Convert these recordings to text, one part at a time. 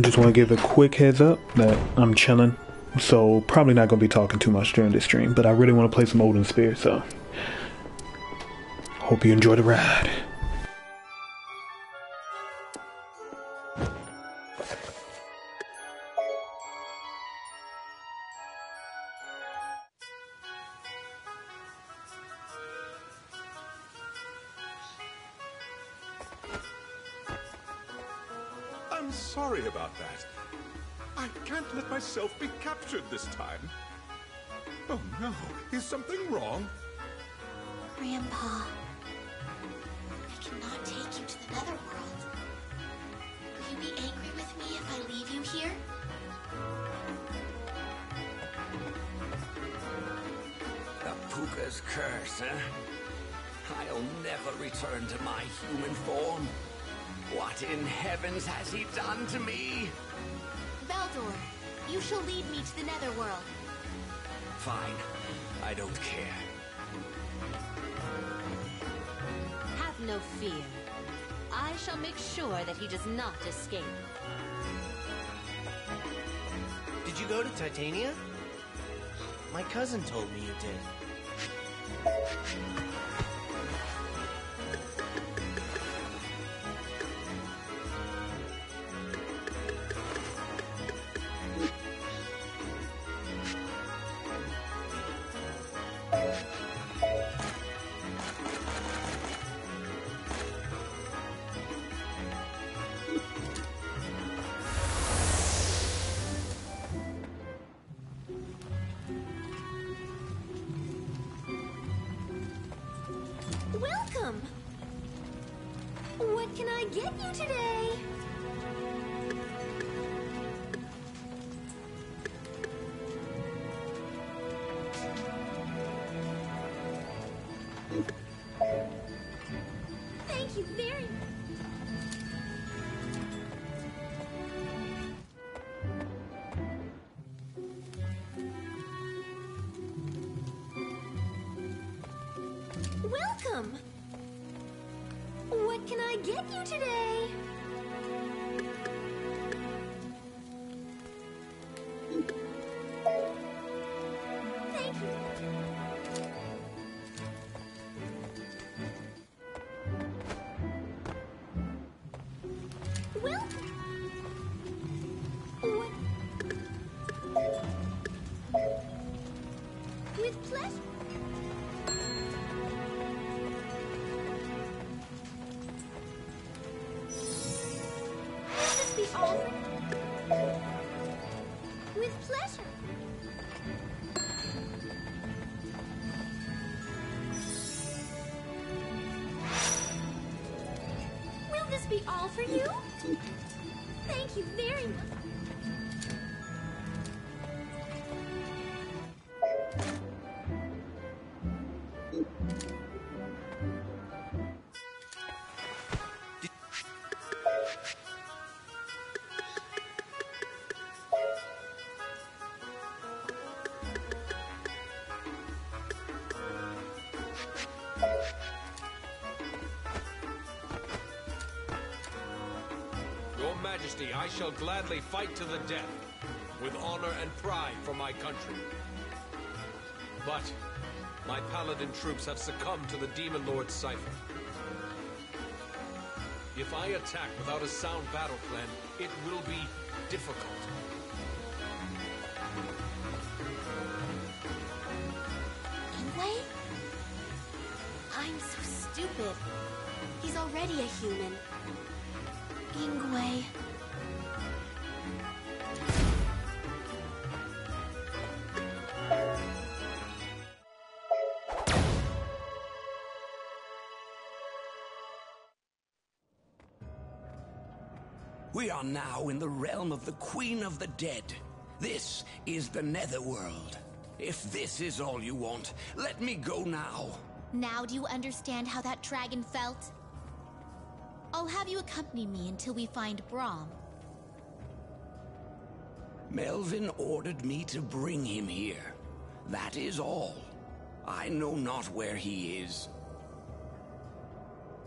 I just want to give a quick heads up that I'm chilling, so probably not going to be talking too much during this stream, but I really want to play some Odin Sphere, so hope you enjoy the ride. Today? Majesty, I shall gladly fight to the death, with honor and pride for my country. But my paladin troops have succumbed to the Demon Lord's cipher. If I attack without a sound battle plan, it will be difficult. We are now in the realm of the Queen of the Dead. This is the Netherworld. If this is all you want, let me go now. Now do you understand how that dragon felt? I'll have you accompany me until we find Brom. Melvin ordered me to bring him here. That is all. I know not where he is.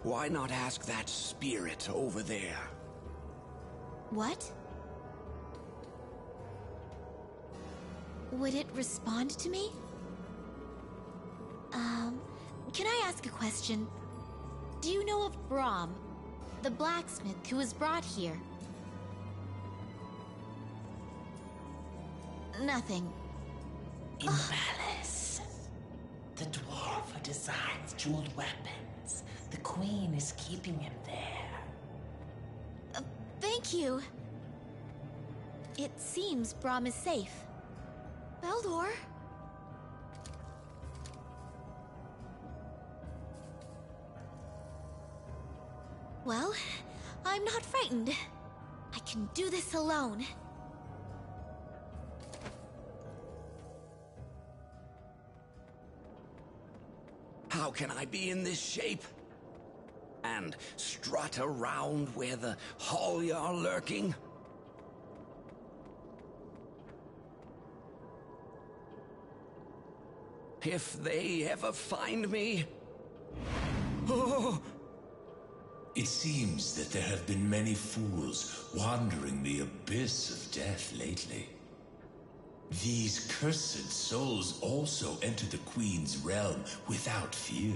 Why not ask that spirit over there? What? Would it respond to me? Um, can I ask a question? Do you know of Brom, the blacksmith who was brought here? Nothing. In Ugh. the dwarf who designs jeweled weapons. The queen is keeping him there. It seems Brom is safe. Beldor? Well, I'm not frightened. I can do this alone. How can I be in this shape? Strut around where the Holly are lurking? If they ever find me... Oh! It seems that there have been many fools wandering the abyss of death lately. These cursed souls also enter the Queen's realm without fear.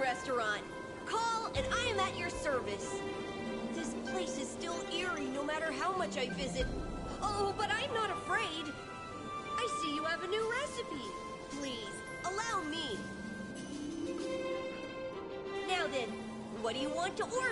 Restaurant. Call and I am at your service. This place is still eerie no matter how much I visit. Oh, but I'm not afraid. I see you have a new recipe. Please, allow me. Now then, what do you want to order?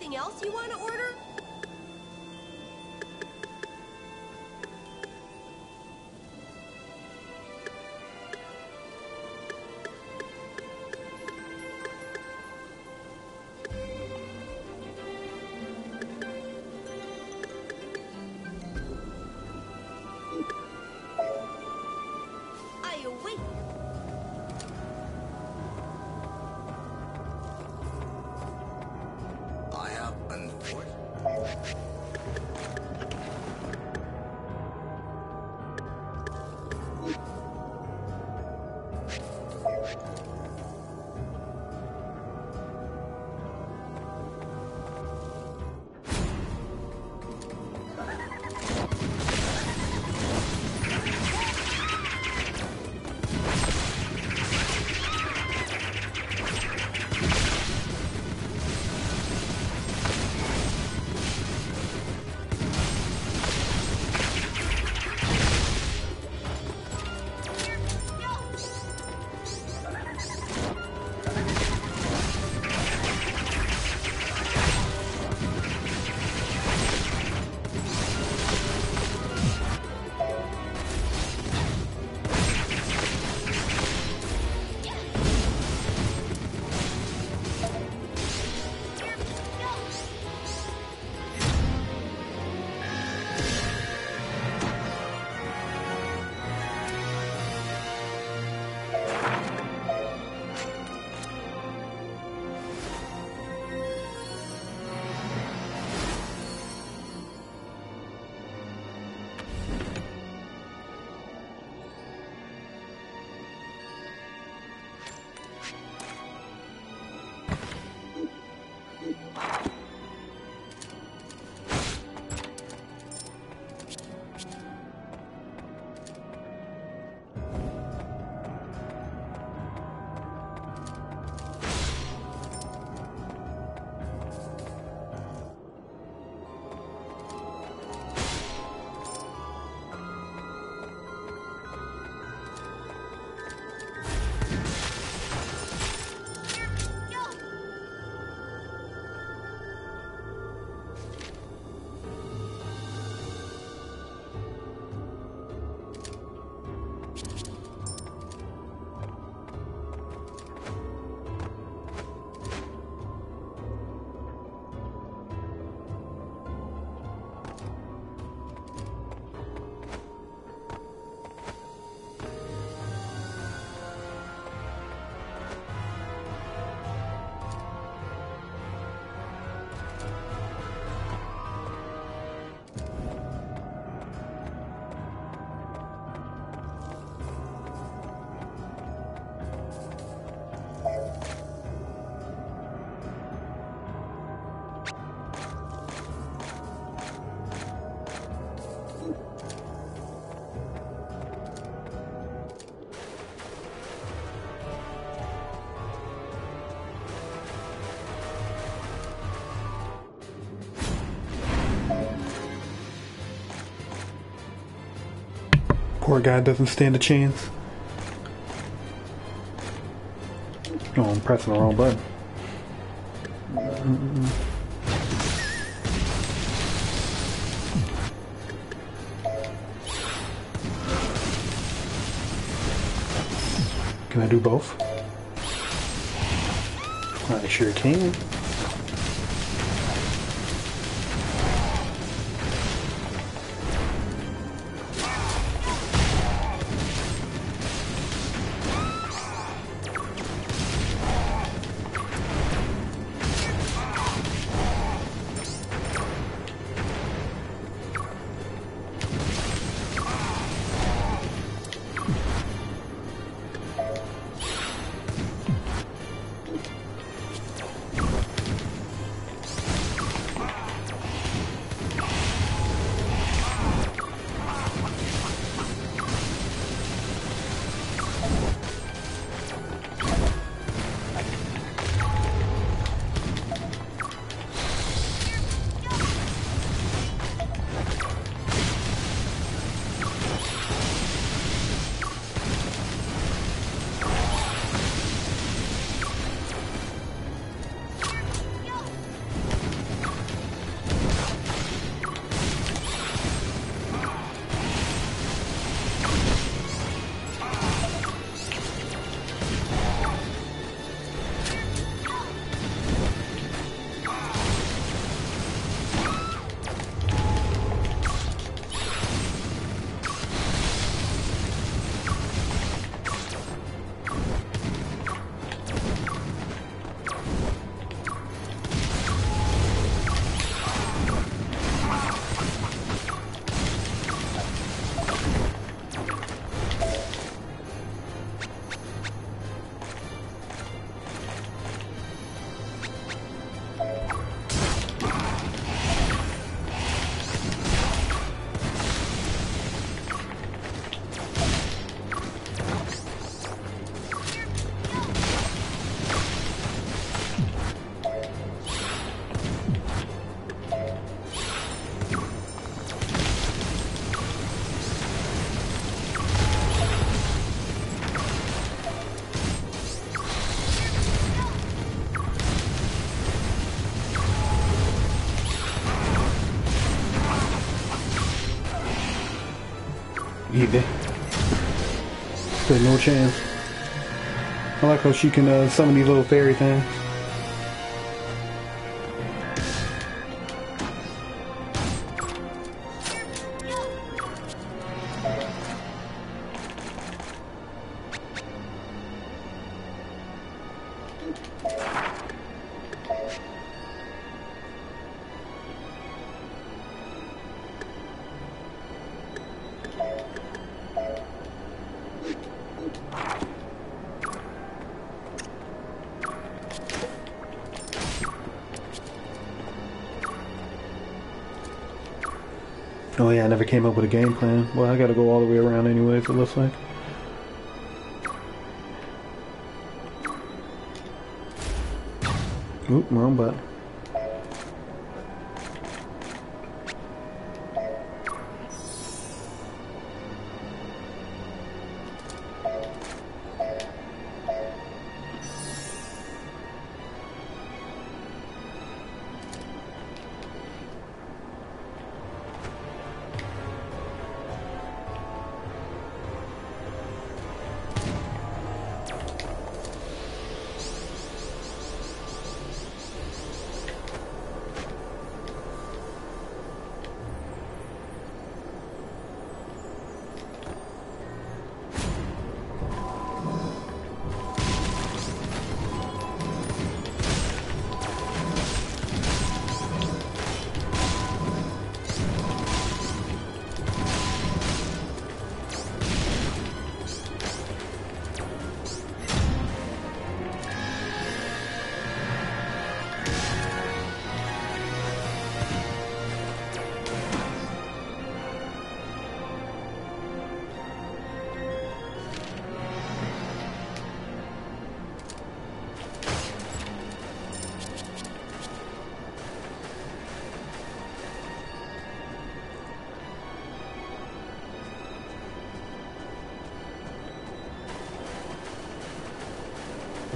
Anything else you want to order? Poor guy doesn't stand a chance. Oh, I'm pressing the wrong button. Can I do both? I sure can. No chance. I like how she can uh, summon these little fairy things. Came up with a game plan. Well, I gotta go all the way around anyways, it looks like. Oop, wrong button.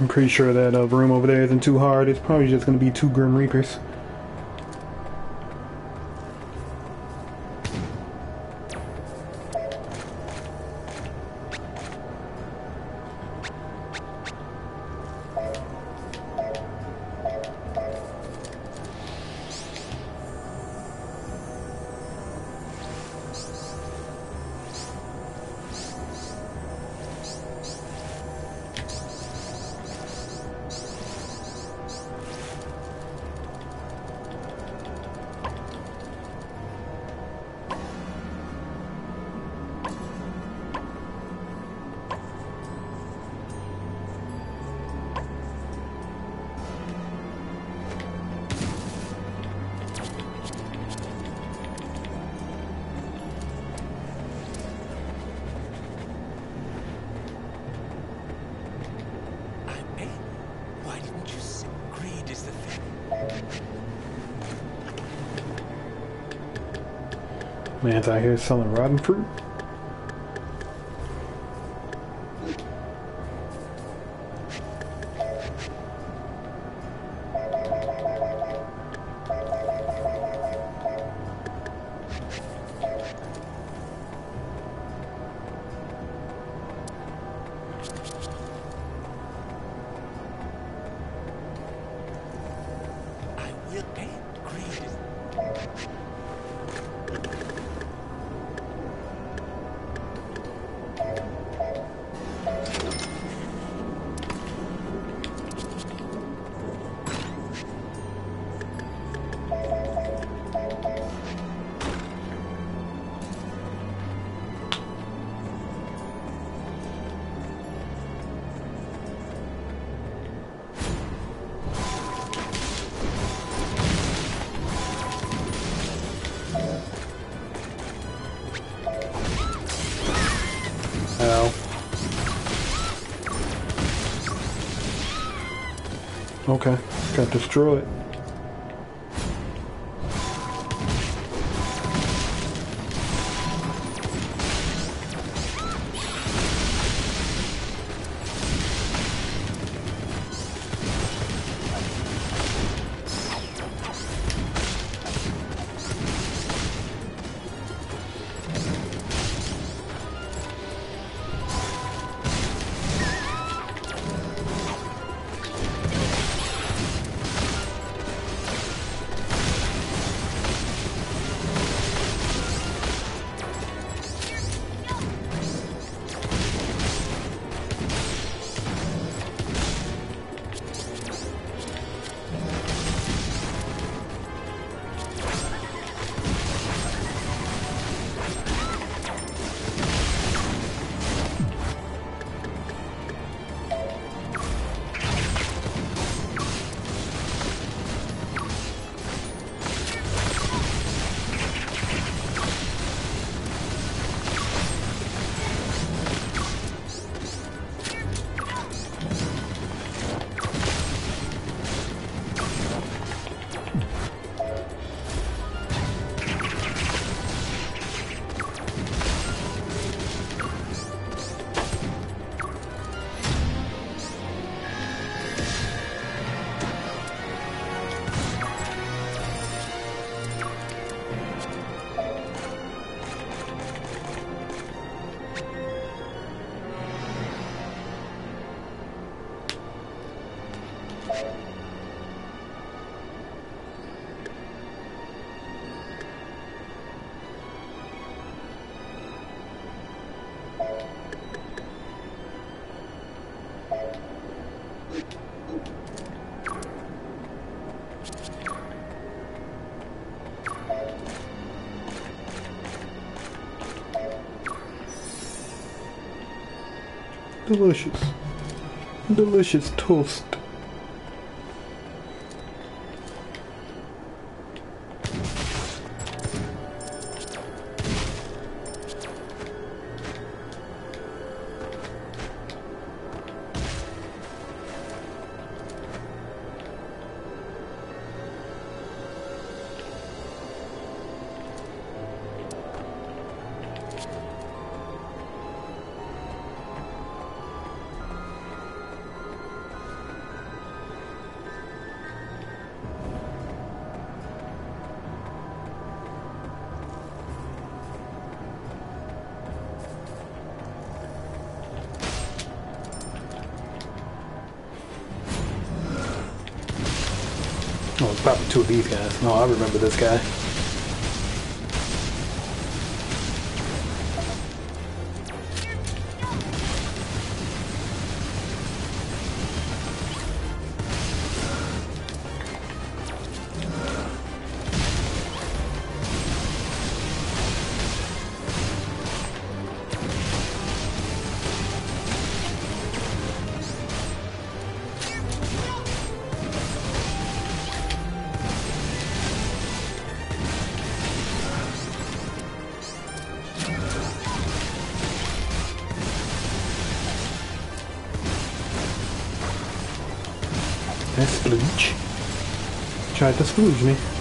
I'm pretty sure that uh, room over there isn't too hard. It's probably just going to be two Grim Reapers. Out here selling rotten fruit. Got destroyed. Delicious. Delicious toast. Two of these guys. No, I remember this guy. Tried to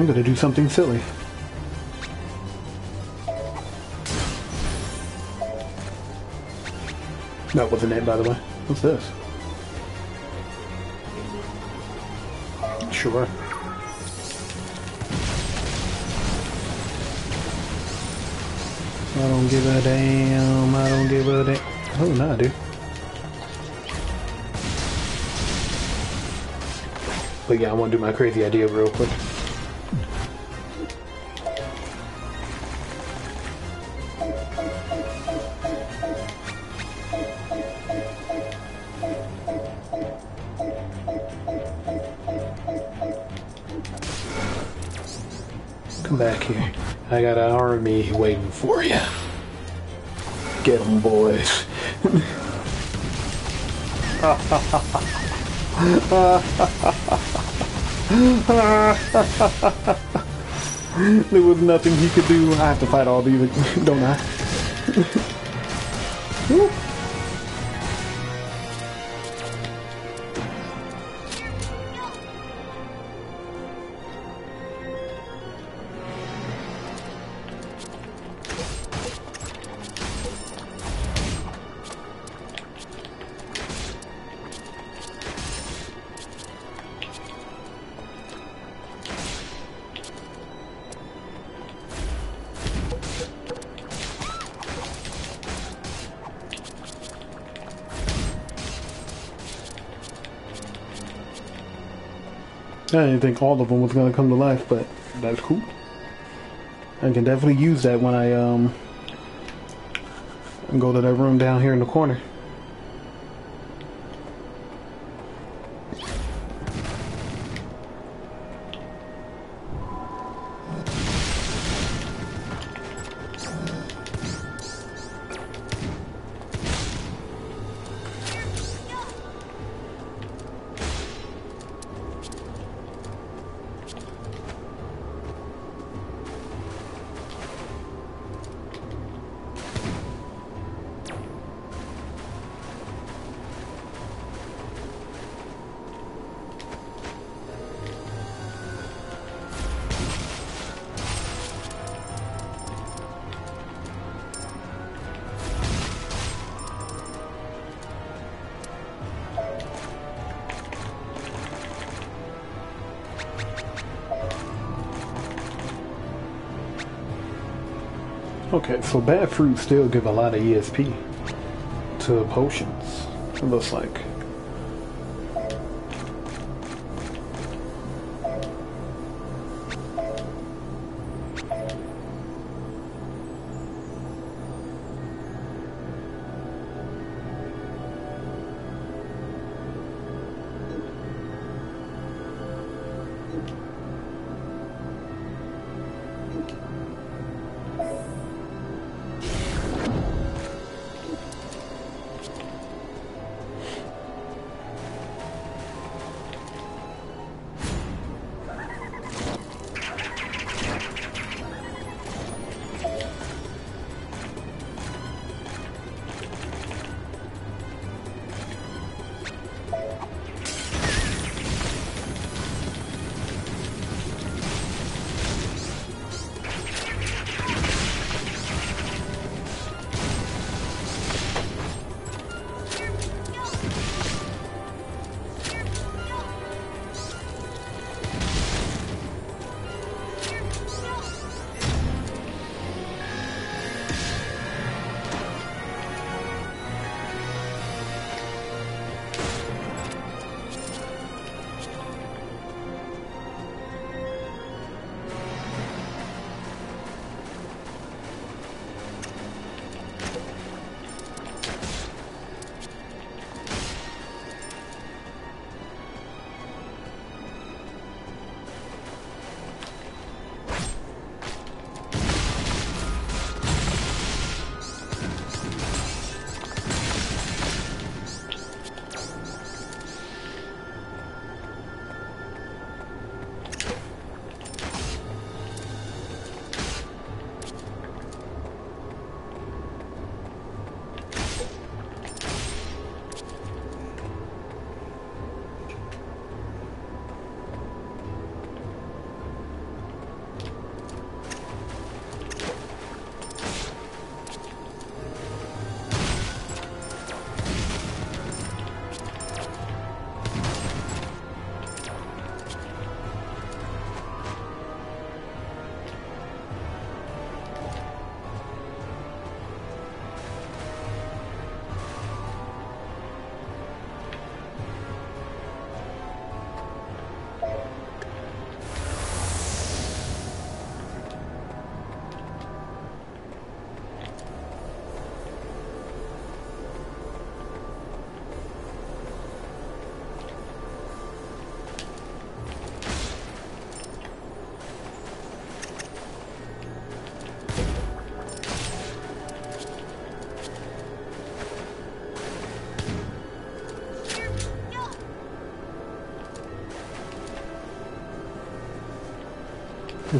I'm gonna do something silly. That wasn't it, by the way. What's this? Sure. I don't give a damn. I don't give a damn. Oh, no, I do. But yeah, I want to do my crazy idea real quick. For you. Get 'em, boys. there was nothing he could do. I have to fight all these, don't I? didn't think all of them was gonna come to life, but that's cool. I can definitely use that when I um go to that room down here in the corner. Okay, so bad fruit still give a lot of ESP to potions. It looks like.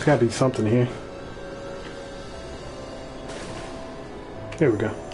There's gotta be something here. There we go.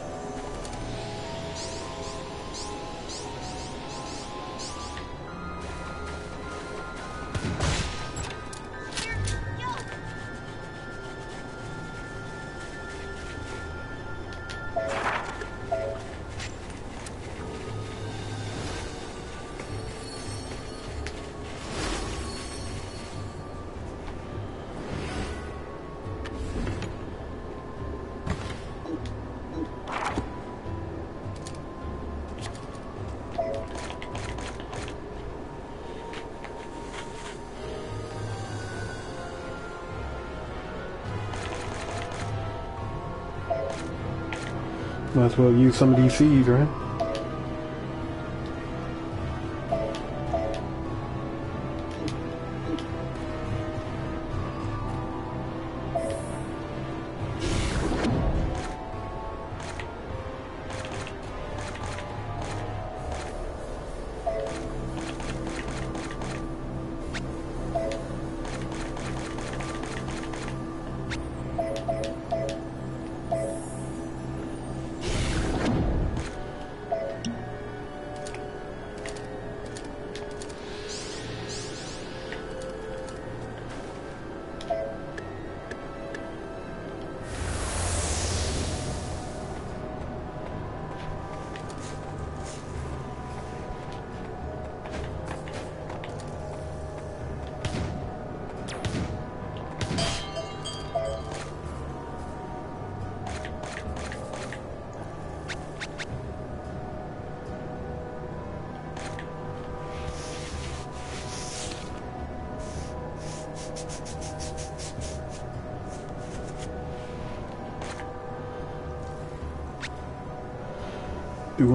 As well use some of these seeds, right?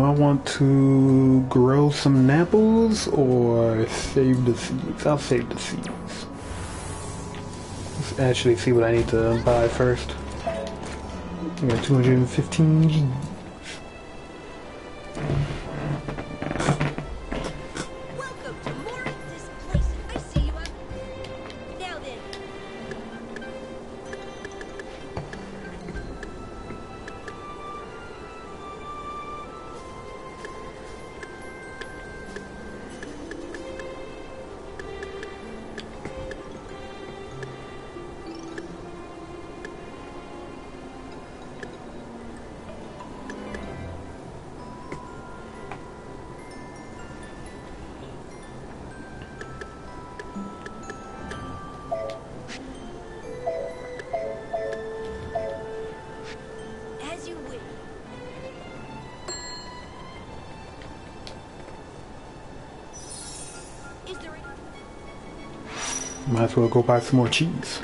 I want to grow some apples or save the seeds? I'll save the seeds. Let's actually see what I need to buy first. I got 215 G. go buy some more cheese.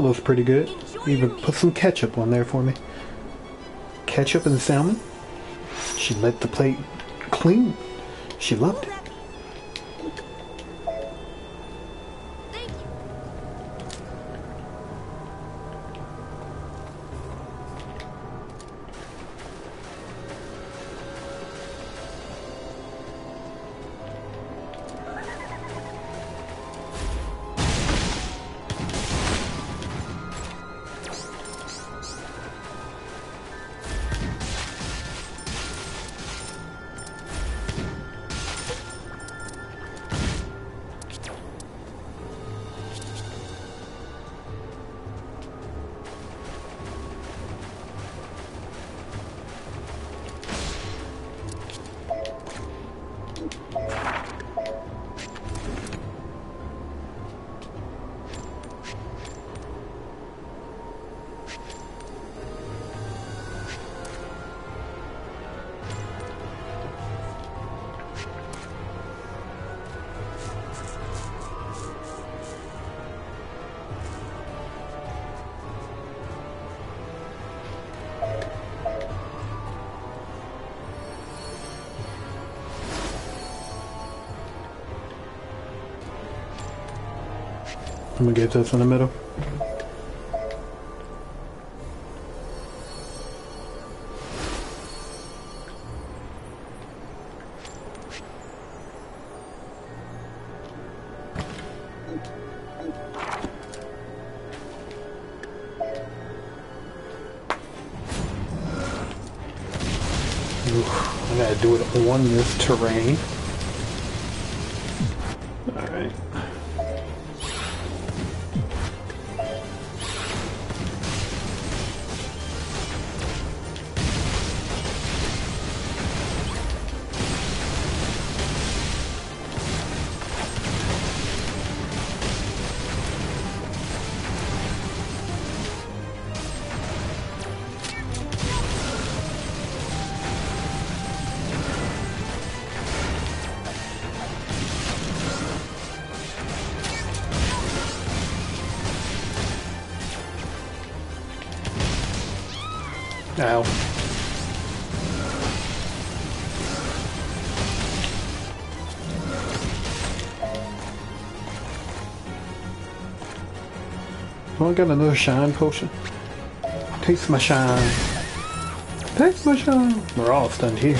Looks pretty good. Even put some ketchup on there for me. Ketchup and salmon. She let the plate clean. She loved it. I'm gonna get this in the middle. Oof, I gotta do it on this terrain. I got another shine potion. Taste my shine. Taste my shine. We're all stunned here.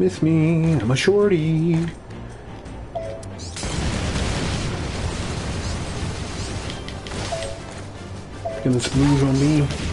Miss me, I'm a shorty. Gonna smooth on me.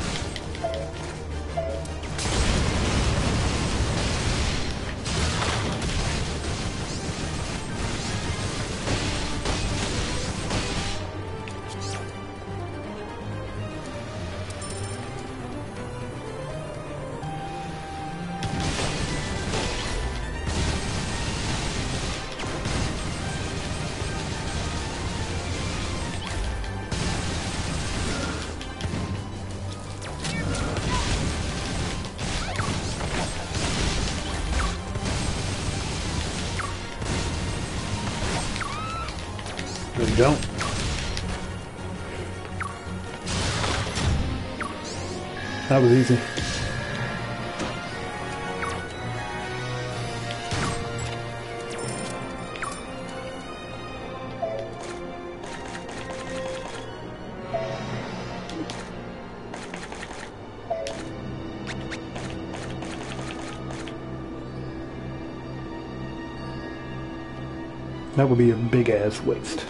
Be a big ass waste.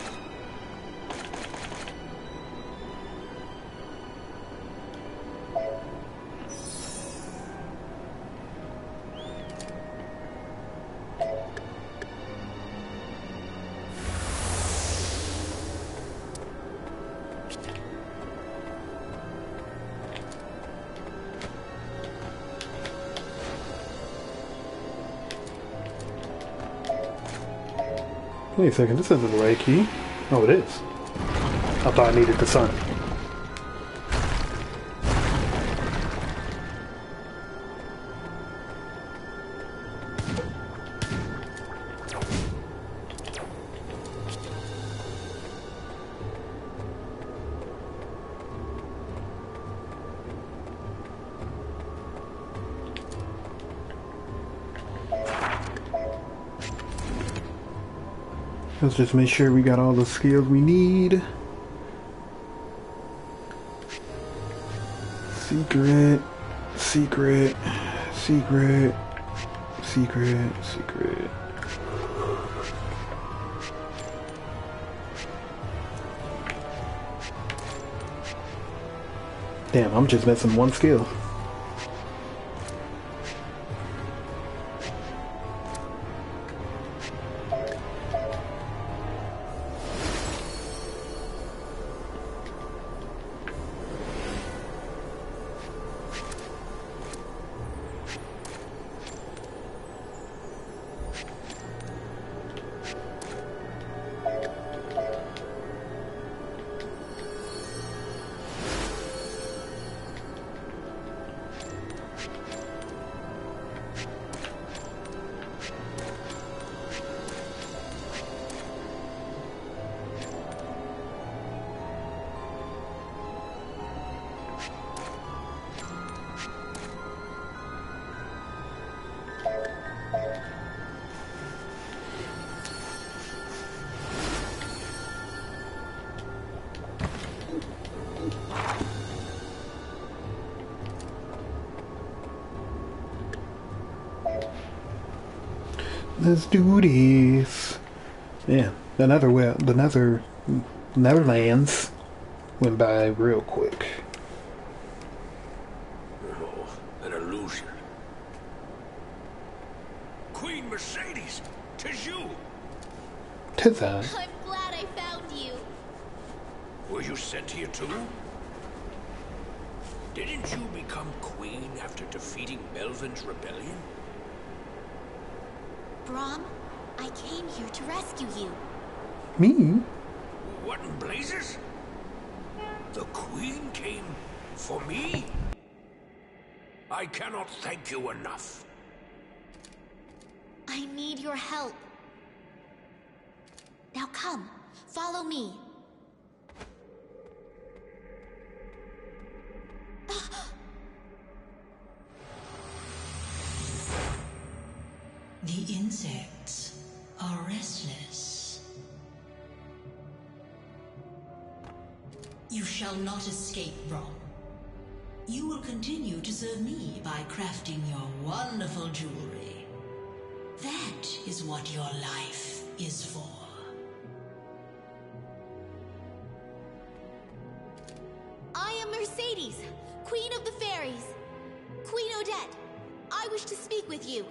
Wait a second, this isn't key. Oh, it is. I thought I needed the sun. Let's just make sure we got all the skills we need. Secret, secret, secret, secret, secret. Damn, I'm just missing one skill. Let's do this. Yeah, the nether, well, the nether, Netherlands. Went by real quick. Oh, an illusion. Queen Mercedes, tis you. Tis I. I'm glad I found you. Were you sent here too? Me? What in blazes? The queen came for me? I cannot thank you enough. I need your help. Now come, follow me. The insects are restless. You shall not escape, Brom. You will continue to serve me by crafting your wonderful jewelry. That is what your life is for. I am Mercedes, Queen of the Fairies. Queen Odette, I wish to speak with you.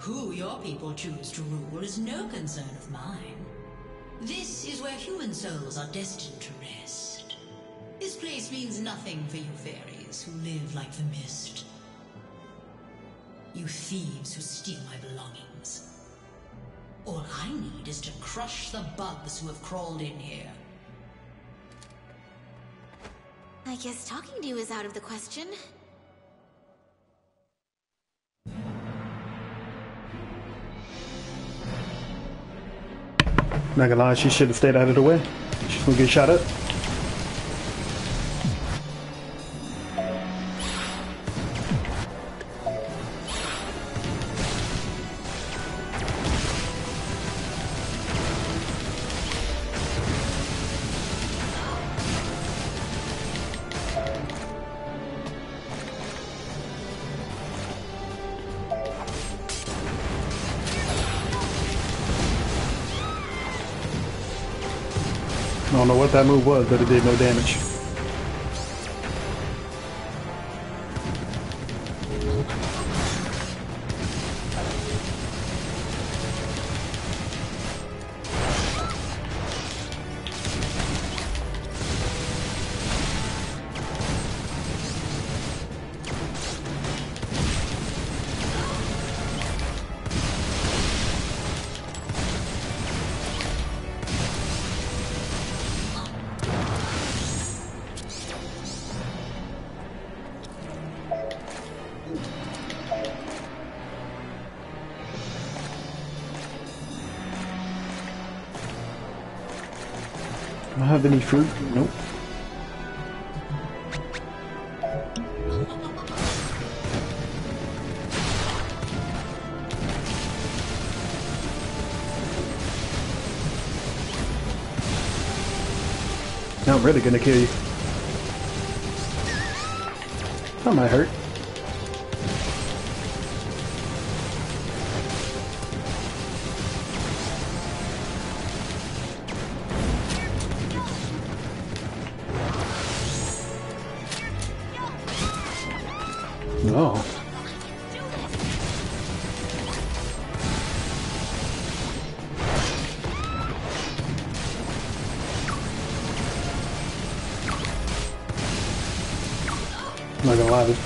Who your people choose to rule is no concern of mine. This is where human souls are destined to rest. This place means nothing for you fairies who live like the mist. You thieves who steal my belongings. All I need is to crush the bugs who have crawled in here. I guess talking to you is out of the question. Not gonna lie, she should have stayed out of the way. She's gonna get shot up. That move was, but it did no damage. Really gonna kill you. That might hurt.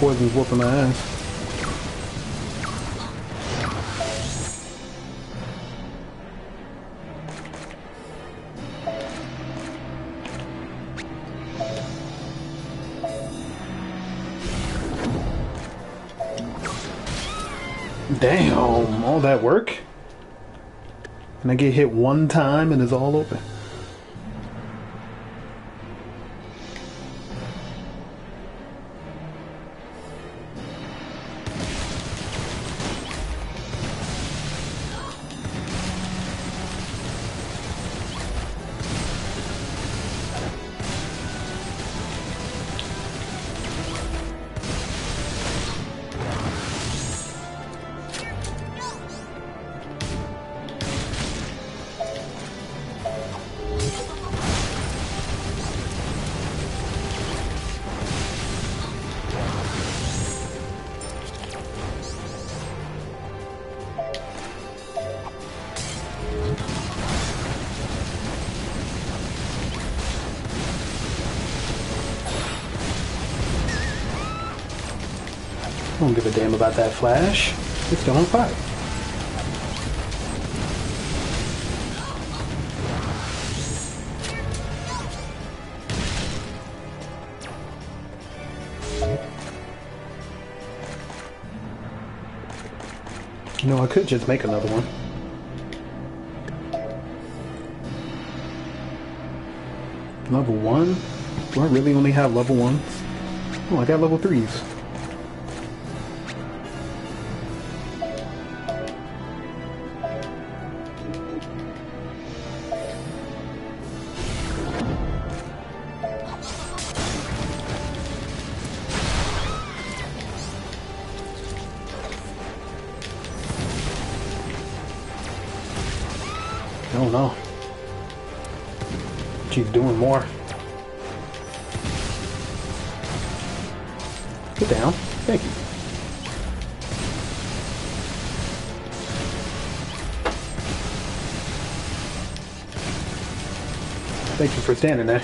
Poison's whooping my ass. Damn, all that work? And I get hit one time and it's all over. That flash. It's on fire. You know, I could just make another one. Level one? Do I really only have level ones? Oh, I got level threes. I don't know. She's doing more. Get down. Thank you. Thank you for standing there.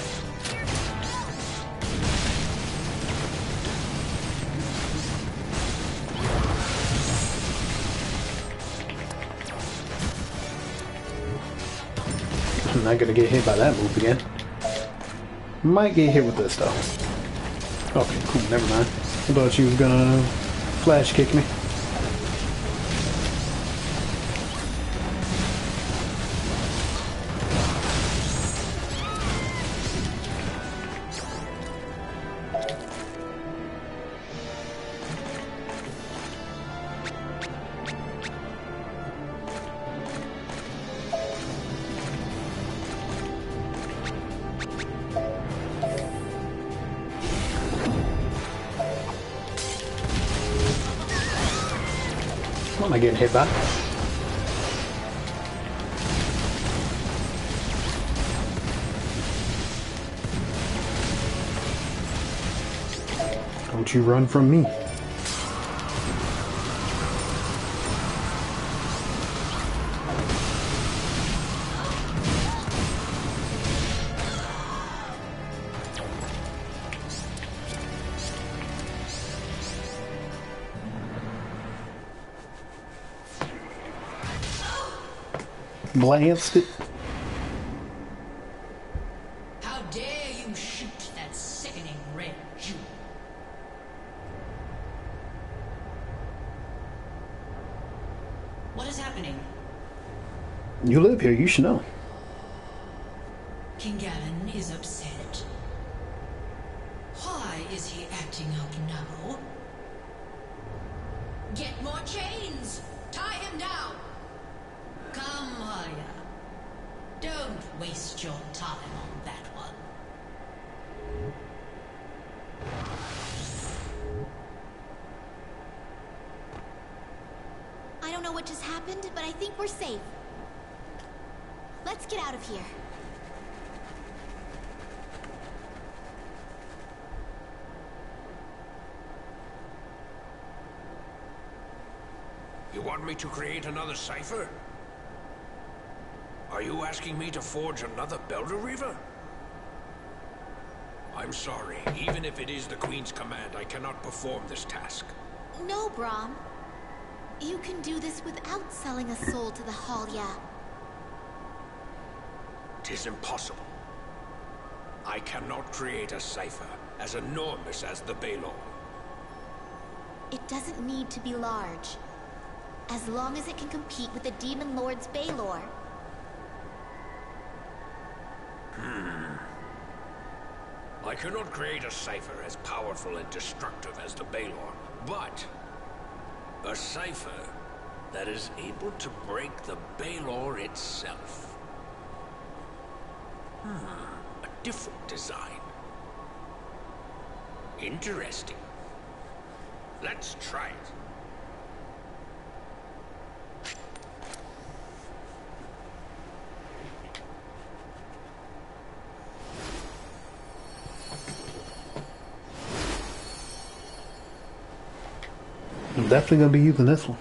I'm gonna get hit by that move again. Might get hit with this though. Okay, cool, never mind. I thought she was gonna flash kick me. Hit? Don't you run from me. Blanched it. How dare you shoot that sickening red Jew? What is happening? You live here, you should know. King Gallon is upset. Why is he acting up now? Get more chains! Tie him down! Come, Arya. Don't waste your time on that one. I don't know what just happened, but I think we're safe. Let's get out of here. You want me to create another cipher? Are you asking me to forge another Belderiver? I'm sorry. Even if it is the Queen's command, I cannot perform this task. No, Brom. You can do this without selling a soul to the Halja. Tis impossible. I cannot create a cipher as enormous as the Balor. It doesn't need to be large. As long as it can compete with the Demon Lord's Baylor. Cannot create a cipher as powerful and destructive as the Balor, but a cipher that is able to break the Balor itself. Hmm, a different design. Interesting. Let's try it. Definitely gonna be using this one.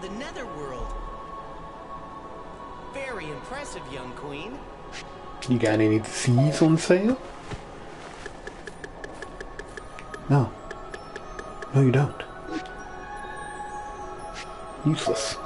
The Netherworld. Very impressive, young queen. You got any seas on sale? No. No, you don't. Useless.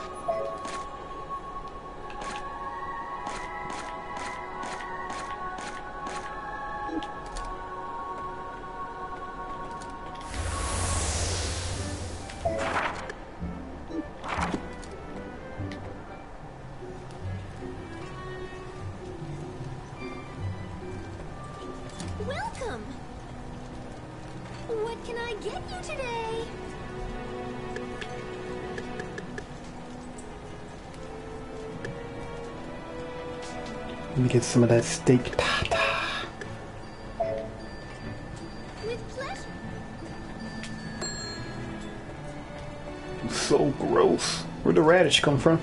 Some of that steak tata. So gross. Where'd the radish come from?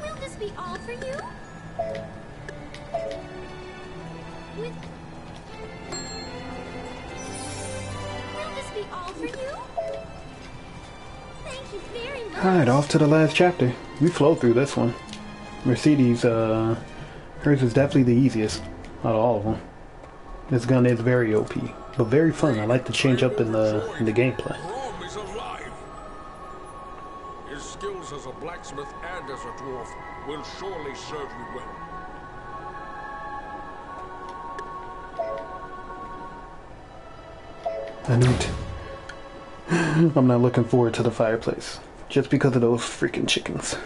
Will this be all for you? With... Will this be all for you? Thank you very much. Alright, off to the last chapter. We flow through this one. Mercedes, uh, hers is definitely the easiest out of all of them. This gun is very OP, but very fun. I like to change up in the in the gameplay. Brom is alive. His skills as a blacksmith and as a dwarf will surely serve you well. I'm not looking forward to the fireplace. Just because of those freaking chickens.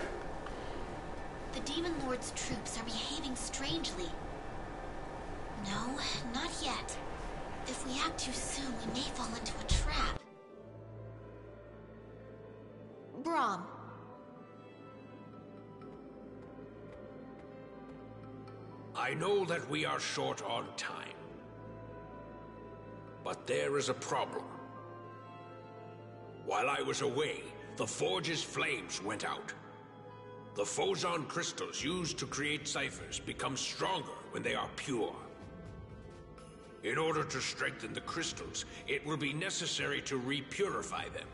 We are short on time. But there is a problem. While I was away, the Forge's flames went out. The Phozon crystals used to create Psyphers become stronger when they are pure. In order to strengthen the crystals, it will be necessary to repurify them.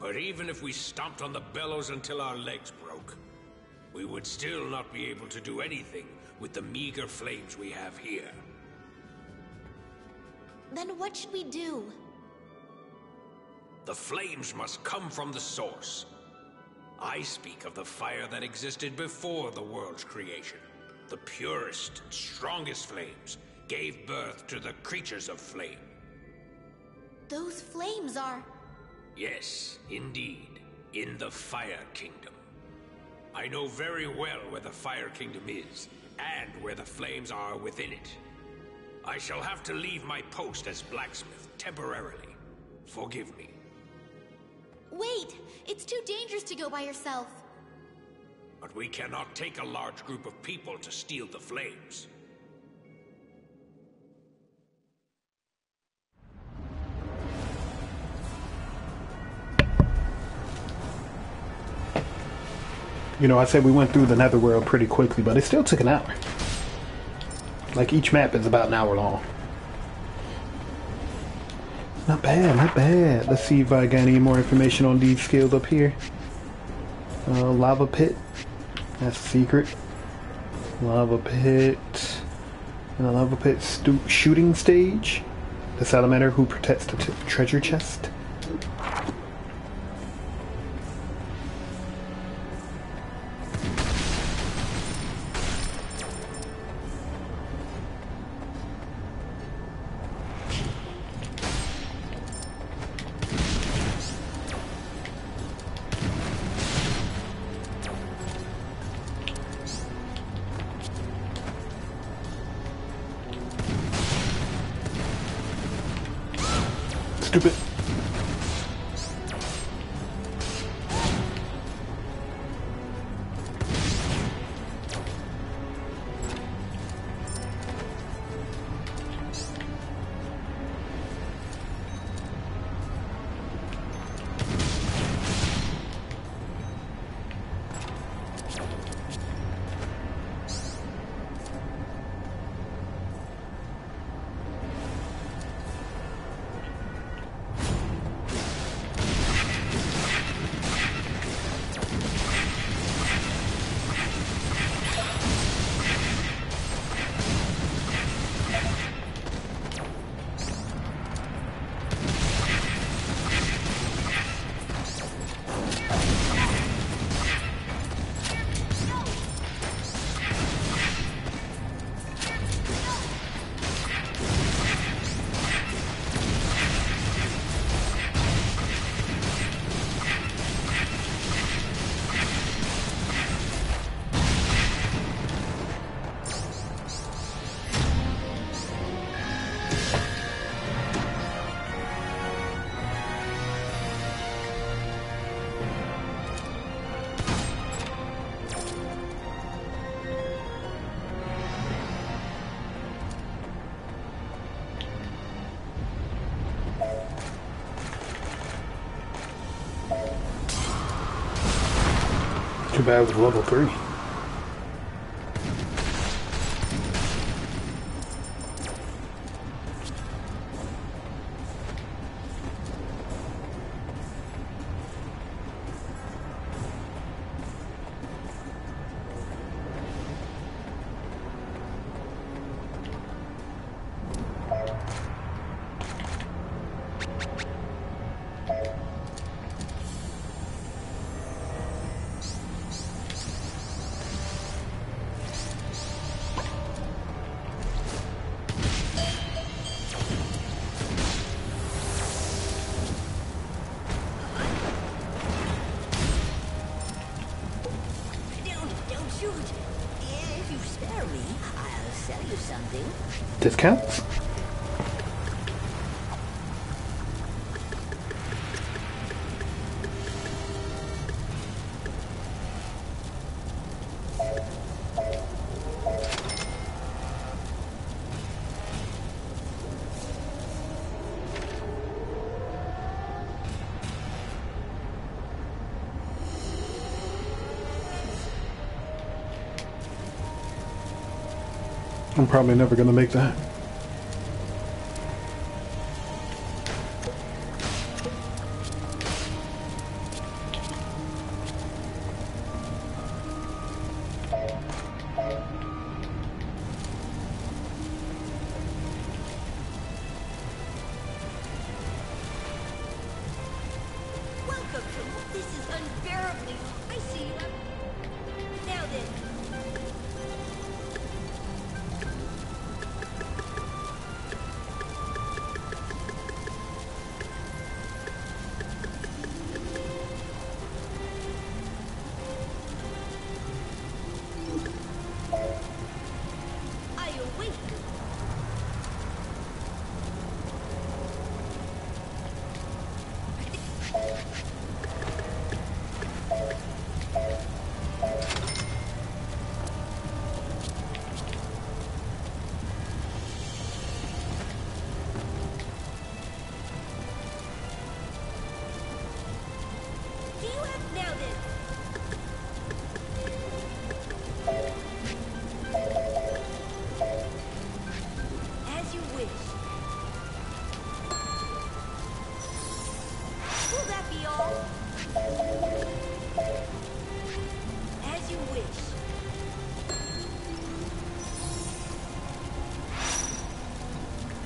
But even if we stomped on the bellows until our legs broke, we would still not be able to do anything with the meager flames we have here. then what should we do? The flames must come from the source. I speak of the fire that existed before the world's creation. The purest and strongest flames gave birth to the creatures of flame. Those flames are. Yes, indeed, in the Fire Kingdom. I know very well where the Fire Kingdom is, and where the flames are within it. I shall have to leave my post as blacksmith temporarily. Forgive me. Wait! It's too dangerous to go by yourself. But we cannot take a large group of people to steal the flames. You know, I said we went through the Netherworld pretty quickly, but it still took an hour. Like each map is about an hour long. Not bad, not bad. Let's see if I got any more information on these skills up here. Uh, lava pit. That's secret. Lava pit. And a lava pit shooting stage. The salamander who protects the treasure chest. too bad with level 3. Probably never gonna make that.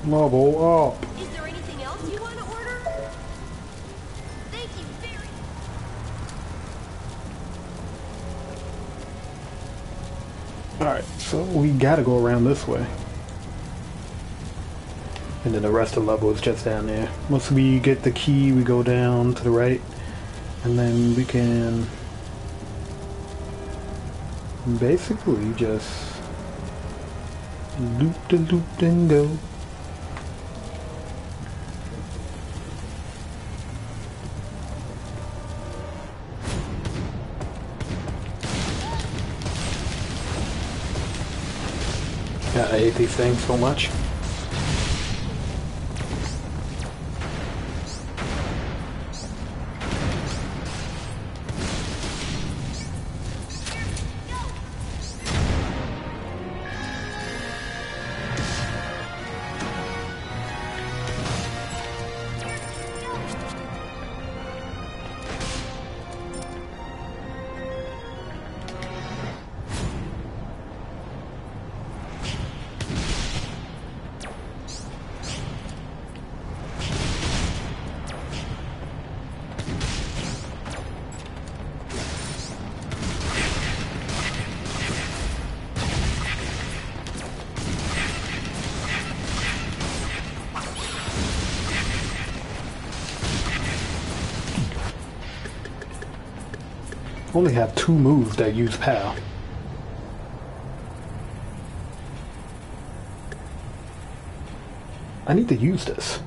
Level up. Is there anything else you want to order? Thank you very Alright, so we gotta go around this way. And then the rest of the level is just down there. Once we get the key, we go down to the right. And then we can basically just loop the loop and go. These things so much. Only have two moves that use power. I need to use this.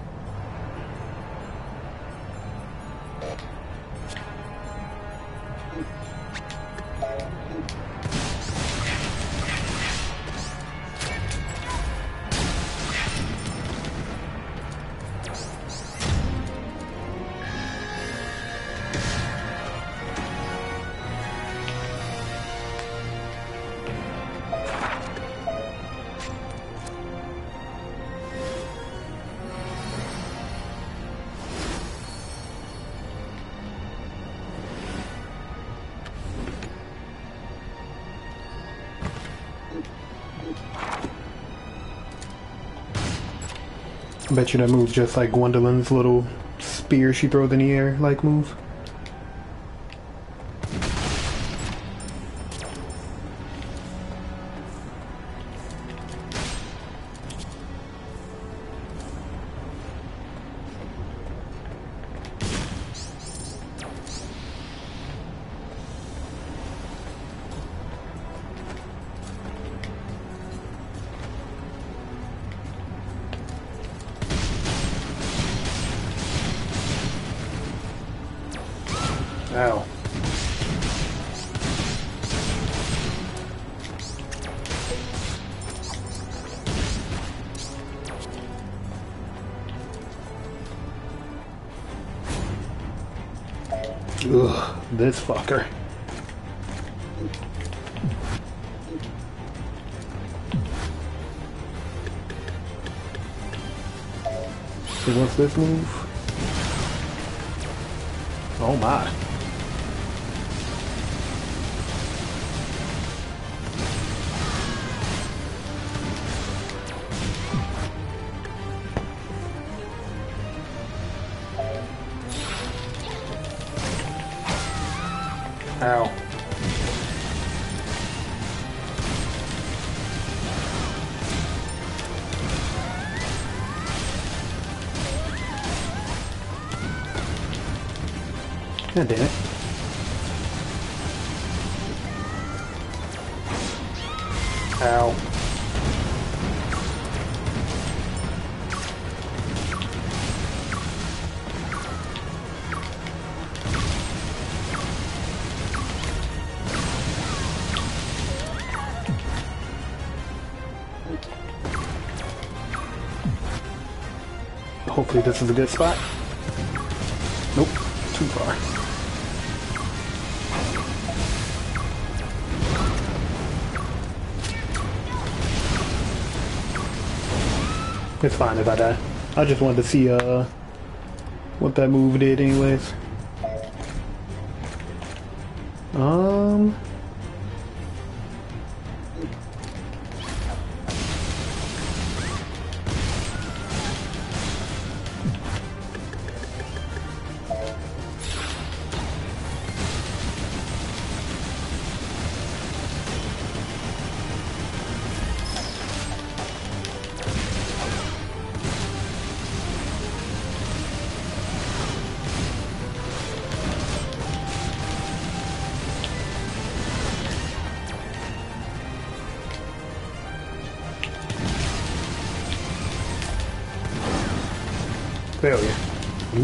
Bet you that move's just like Gwendolyn's little spear she throws in the air like move. God damn it. Ow. Hopefully this is a good spot. It's fine if I die. I just wanted to see uh what that move did anyways.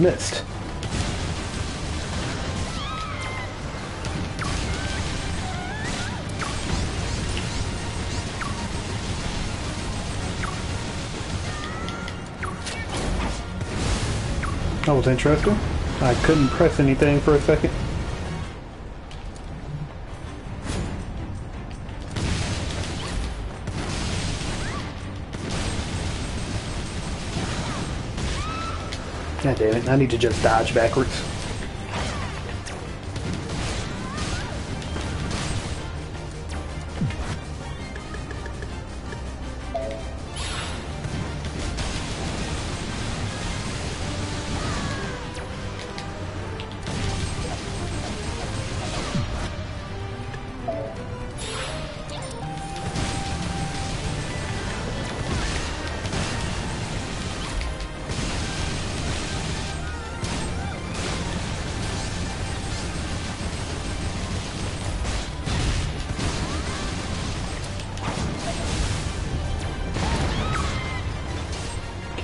missed. That was interesting. I couldn't press anything for a second. I need to just dodge backwards.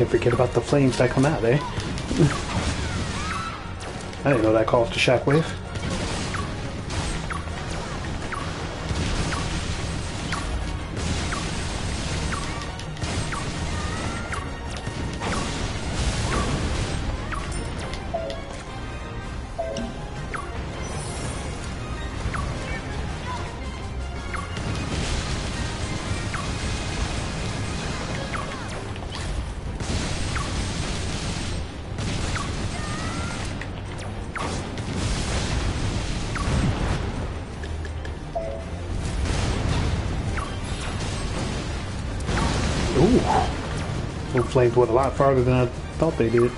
Can't forget about the flames that come out, eh? I didn't know that caused a shockwave. Flames went a lot farther than I thought they did.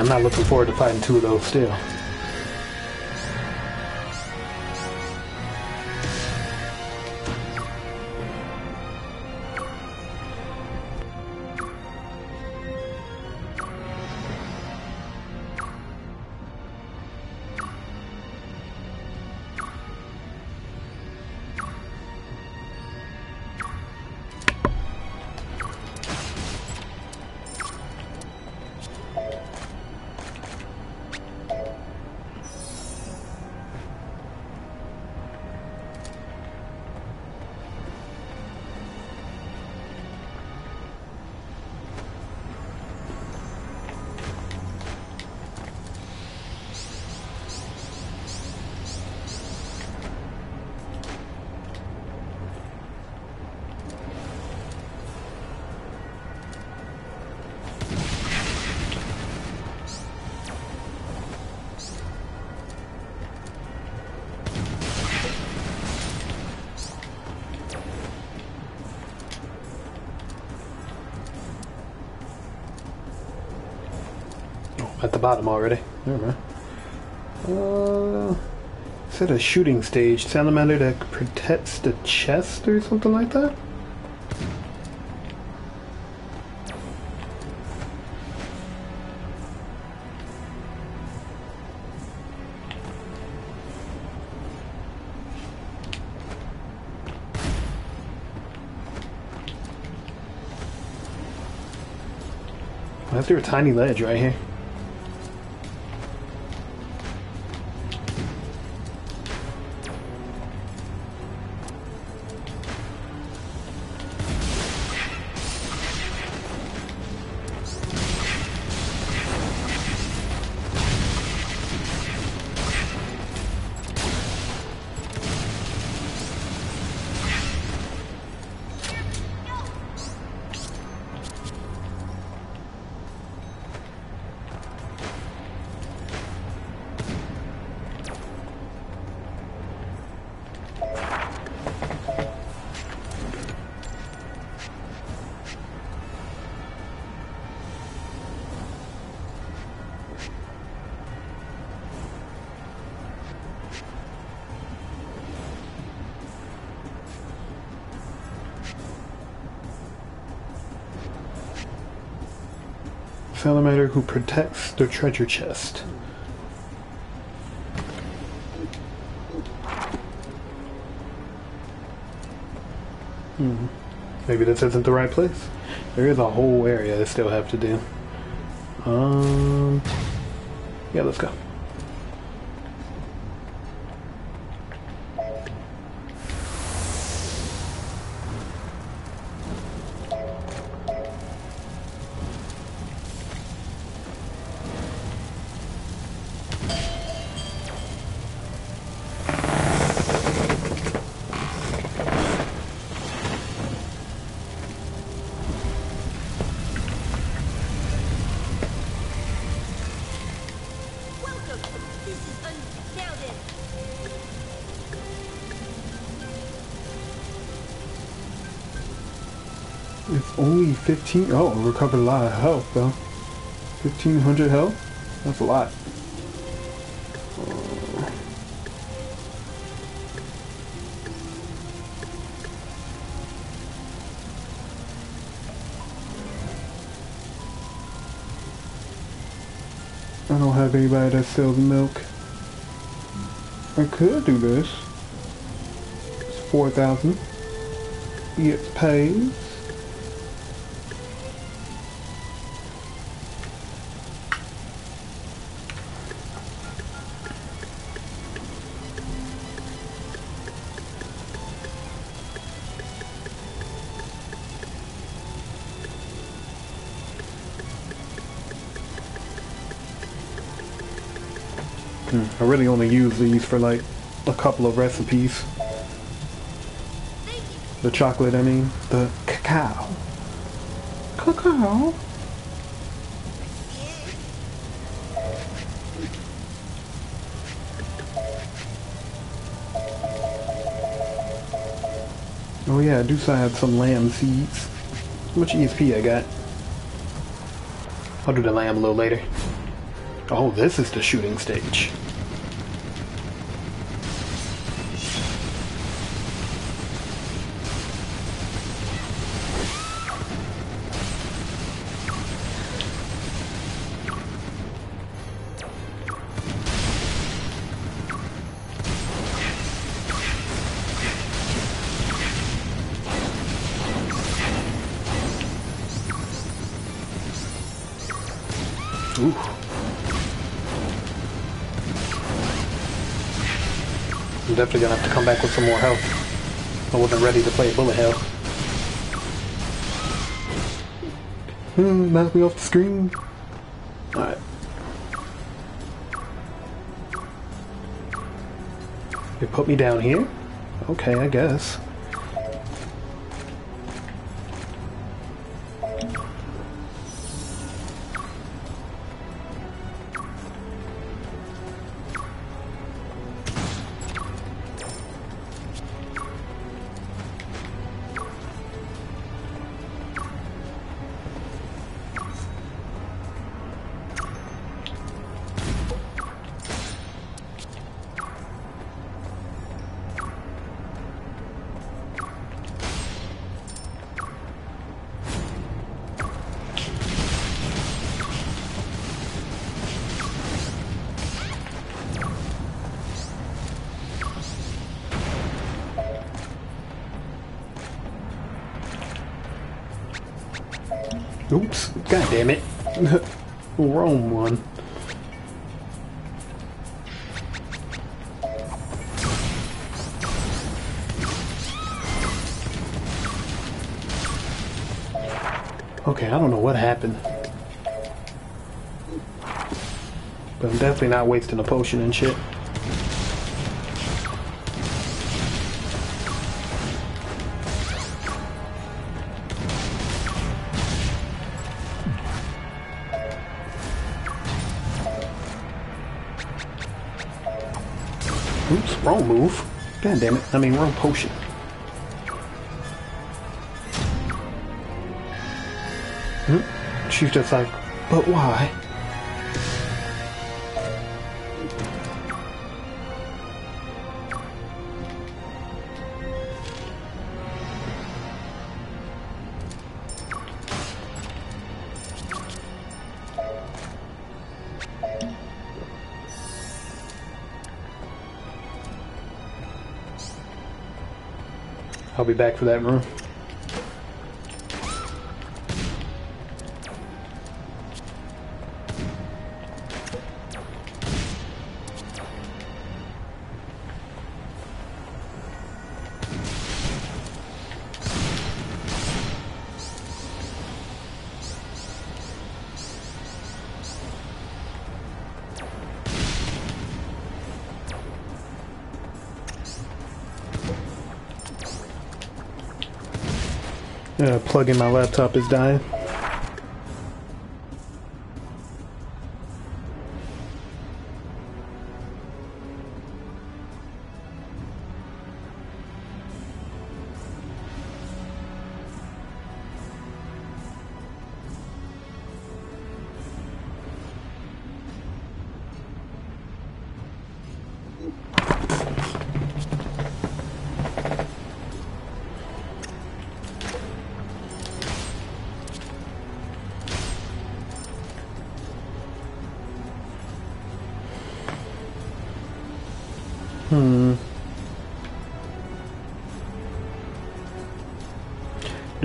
I'm not looking forward to fighting two of those still. The bottom already. Never mind. Uh, is it a shooting stage? Salamander that protects the chest or something like that? Is a tiny ledge right here? Salamander who protects the treasure chest. Hmm. Maybe this isn't the right place. There is a whole area I still have to do. Um. Yeah, let's go. 15. Oh, it recovered a lot of health, though. 1500 health? That's a lot. I don't have anybody that sells milk. I could do this. It's 4,000. Gets paid. I really only use these for like a couple of recipes. The chocolate, I mean, the cacao. Cacao. Oh yeah, I do still have some lamb seeds. How much ESP I got? I'll do the lamb a little later. Oh, this is the shooting stage. Definitely gonna have to come back with some more health. I wasn't ready to play bullet hell. Hmm, knock me off the screen. Alright. They put me down here? Okay, I guess. Not wasting a potion and shit. Oops, wrong move. God damn it. I mean, wrong potion. Hmm? She's just like, but why? I'll be back for that room. Uh, plugging my laptop is dying.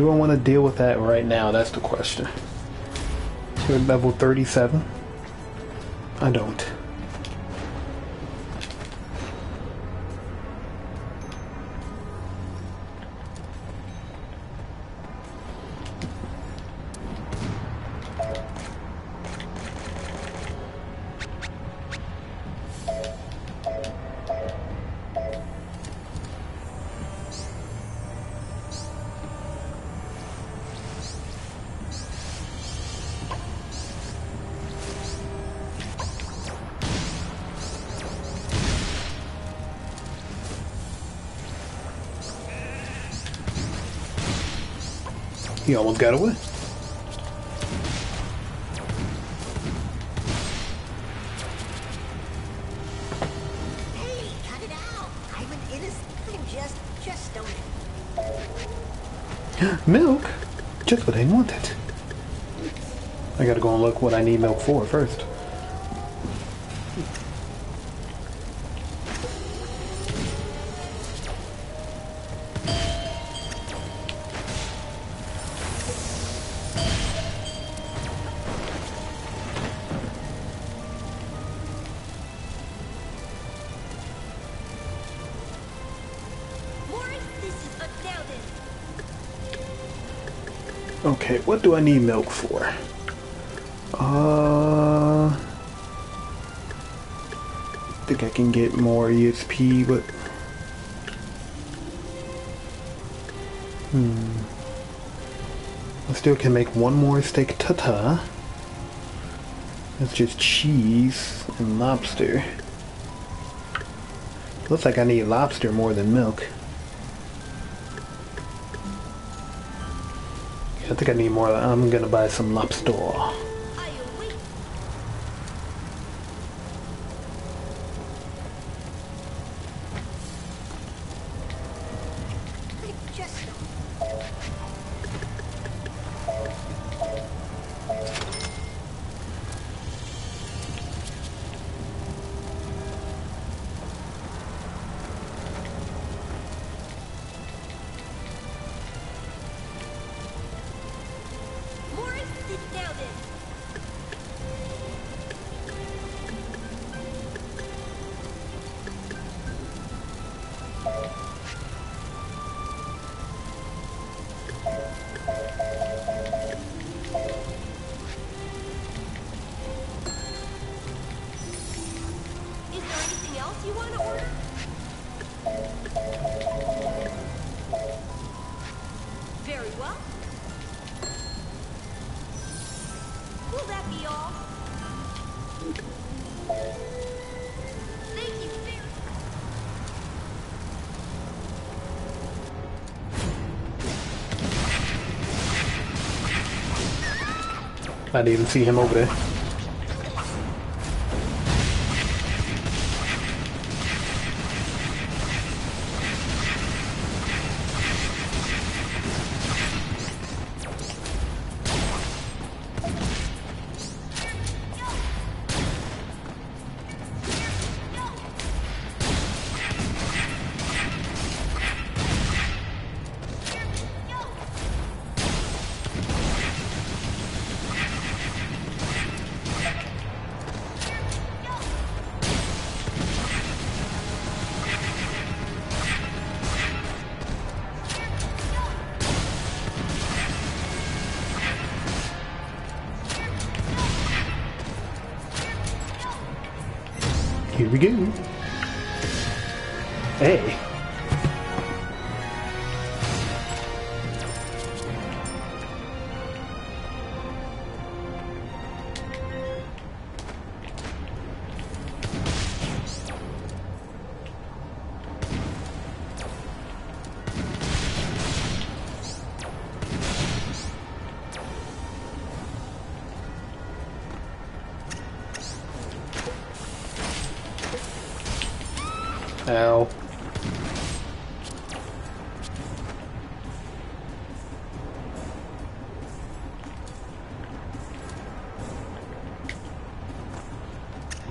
Do I want to deal with that right now? That's the question. To level 37? I don't. He almost got away. Hey, cut it out. I'm an innocent. I'm just, just don't. milk? Just what I wanted. I gotta go and look what I need milk for first. What do I need milk for? Uh, think I can get more ESP, but hmm, I still can make one more steak tata. That's just cheese and lobster. Looks like I need lobster more than milk. I think I need more. I'm gonna buy some lobster. I didn't even see him over there.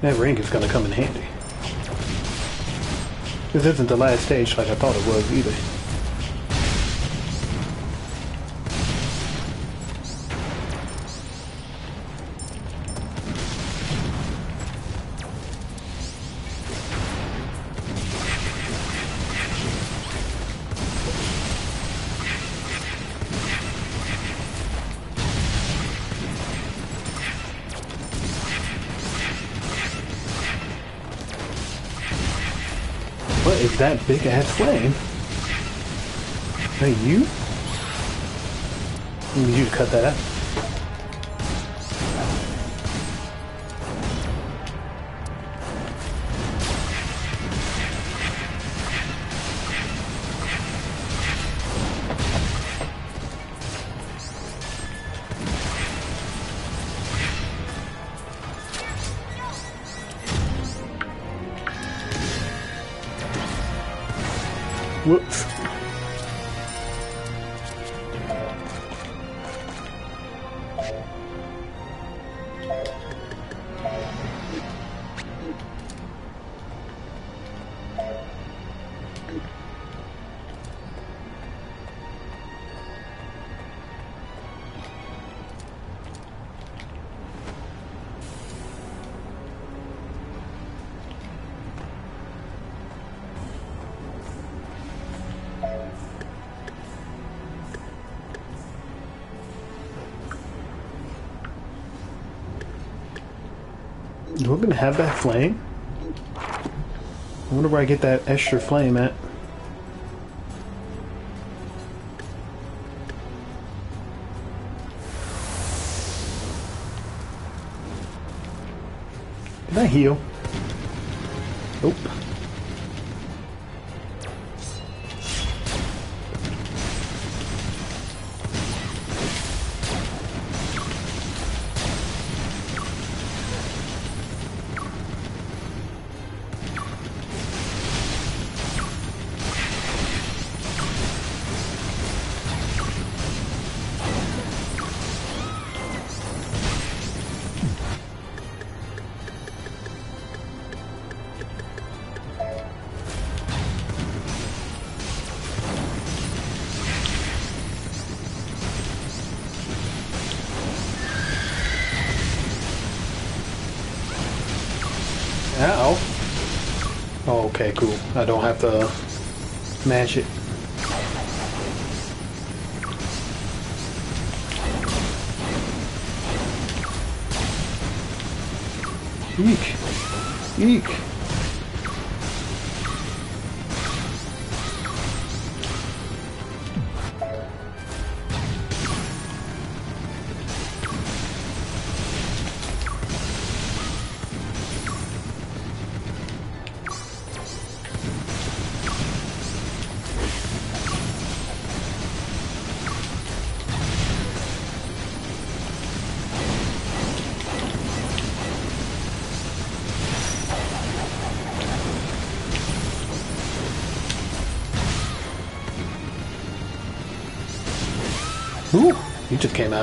That ring is gonna come in handy. This isn't the last stage like I thought it was either. Big ass flame? Hey, you? You cut that out. Have that flame. I wonder where I get that extra flame at. Can I heal?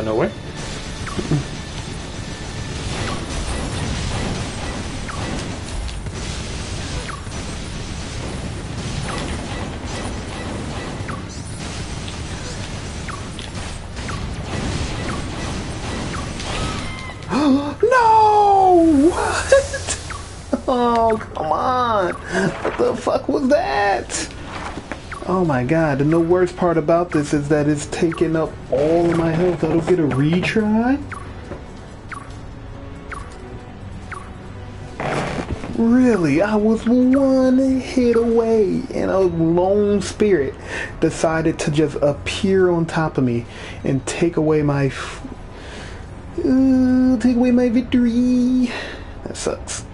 Of nowhere. no! What? Oh, come on. What the fuck was that? Oh my god, and the worst part about this is that it's taking up all of my health. I don't get a retry? Really, I was one hit away, and a lone spirit decided to just appear on top of me and take away my, f- uh, take away my victory. That sucks.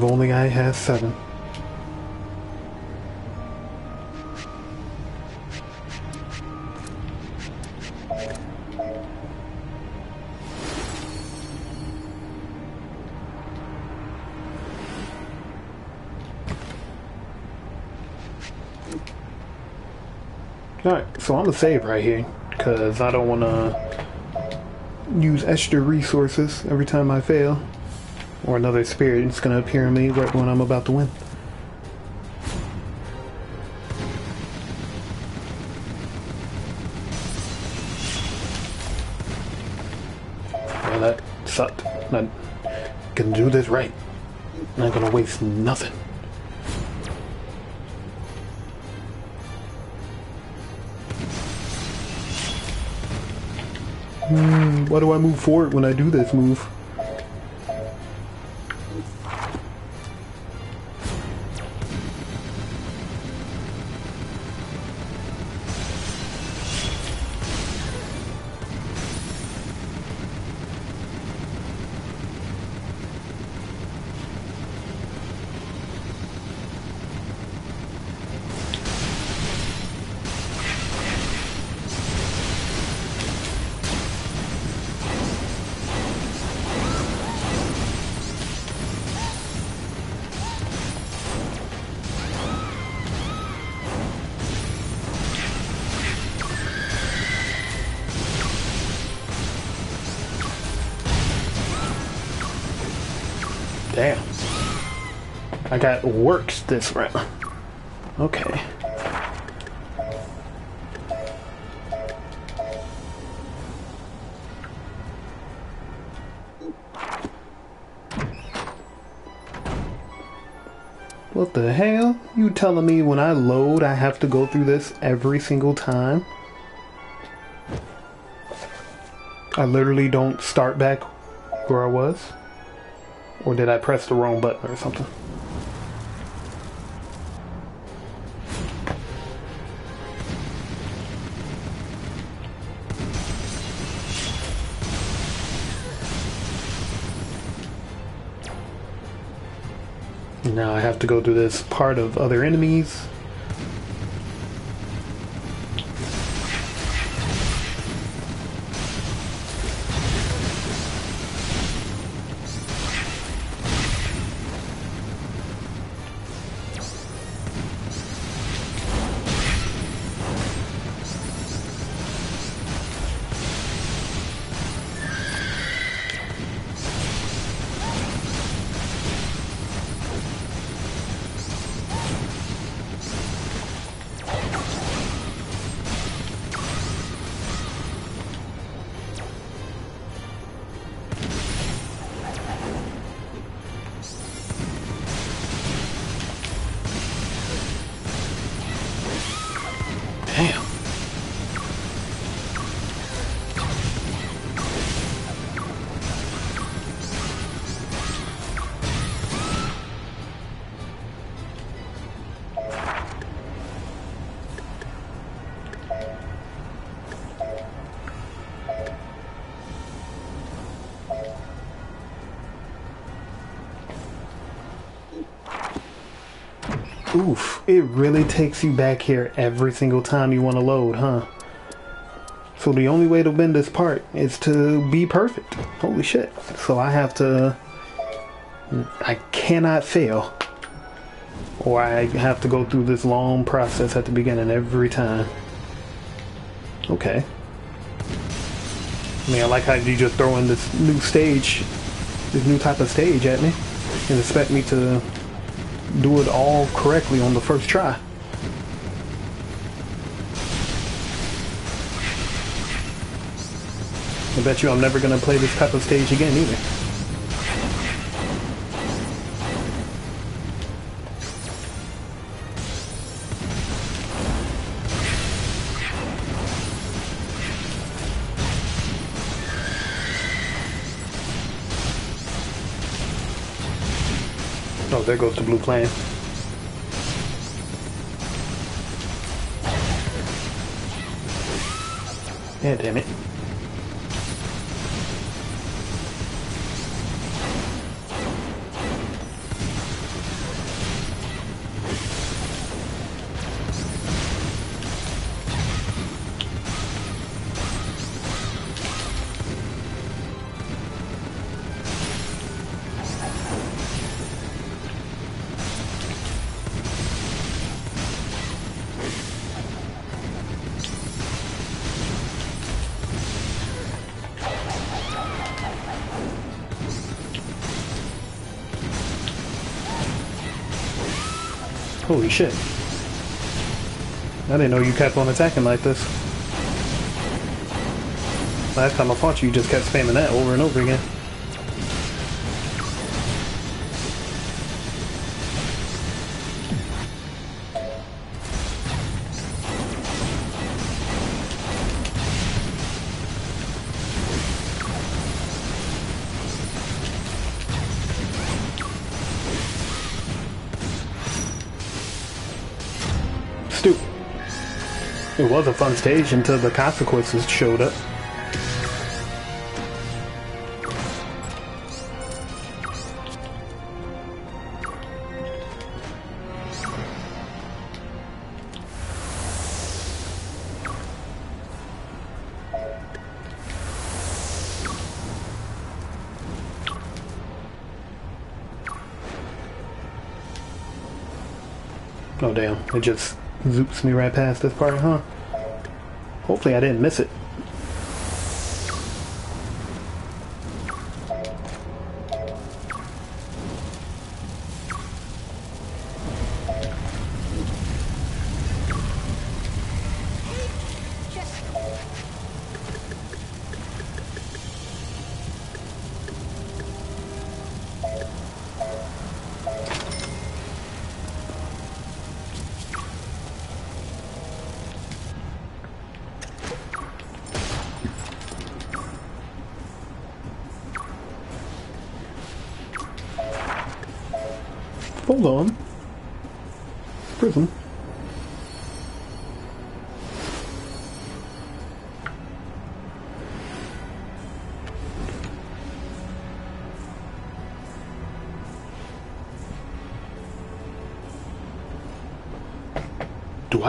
If only I had seven. Alright, so I'm gonna save right here because I don't want to use extra resources every time I fail or another spirit is going to appear on me right when I'm about to win. Well, that sucked. Not gonna do this right. Not gonna waste nothing. Hmm, why do I move forward when I do this move? Got works this round. Okay. What the hell? You telling me when I load I have to go through this every single time? I literally don't start back where I was? Or did I press the wrong button or something? Go through this part of other enemies. Oof, it really takes you back here every single time you want to load, huh? So the only way to win this part is to be perfect. Holy shit. So I have to... I cannot fail. Or I have to go through this long process at the beginning every time. Okay. I mean, I like how you just throw in this new stage, this new type of stage at me, and expect me to do it all correctly on the first try. I bet you I'm never going to play this type of stage again either. There goes the blue plane. Yeah, damn it. Shit. I didn't know you kept on attacking like this. Last time I fought you, you just kept spamming that over and over again. Was a fun stage until the consequences showed up. Oh damn, it just zoops me right past this part, huh? Hopefully I didn't miss it.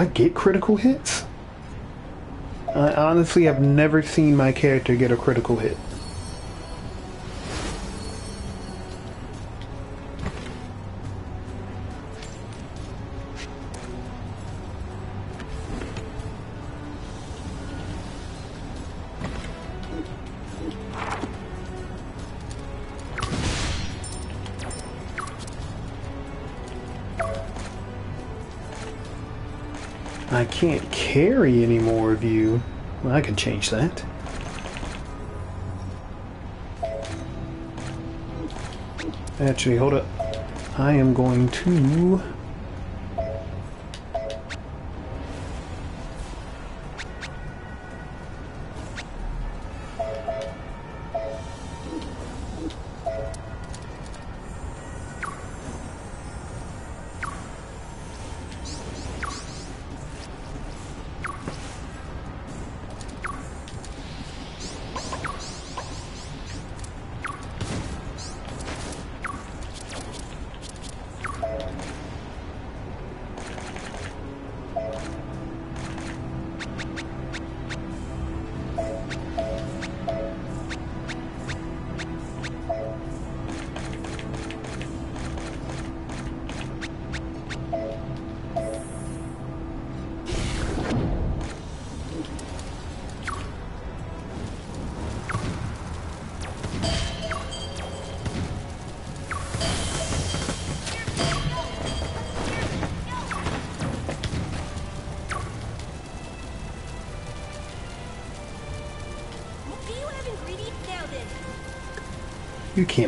I get critical hits? I honestly have never seen my character get a critical hit. Can't carry any more of you. Well, I can change that. Actually, hold up. I am going to...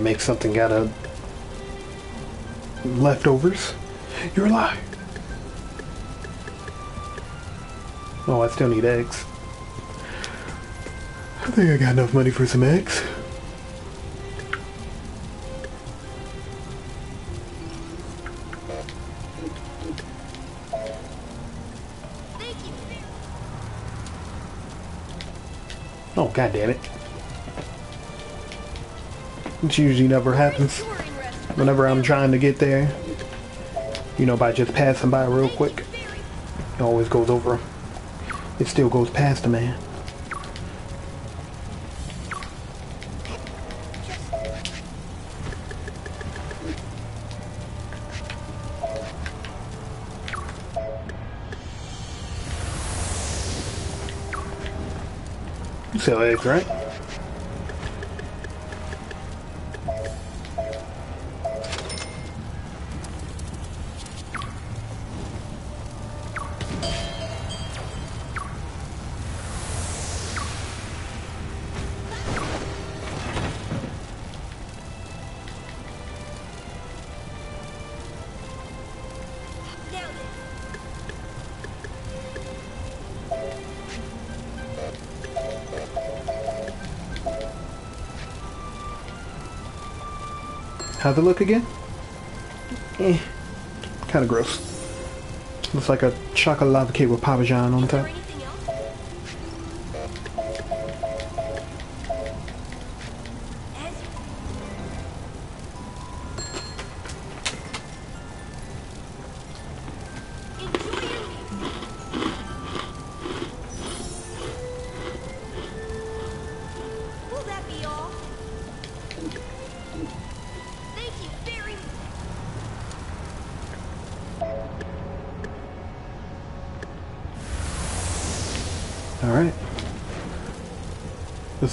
can't make something out of leftovers. You're lying. Oh, I still need eggs. I think I got enough money for some eggs. Oh, god damn it. It usually never happens. Whenever I'm trying to get there, you know, by just passing by real quick, it always goes over. It still goes past the man. Sell eggs, right? How's it look again? Eh, kind of gross. Looks like a chocolate lava cake with parmesan on top.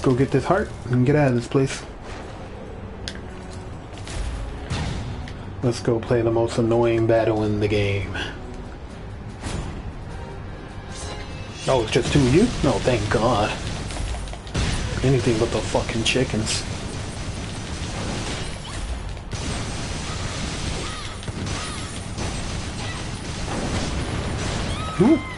Let's go get this heart and get out of this place. Let's go play the most annoying battle in the game. Oh, it's just two of you? No, thank God. Anything but the fucking chickens. Ooh.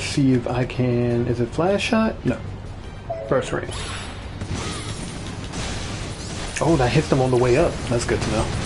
Let's see if I can... Is it flash shot? No. First range. Oh, that hits them on the way up. That's good to know.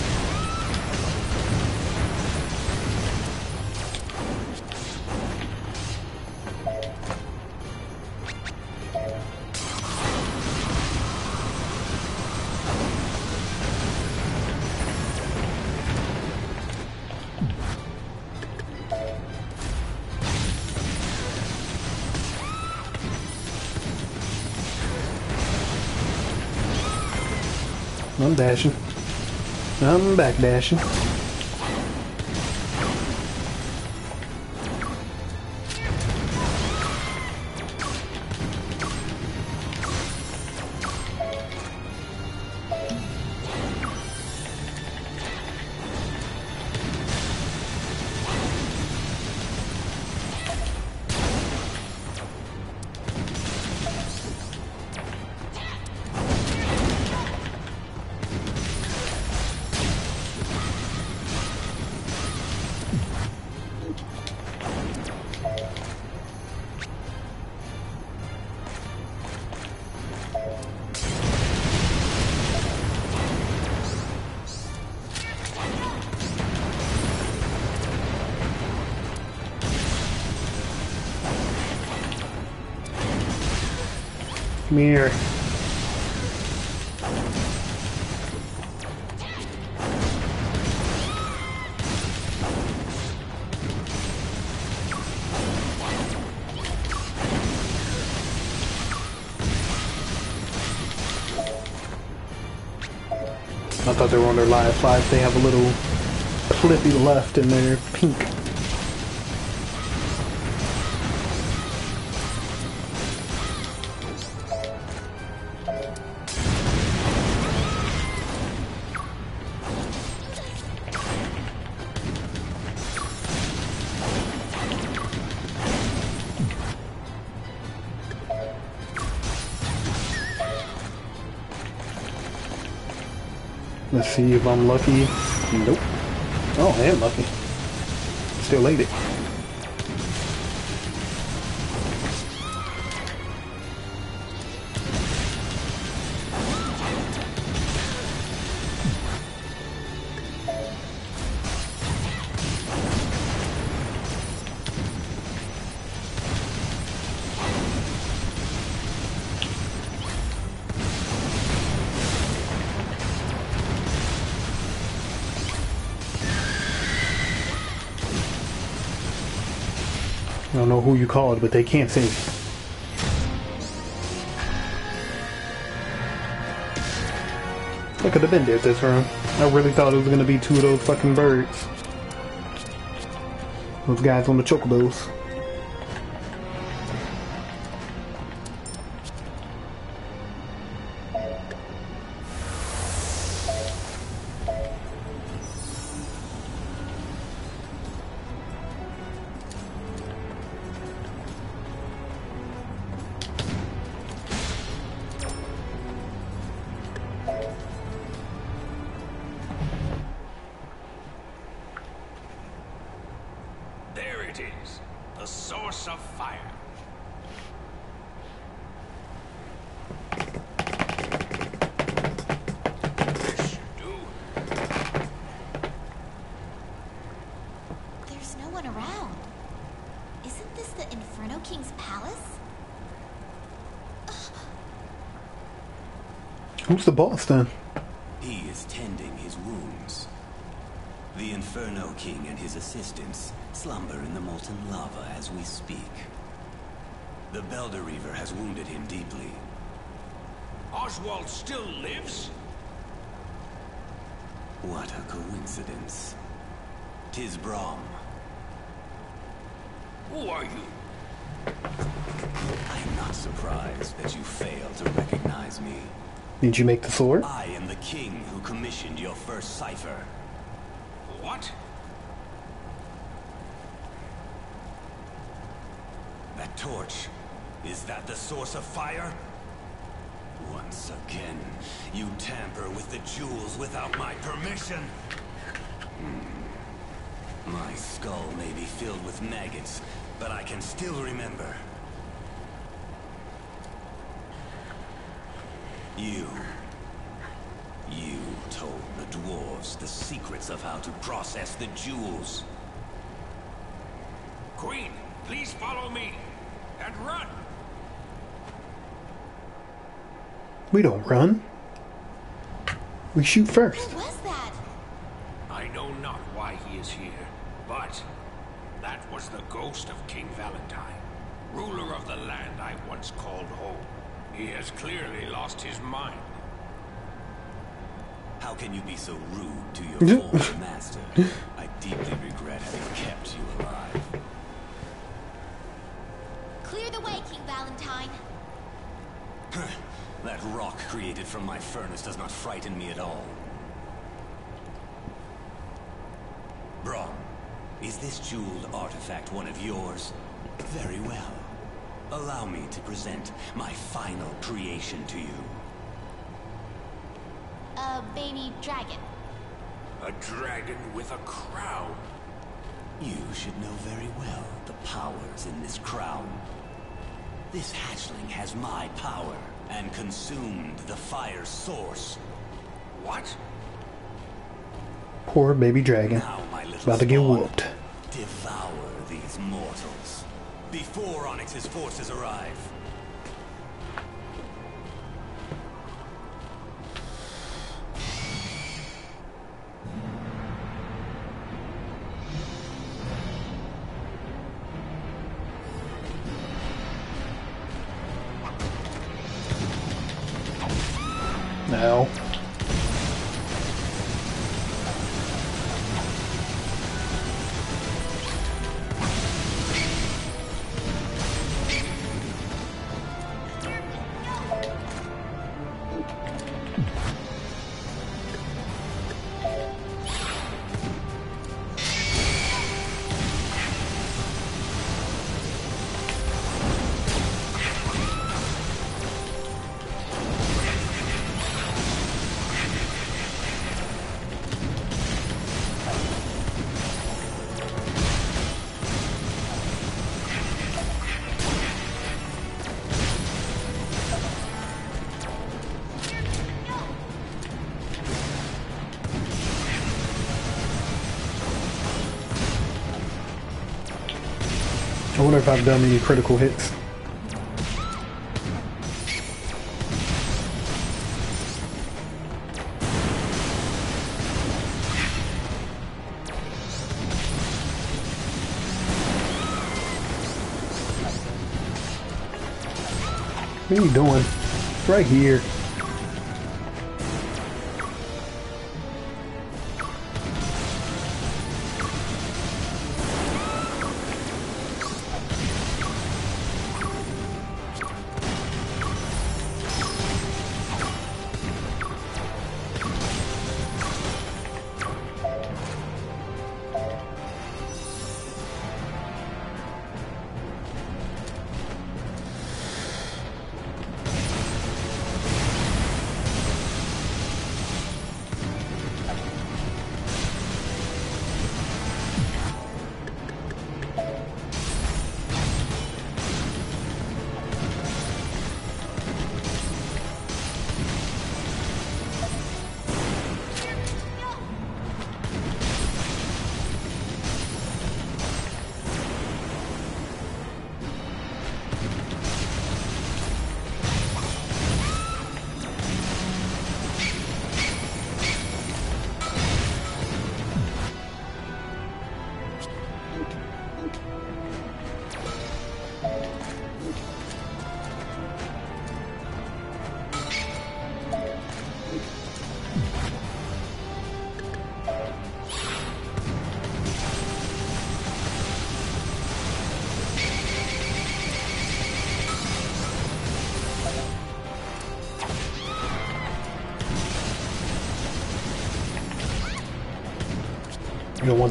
I'm five. they have a little clippy left in their pink see if I'm lucky. Nope. Oh, I am lucky. Still ate it. Who you called, but they can't save you. I could have been dead this round. I really thought it was gonna be two of those fucking birds. Those guys on the chocobos. The boss then? He is tending his wounds. The Inferno King and his assistants slumber in the molten lava as we speak. The Belderiver has wounded him deeply. Oswald still lives? What a coincidence. Tis Brom. Who are you? I am not surprised that you fail to recognize me. Did you make the sword? I am the king who commissioned your first Psypher. What? That torch, is that the source of fire? Once again, you tamper with the jewels without my permission. Hmm. My My skull may be filled with maggots, but I can still remember. You. You told the dwarves the secrets of how to process the jewels. Queen, please follow me. And run! We don't run. We shoot first. Who was that? I know not why he is here, but that was the ghost of King Valentine, ruler of the land I once called home. He has clearly lost his mind. How can you be so rude to your former master? I deeply regret having kept you alive. Clear the way, King Valentine. That rock created from my furnace does not frighten me at all. Brom, is this jeweled artifact one of yours? Very well. Allow me to present my final creation to you. A baby dragon. A dragon with a crown. You should know very well the powers in this crown. This hatchling has my power and consumed the fire source. What? Poor baby dragon. Now, my little About to get spawn, whooped. Before Onyx's forces arrive. If I've done any critical hits. What are you doing? It's right here.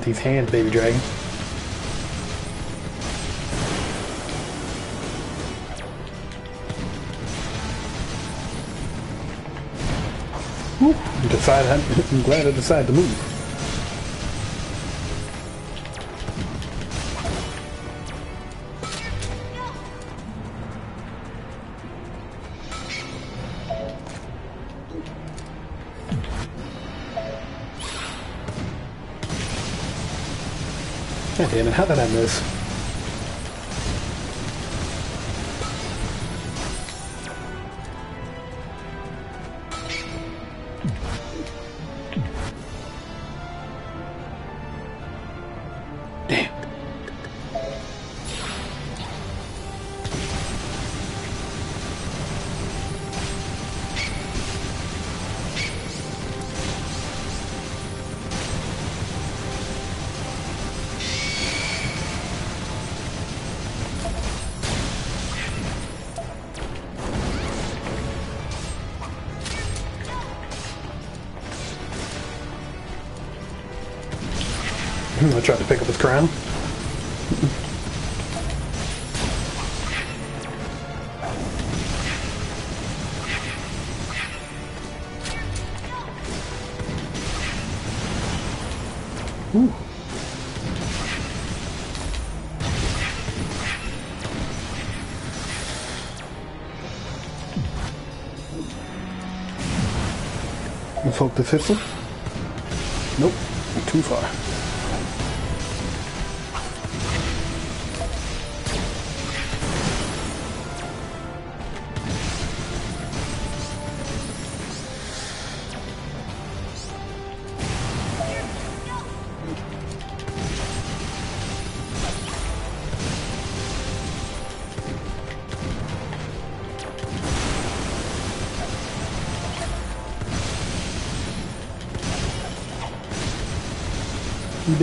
These hands, baby dragon. Decided, I'm glad I decided to move. Damn it, how did I miss? Ooh. Let's hope this hits him. Nope, too far.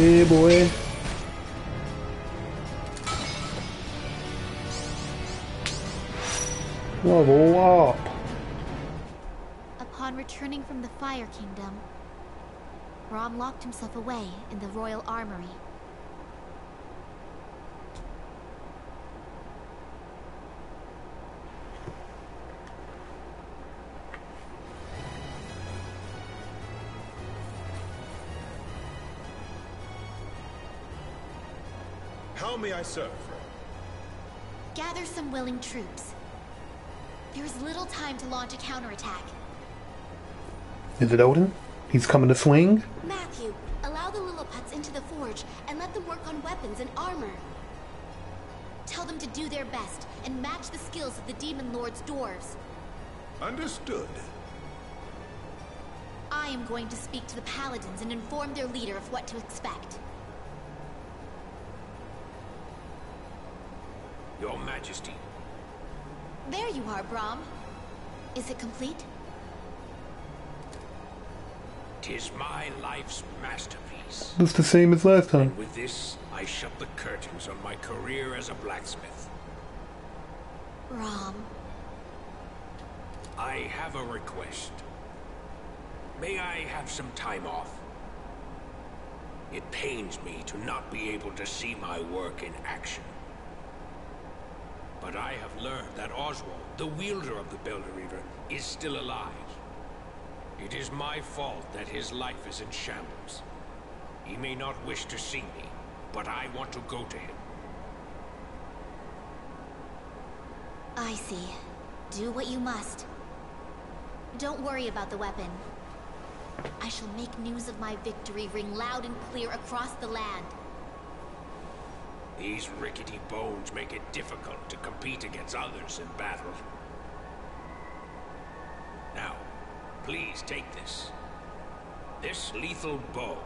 There, boy. Level up. Upon returning from the Fire Kingdom, Brom locked himself away in the royal armory. I serve? Gather some willing troops. There is little time to launch a counterattack. Is it Odin? He's coming to swing? Matthew, allow the Lilliputs into the forge and let them work on weapons and armor. Tell them to do their best and match the skills of the Demon Lord's dwarves. Understood. I am going to speak to the Paladins and inform their leader of what to expect. Your Majesty. There you are, Brom. Is it complete? Tis my life's masterpiece. Looks the same as last time. And with this, I shut the curtains on my career as a blacksmith. Brom. I have a request. May I have some time off? It pains me to not be able to see my work in action. But I have learned that Oswald, the wielder of the Belderiver, is still alive. It is my fault that his life is in shambles. He may not wish to see me, but I want to go to him. I see. Do what you must. Don't worry about the weapon. I shall make news of my victory ring loud and clear across the land. These rickety bones make it difficult to compete against others in battle. Now, please take this. This lethal bow.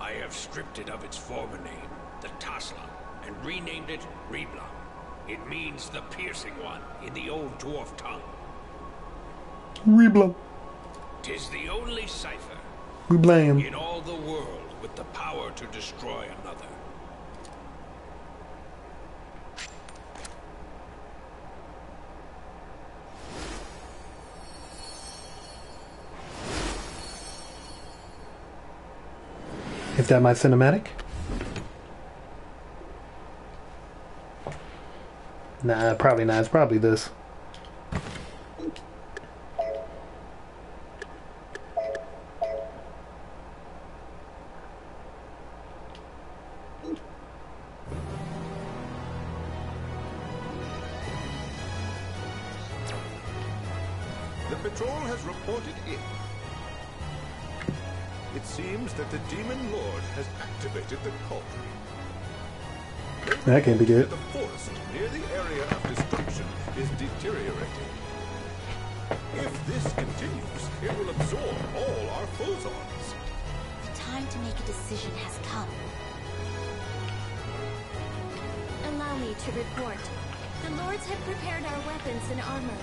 I have stripped it of its former name, the Tasla, and renamed it Rebla. It means the piercing one in the old dwarf tongue. Rebla. Tis the only Psypher We blame. in all the world with the power to destroy another. That my cinematic? Nah, probably not. It's probably this. That can't be good. The forest near the area of destruction is deteriorating. If this continues, it will absorb all our phozons. The time to make a decision has come. Allow me to report. The lords have prepared our weapons and armor.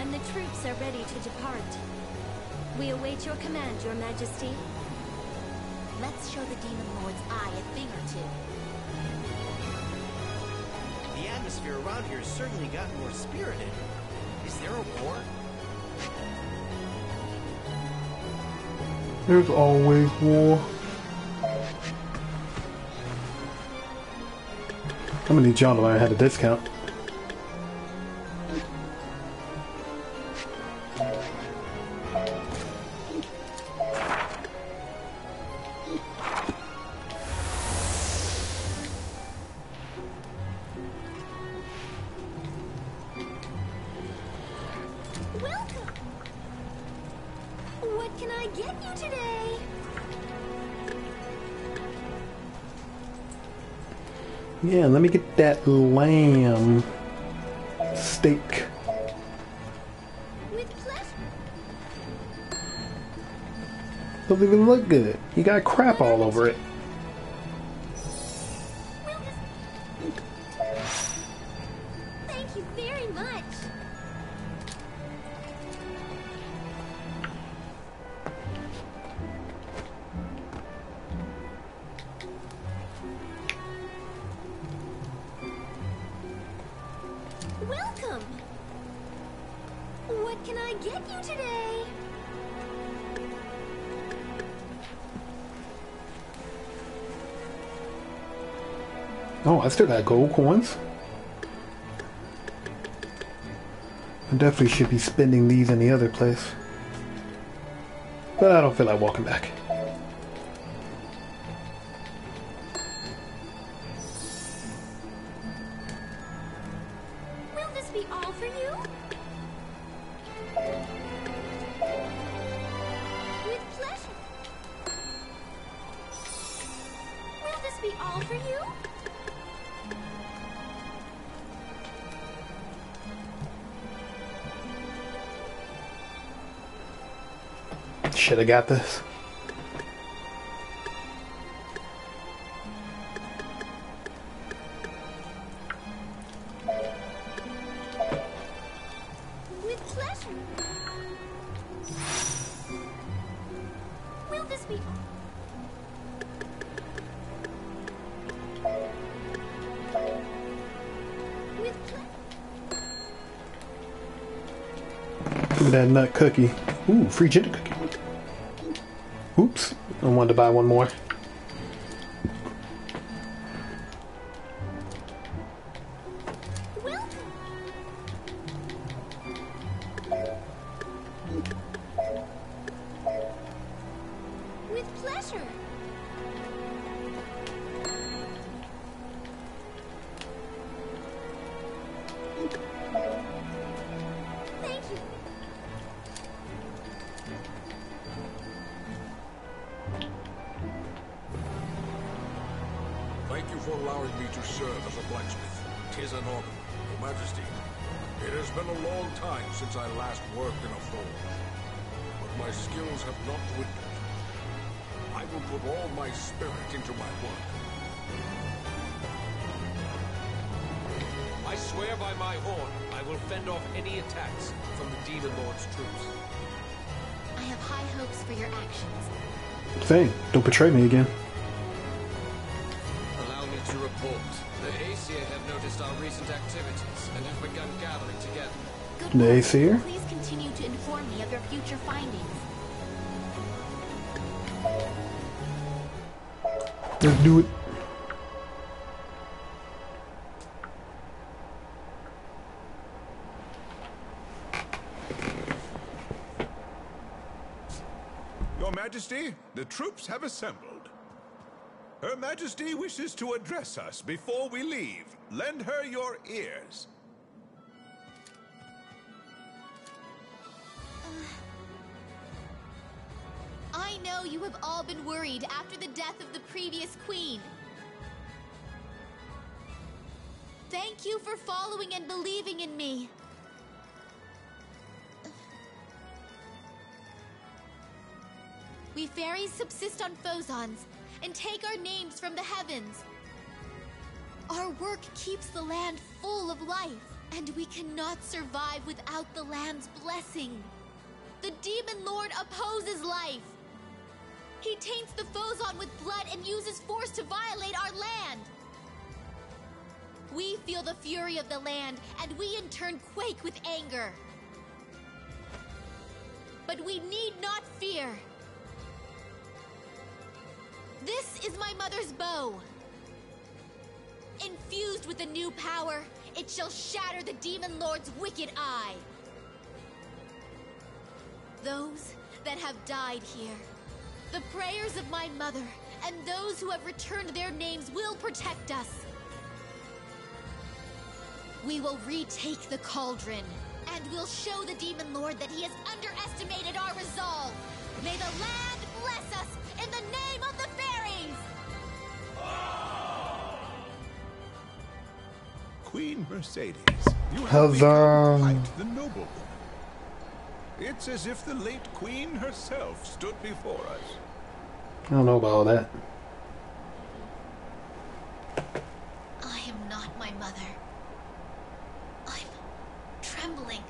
And the troops are ready to depart. We await your command, your majesty. Let's show the Demon Lord's eye a thing or two. The atmosphere around here has certainly gotten more spirited. Is there a war? There's always war. I'm gonna need John to learn how to discount. Lamb steak. Doesn't even look good. You got crap all over it. I still got gold coins. I definitely should be spending these in the other place. But I don't feel like walking back. Should have got this. With pleasure. Will this be With pleasure. Give me that nut cookie. Ooh, free ginger cookie. Oops. I wanted to buy one more. Betray me again. Allow me to report. The Aesir have noticed our recent activities and have begun gathering together. Good The. Aesir? Please continue to inform me of your future findings. Let's do it. Assembled. Her Majesty wishes to address us before we leave. Lend her your ears. Uh, I know you have all been worried after the death of the previous queen. Thank you for following and believing in me. Fairies subsist on phozons and take our names from the heavens. Our work keeps the land full of life, and we cannot survive without the land's blessing. The Demon Lord opposes life. He taints the phozon with blood and uses force to violate our land. We feel the fury of the land, and we in turn quake with anger. But we need not fear. This is my mother's bow. Infused with a new power, it shall shatter the Demon Lord's wicked eye. Those that have died here, the prayers of my mother, and those who have returned their names will protect us. We will retake the cauldron, and we'll show the Demon Lord that he has underestimated our resolve. May the land bless us in the name of the fairies! Queen Mercedes, you have Huzzah. Um, quite the noblewoman. It's as if the late queen herself stood before us. I don't know about all that. I am not my mother. I'm trembling.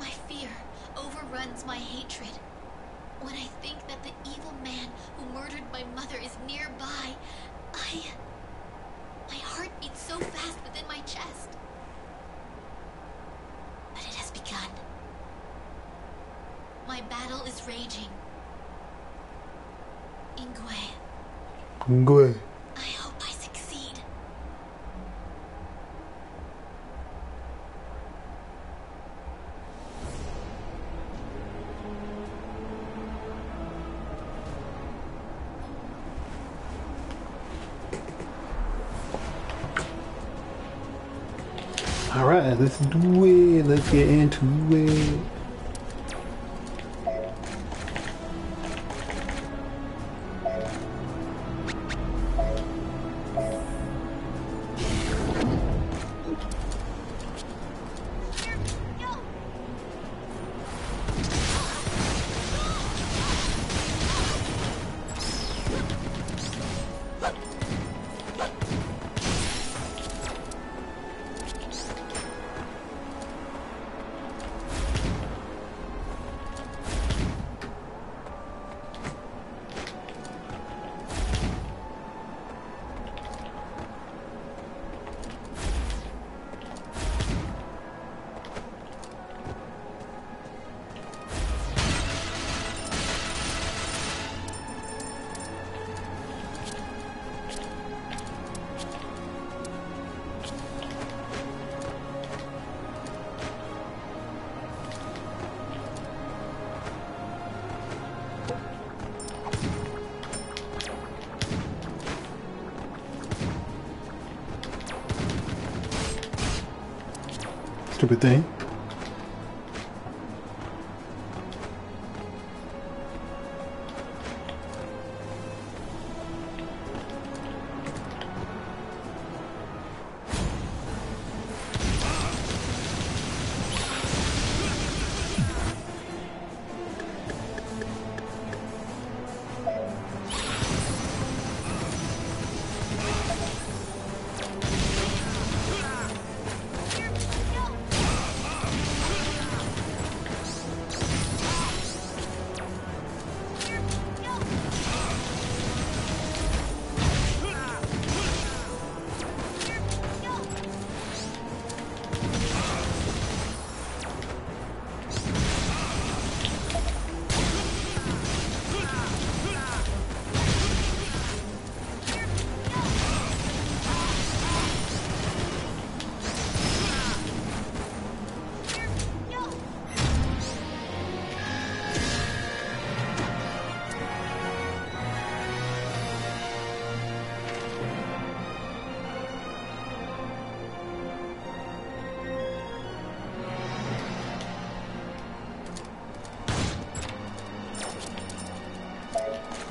My fear overruns my hatred. When I think that the evil man who murdered my mother is nearby, I. My heart beats so fast within my chest. But it has begun. My battle is raging. Ingway, Good. Let's do it. Let's get into it.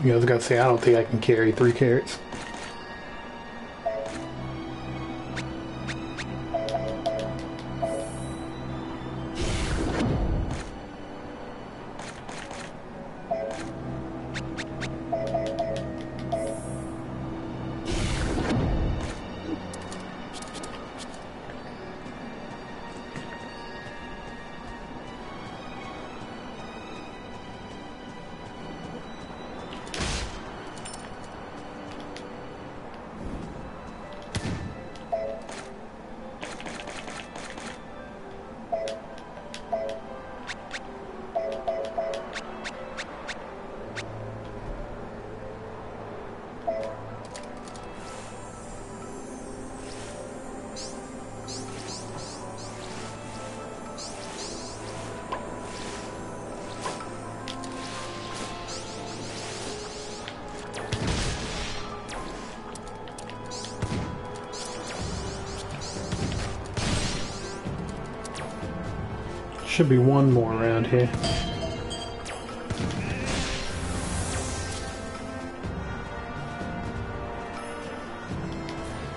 You know, gonna say I don't think I can carry three carrots. Should be one more around here.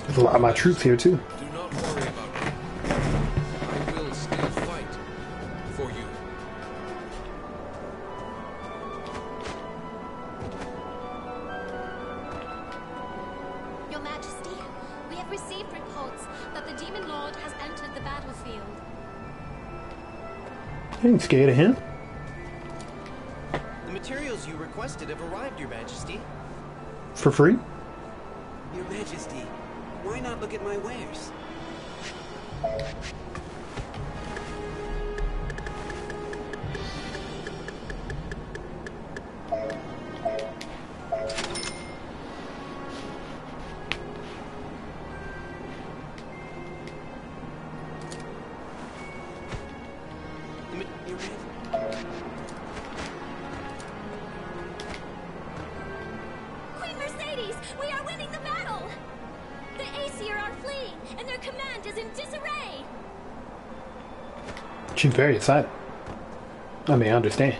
There's a lot of my troops here too. Scared of him. The materials you requested have arrived, Your Majesty. For free? Excited. I mean, I understand.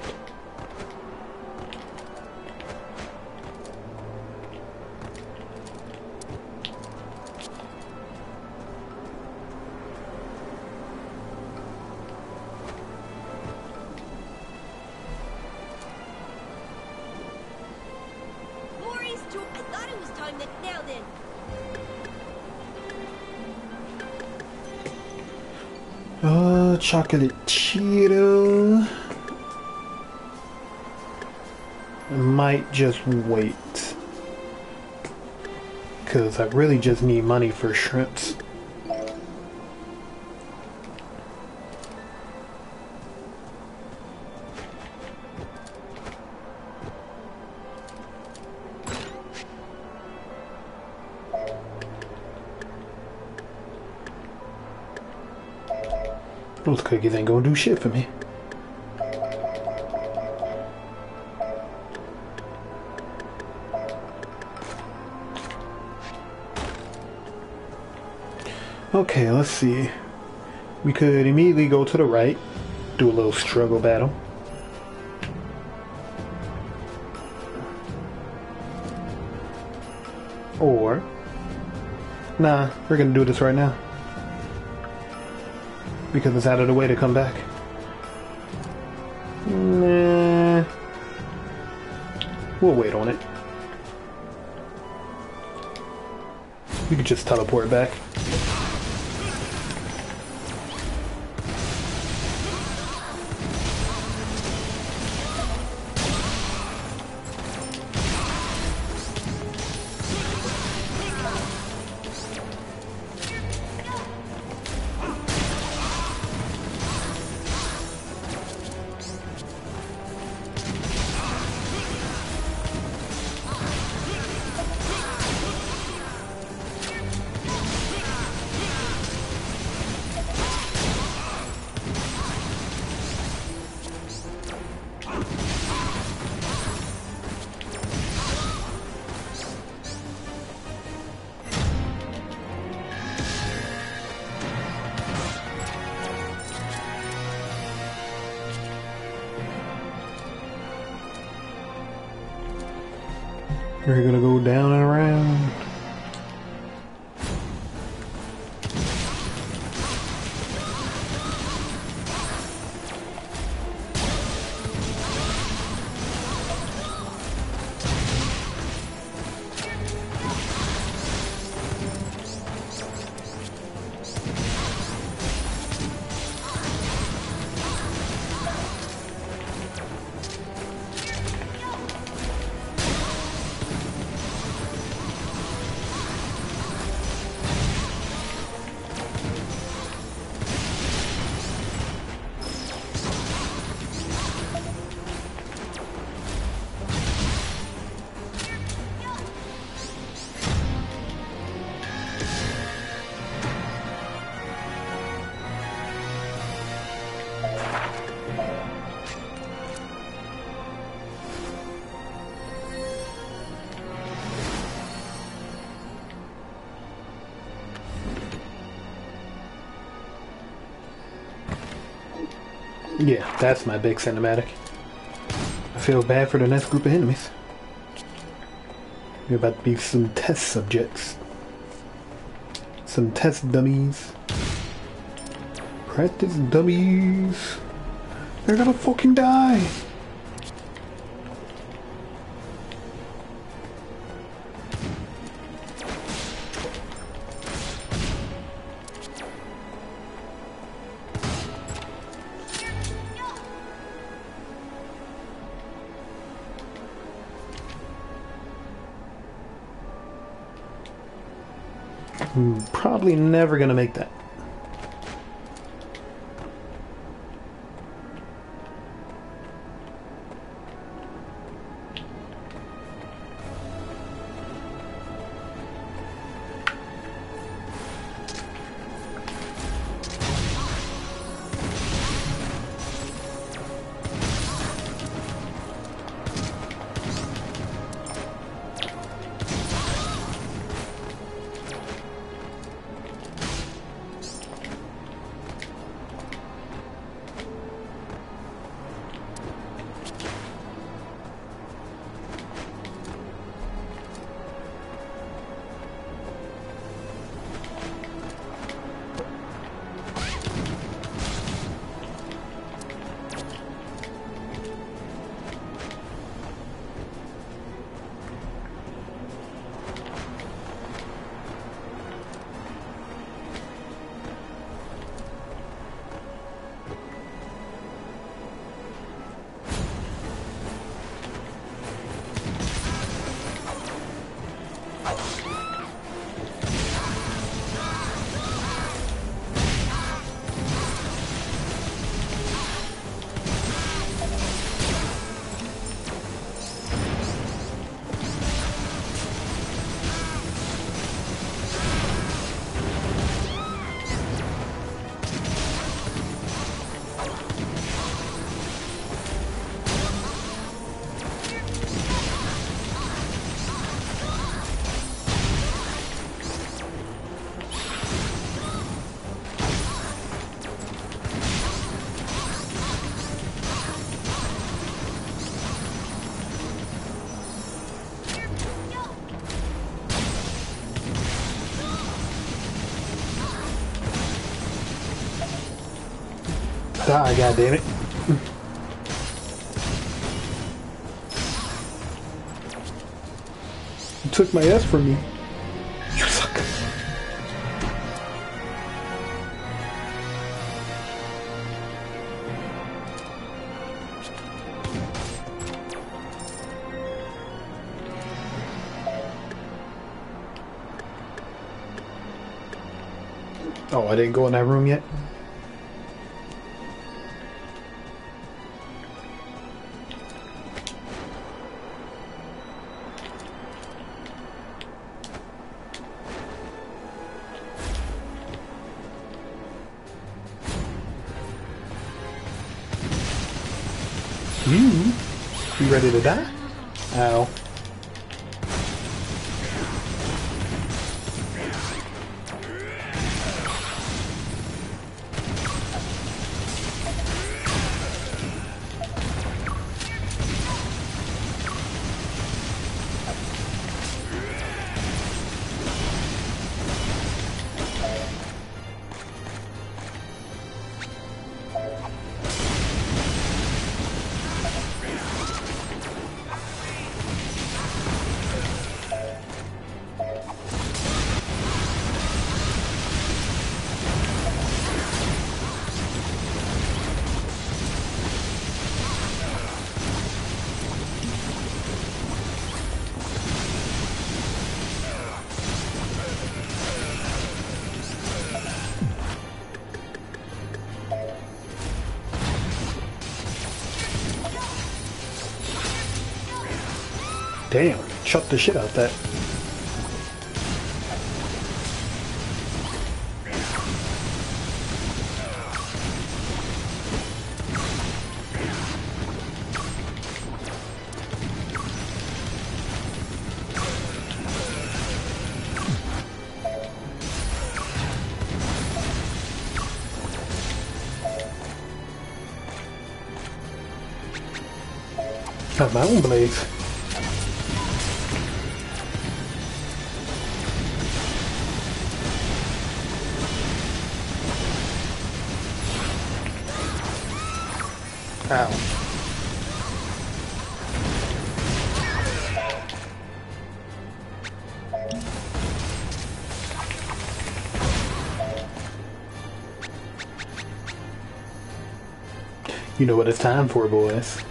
Chocolate Cheeto. I might just wait. Because I really just need money for shrimps. Those cookies ain't gonna do shit for me. Okay, let's see. We could immediately go to the right, do a little struggle battle. Or, nah, we're gonna do this right now because it's out of the way to come back. Nah. We'll wait on it. We could just teleport back. That's my big cinematic. I feel bad for the next group of enemies. You're about to be some test subjects. Some test dummies. Practice dummies. They're gonna fucking die. Probably never gonna make that. Die, goddammit. You took my S from me. You. Oh, I didn't go in that room yet? Chucked the shit out that. Got my own Ow. You know what it's time for, boys.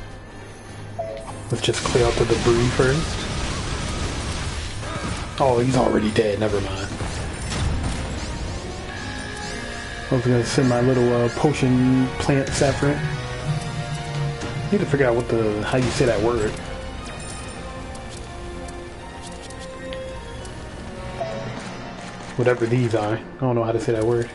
Let's just clear out the debris first. Oh, he's already dead. Never mind. I was gonna send my little uh, potion plant saffron. Need to figure out what the how you say that word. Whatever these are. I don't know how to say that word.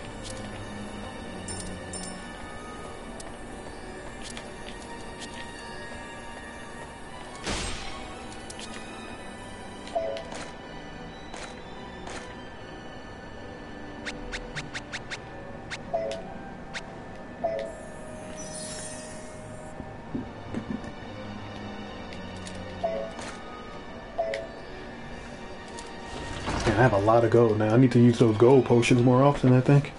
Of now. I need to use those gold potions more often, I think.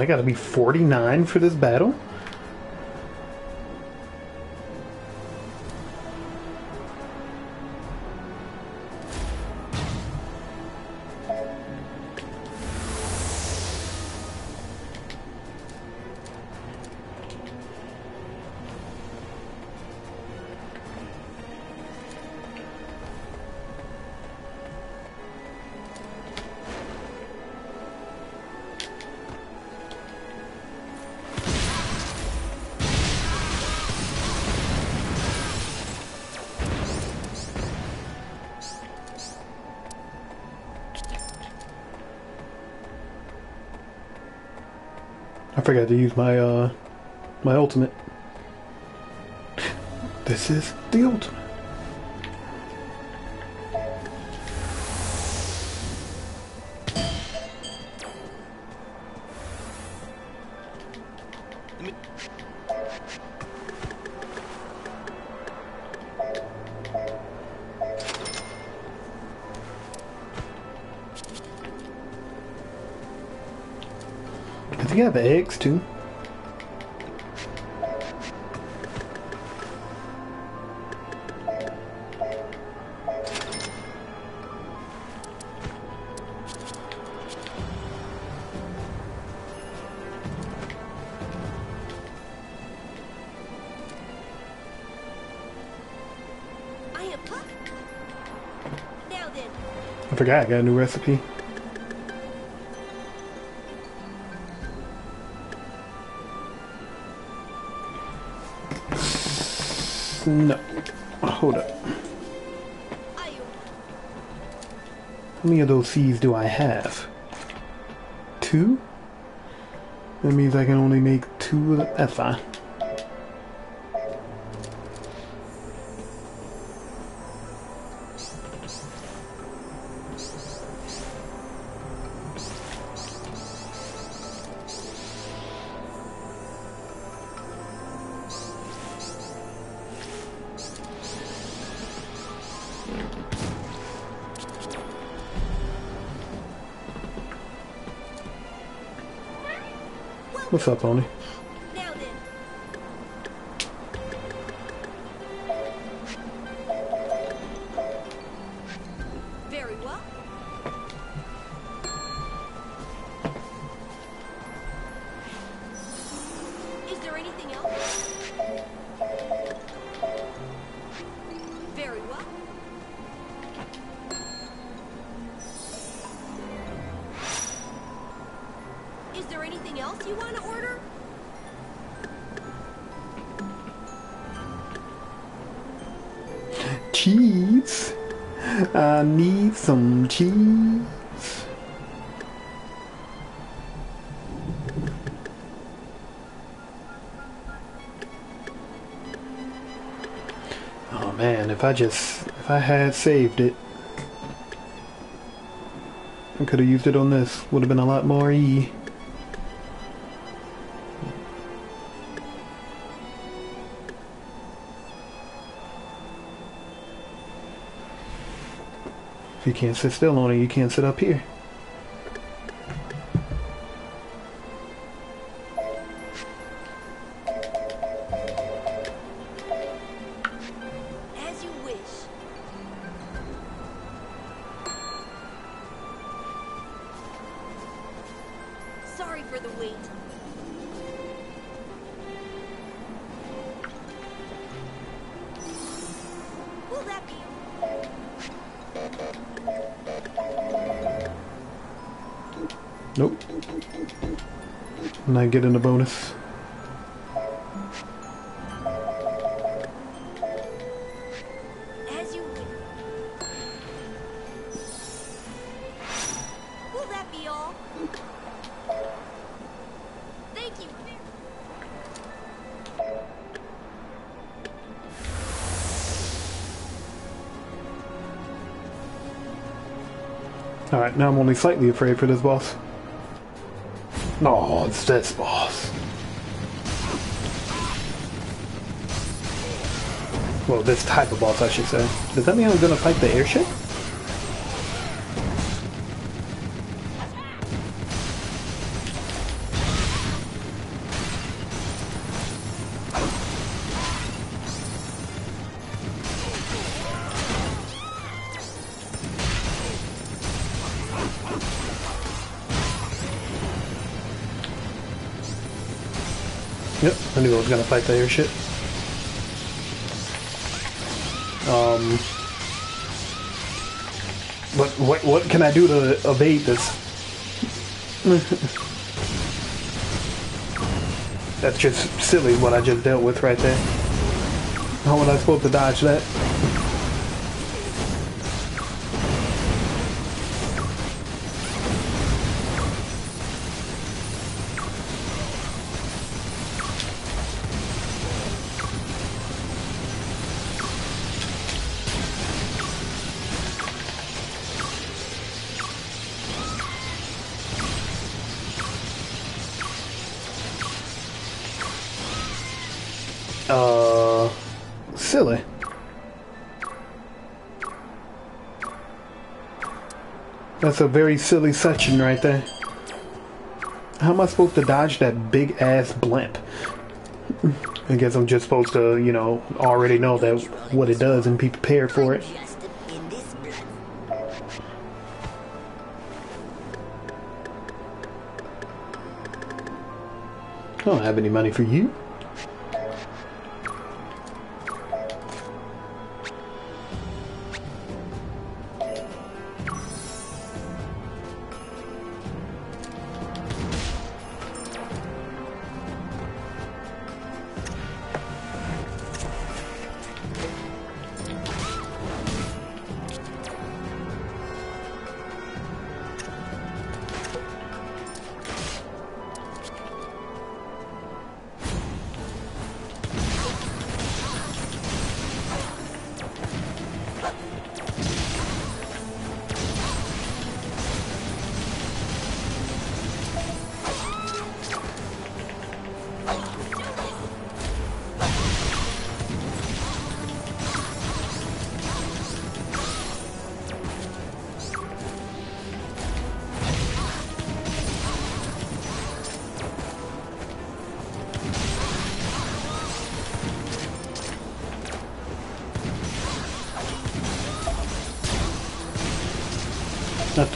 I gotta be 49 for this battle? Forgot to use my uh my ultimate. This is the ultimate. He have eggs too? I am Puck. Now then, I forgot I got a new recipe. No. Hold up. How many of those seeds do I have? Two? That means I can only make two of them. That's fine. What's up? Now I just if I had saved it, I could have used it on this. Would have been a lot more E. If you can't sit still on it, you can't sit up here. Slightly afraid for this boss. No, it's this boss. Well, this type of boss, I should say. Does that mean I'm gonna fight the airship? Gonna fight the airship. Um, but what what can I do to evade this? That's just silly what I just dealt with right there. How was I supposed to dodge that? A very silly section right there. How am I supposed to dodge that big ass blimp? I guess I'm just supposed to, you know, already know that what it does and be prepared for it. I don't have any money for you.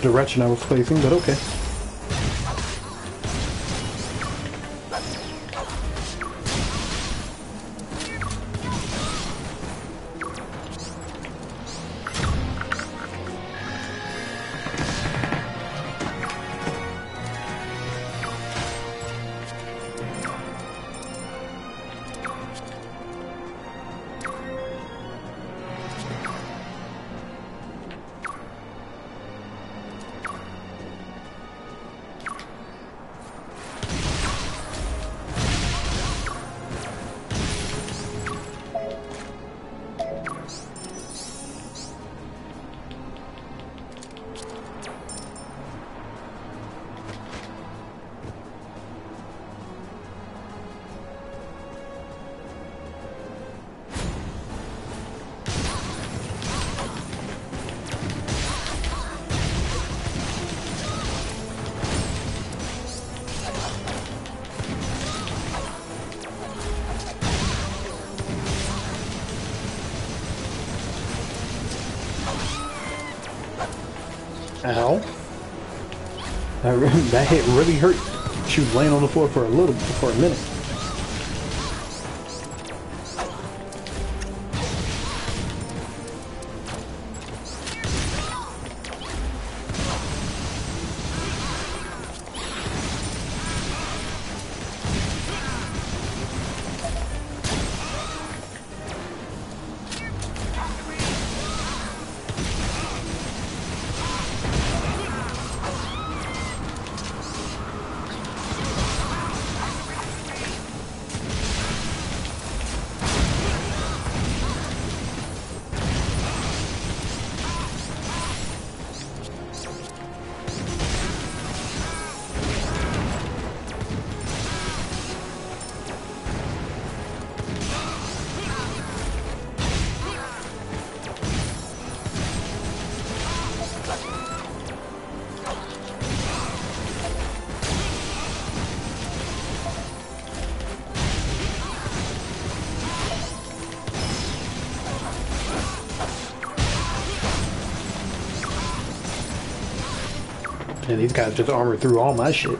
Direction I was facing, but okay. That, hit really hurt. She was laying on the floor for a little, for a minute. Guys just armored through all my shit.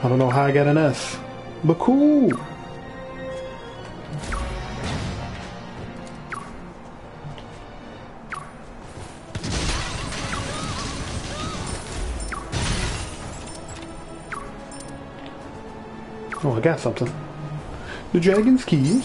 I don't know how I got an S, but cool. Oh, I got something. The dragon's key.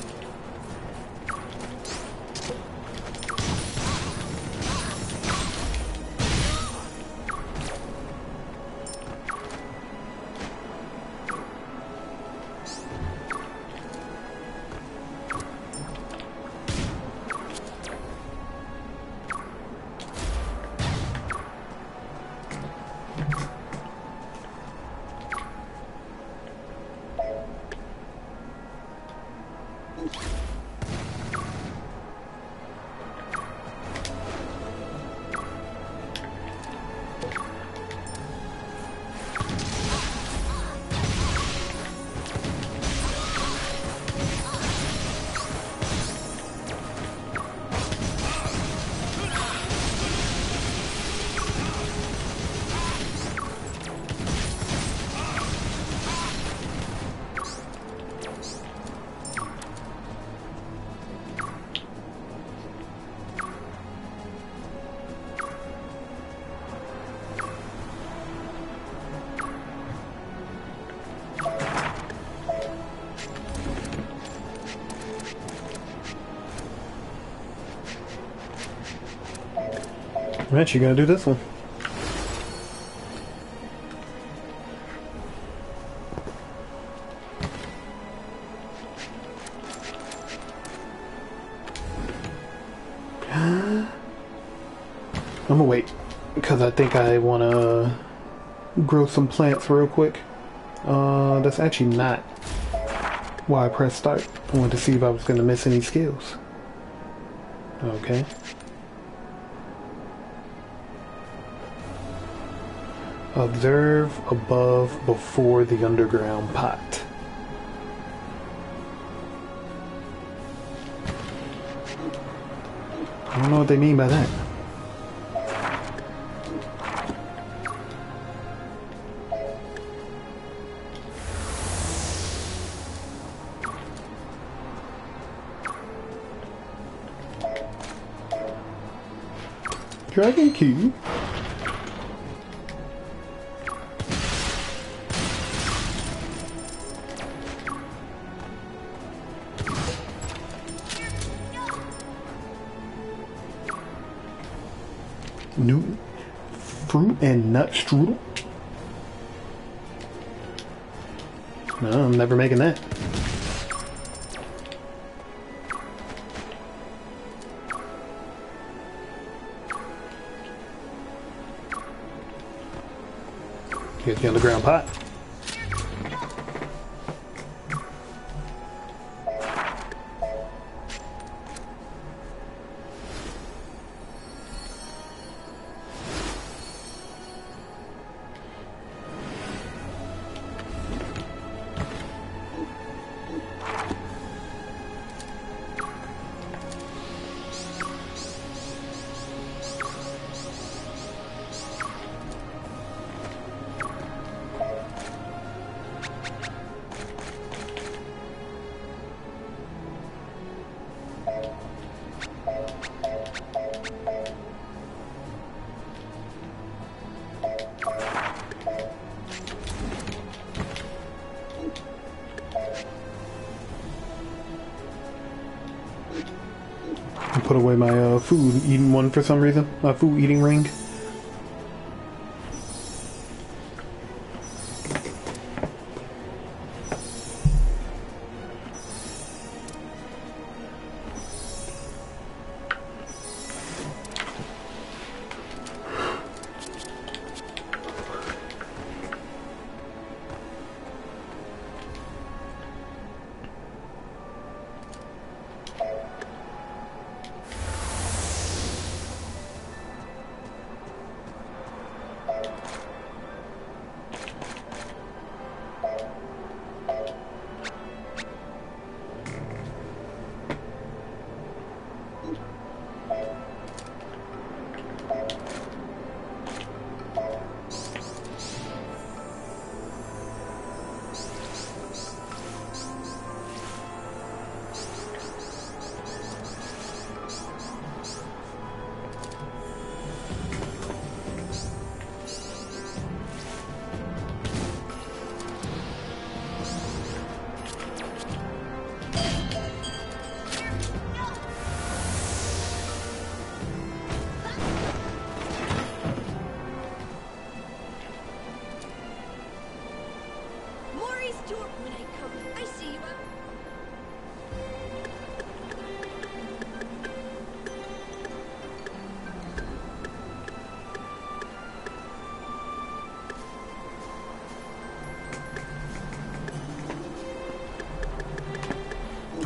Right, you gonna do this one. I'm gonna wait because I think I want to grow some plants real quick. Uh, that's actually not why I pressed start. I wanted to see if I was going to miss any skills. Okay. Observe above before the underground pot. I don't know what they mean by that. Dragon key. Nut strudel? No, I'm never making that. Here's the underground pot. Food eating one for some reason. A food eating ring.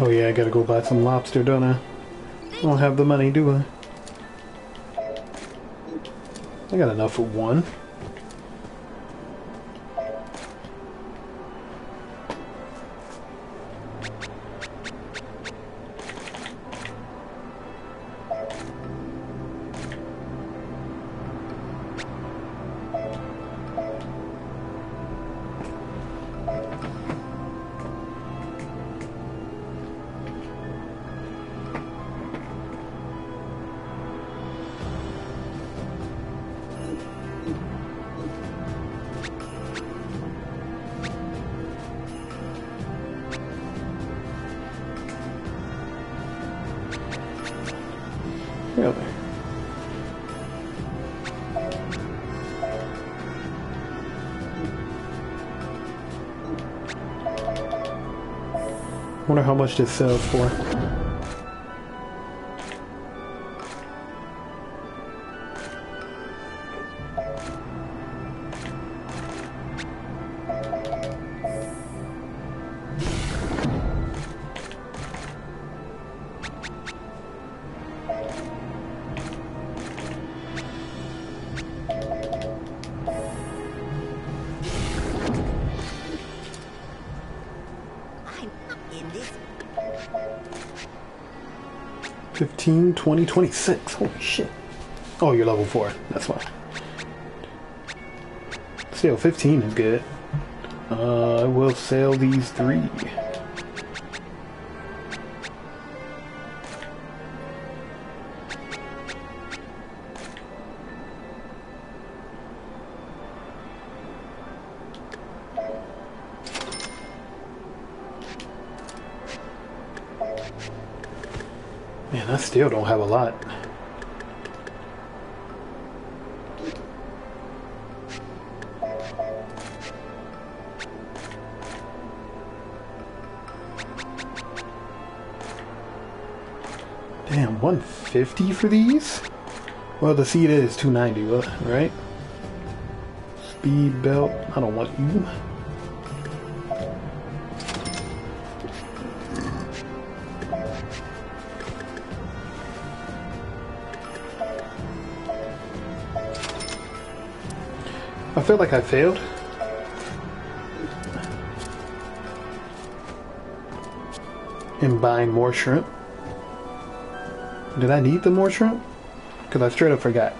Oh yeah, I gotta go buy some lobster, don't I? I don't have the money, do I? I got enough for one. This sells for. 15, 20, 26. Holy shit. Oh, you're level 4. That's why. Still, 15 is good. Uh, I will sell these three. 150 for these? Well, the seat is 290, right? Speed belt. I don't want you. I feel like I failed. In buying more shrimp. Did I need the more shrimp? Because I straight up forgot.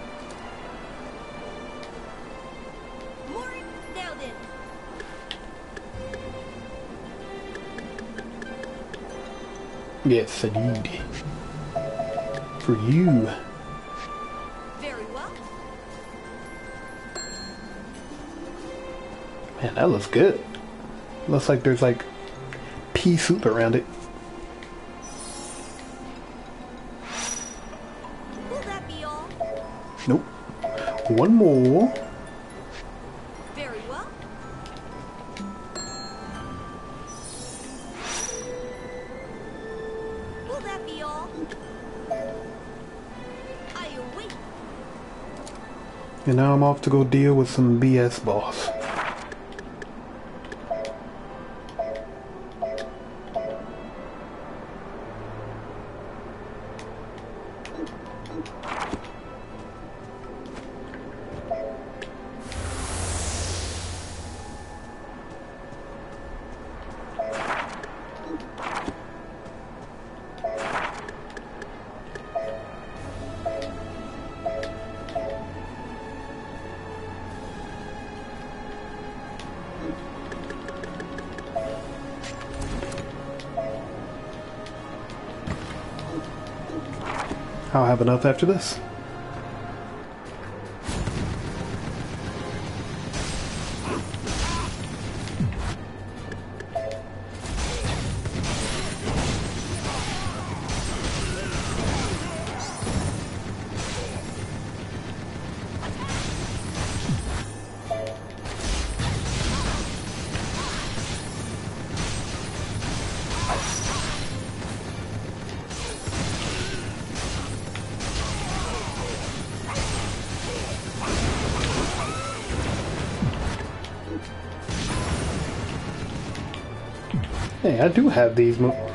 Yes, I did. For you. very well. Man, that looks good. Looks like there's like pea soup around it. One more. Very well. Will that be all? I await. And now I'm off to go deal with some BS boss. Enough after this. Do have these moves.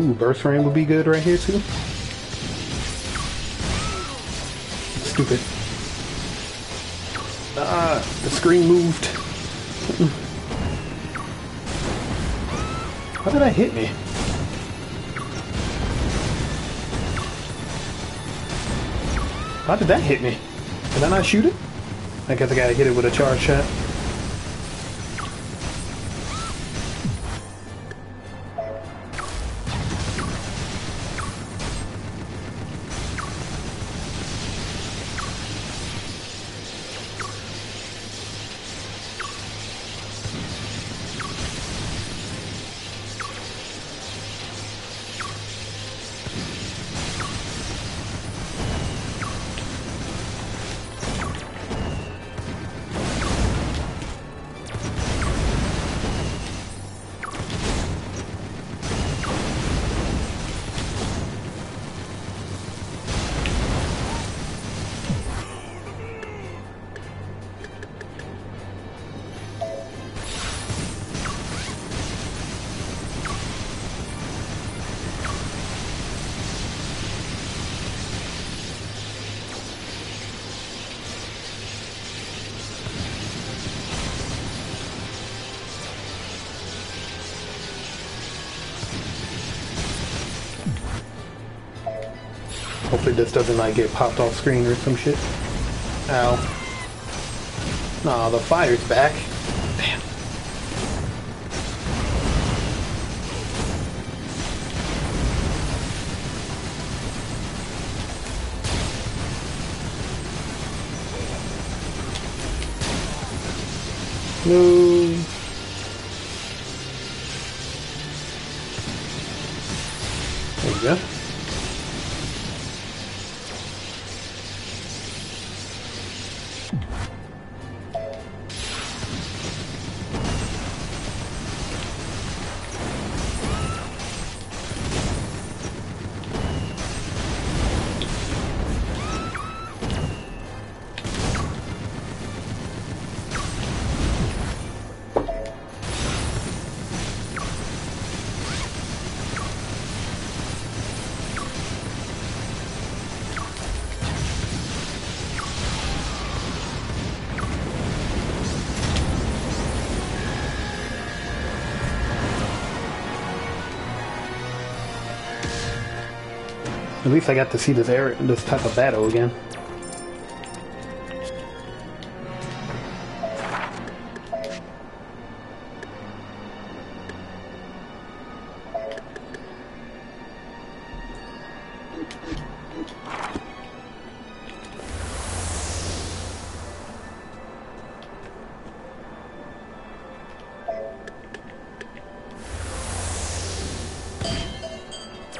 Ooh, burst rain would be good right here too. Stupid. Ah, the screen moved. How did that hit me? How did that hit me? Did I not shoot it? I guess I gotta hit it with a charge shot. This doesn't like get popped off screen or some shit. Ow. Nah, the fire's back. At least I got to see this area, this type of battle again.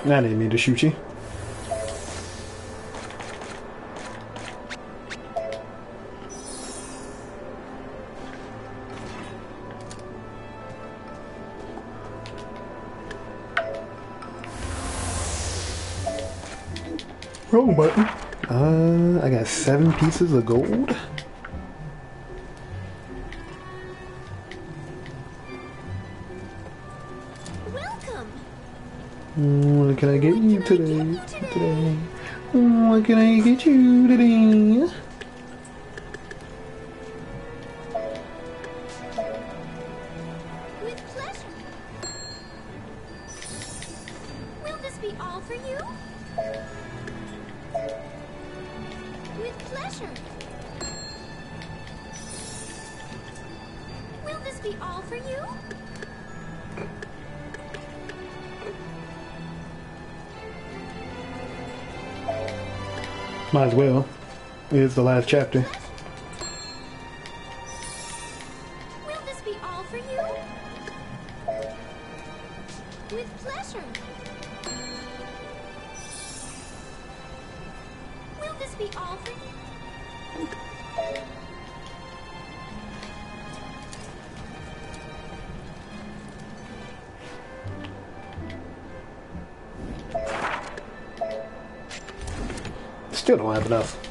I didn't mean to shoot you. Pieces of gold. Welcome. Mm, What can I get you today? Today. Mm, What can I get you today? Might as well. It's the last chapter. Will this be all for you? With pleasure. Will this be all for you? Still don't have enough.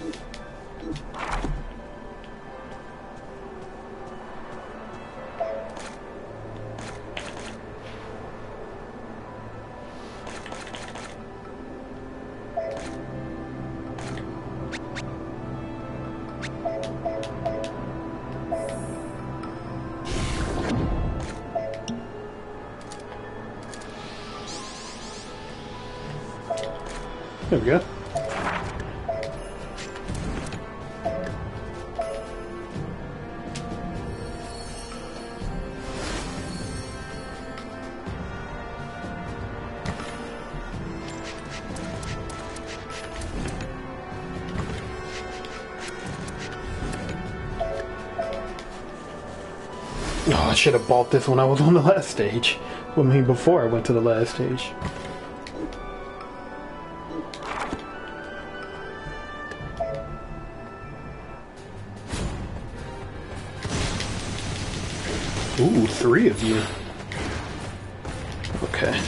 Bought this when I was on the last stage. I mean, before I went to the last stage. Ooh, three of you. Okay.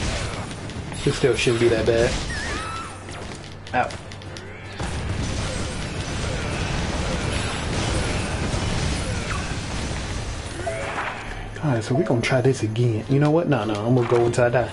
This still shouldn't be that bad. Ow. Alright, so we're gonna try this again. You know what? Nah, nah, I'm gonna go until I die.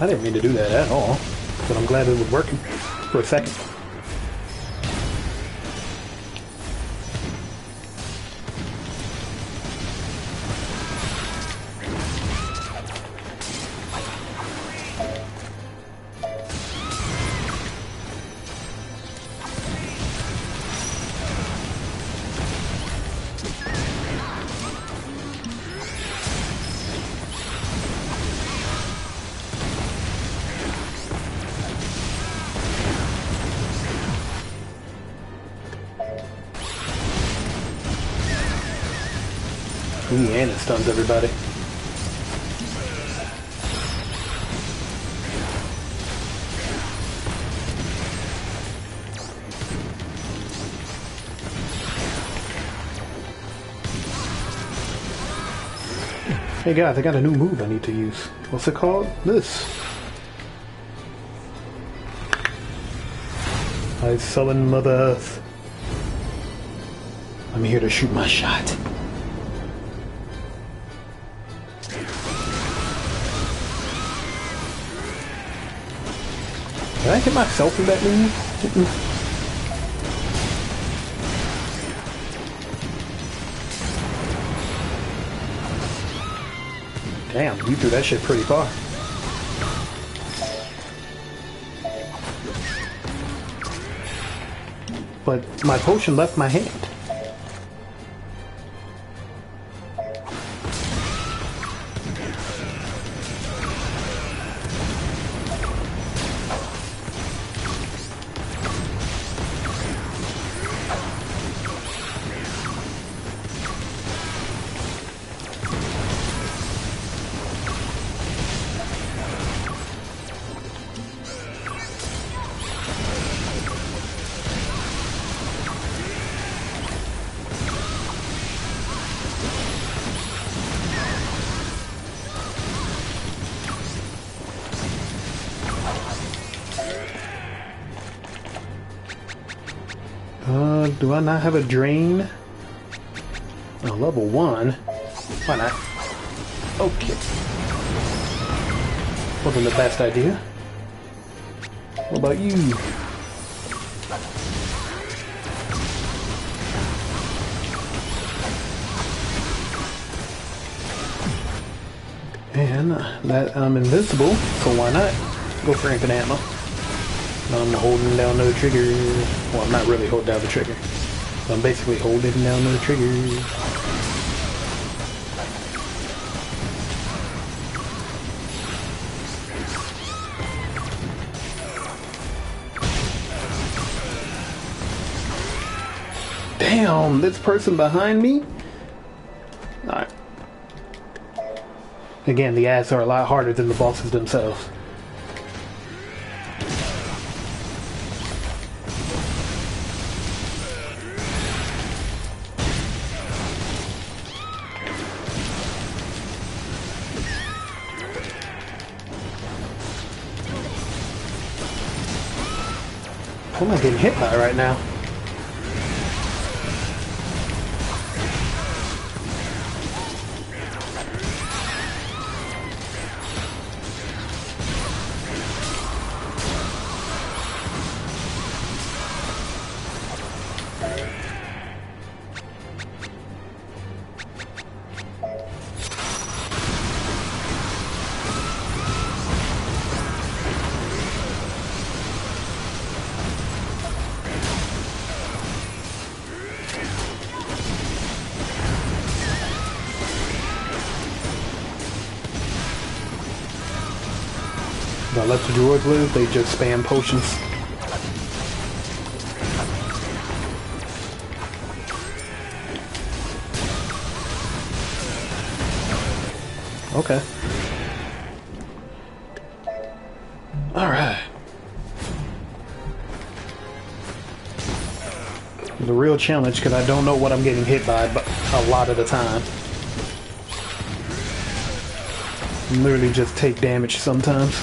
I didn't mean to do that at all, but I'm glad it was working for a second. Hey guys, I got a new move I need to use. What's it called? This. I summon Mother Earth. I'm here to shoot my shot. Did I hit myself in that move? Damn, you threw that shit pretty far. But my potion left my hand. Do I not have a drain? Oh, level one. Why not? Okay. Wasn't the best idea. What about you? And that I'm invisible, so why not go for infinite ammo? I'm holding down the trigger. Well, I'm not really holding down the trigger. I'm basically holding down the trigger. Damn, this person behind me? Alright. Again, the ads are a lot harder than the bosses themselves. Hit by right now? Just spam potions. Okay. Alright. The real challenge, because I don't know what I'm getting hit by but a lot of the time. Literally just take damage sometimes.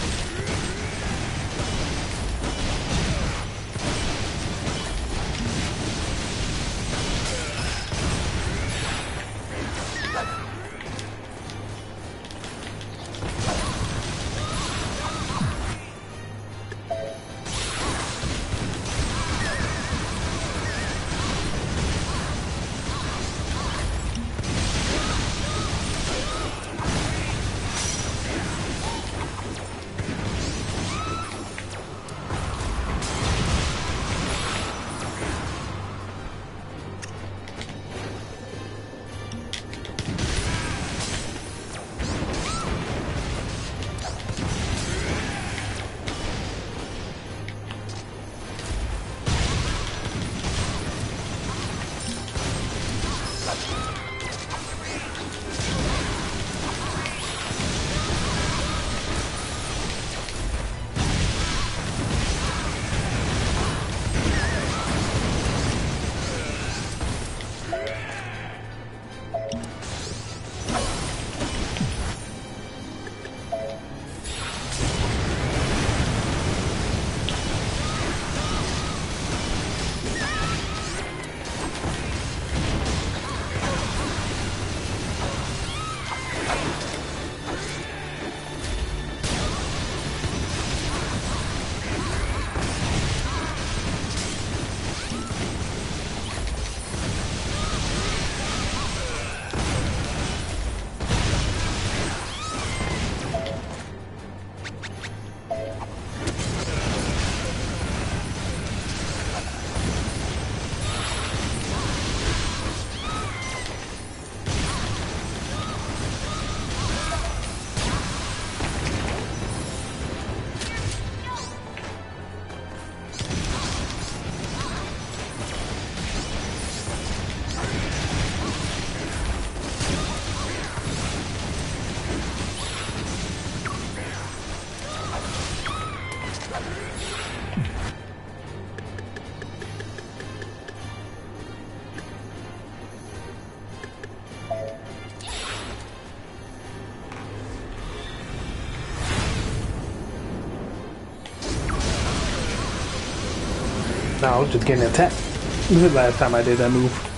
Getting attacked. This is the last time I did that move.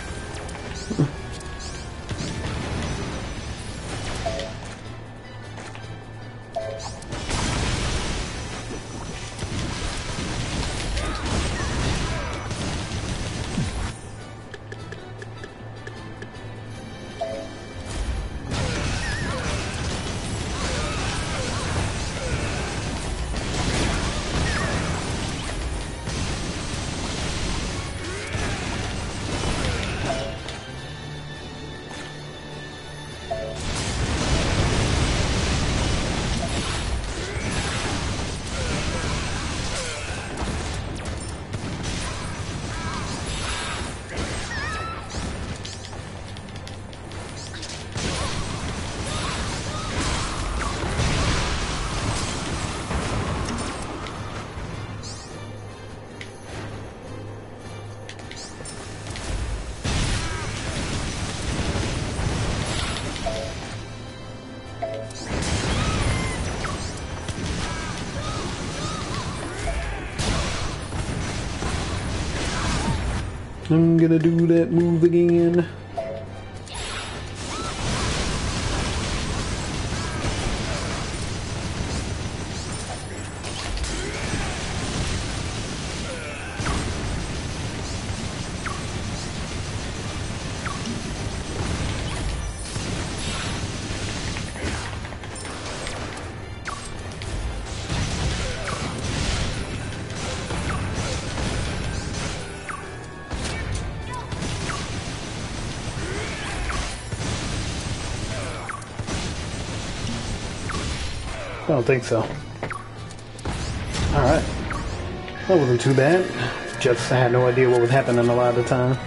I'm gonna do that move again. Don't think so. Alright. That wasn't too bad. Just I had no idea what was happening a lot of the time.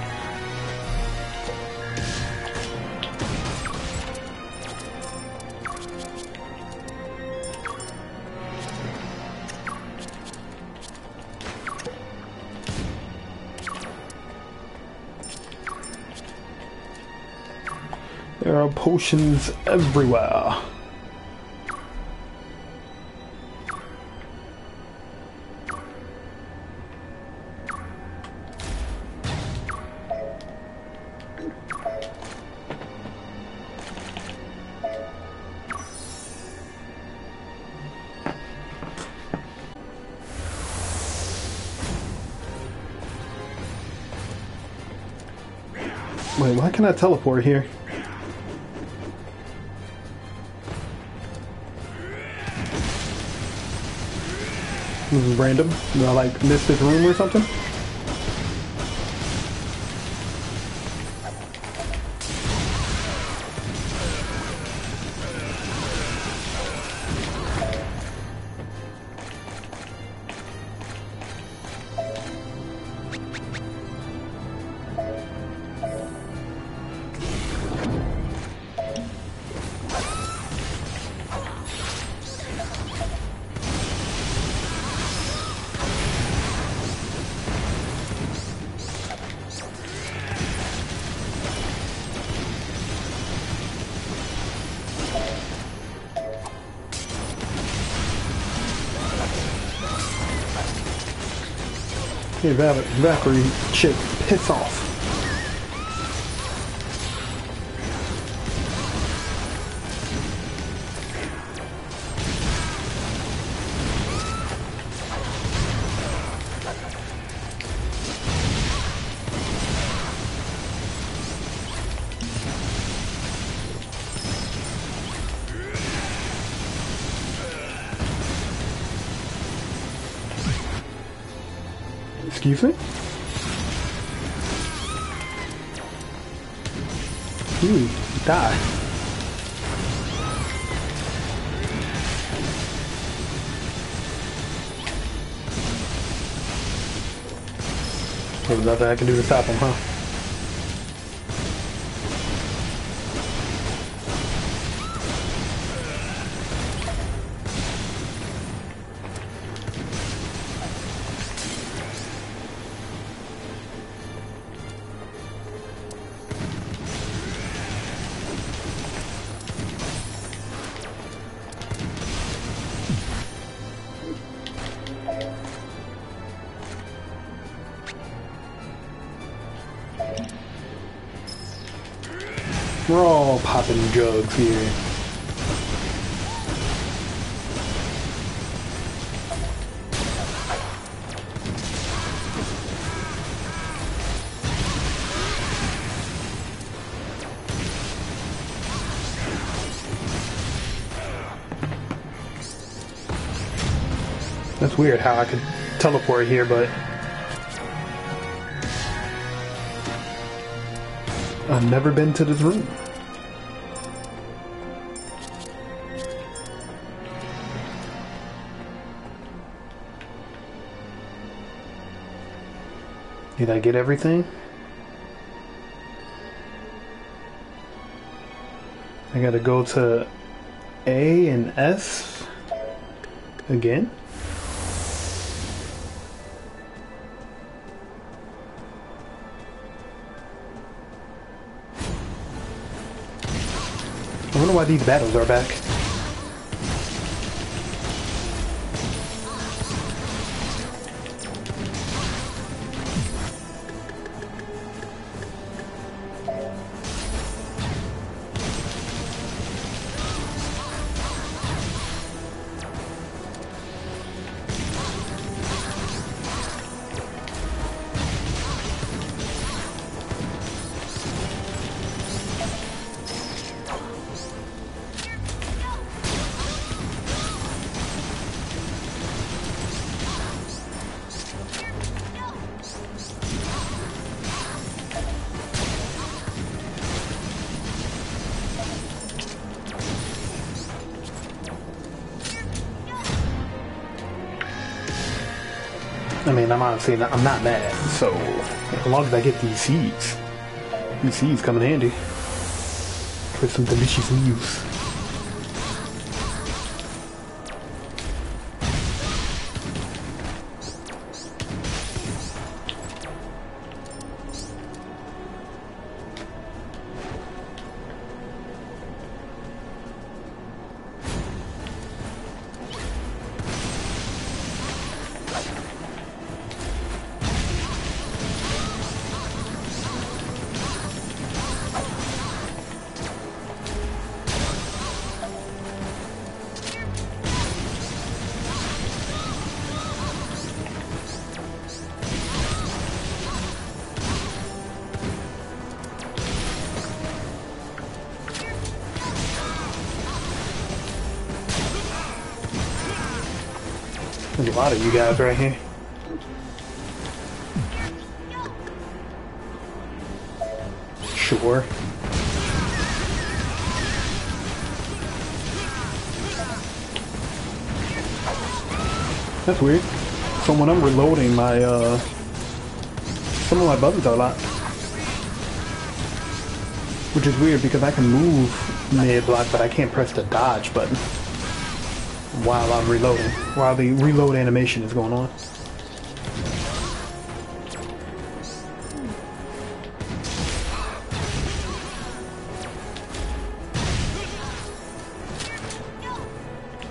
There are potions everywhere. Can I teleport here? This is random. Did I like miss this room or something? Val Valkyrie chick, piss off. Excuse me? You die. There's nothing I can do to stop him, huh? Jugs here. That's weird how I could teleport here, but I've never been to this room. Did I get everything? I gotta go to A and S again? I wonder why these battles are back. Honestly not, I'm not mad. So, as long as I get these seeds, these seeds come in handy for some delicious meals. Guys right here. Sure. That's weird. So when I'm reloading my, uh, some of my buttons are locked. Which is weird because I can move mid-block, but I can't press the dodge button while I'm reloading, while the reload animation is going on.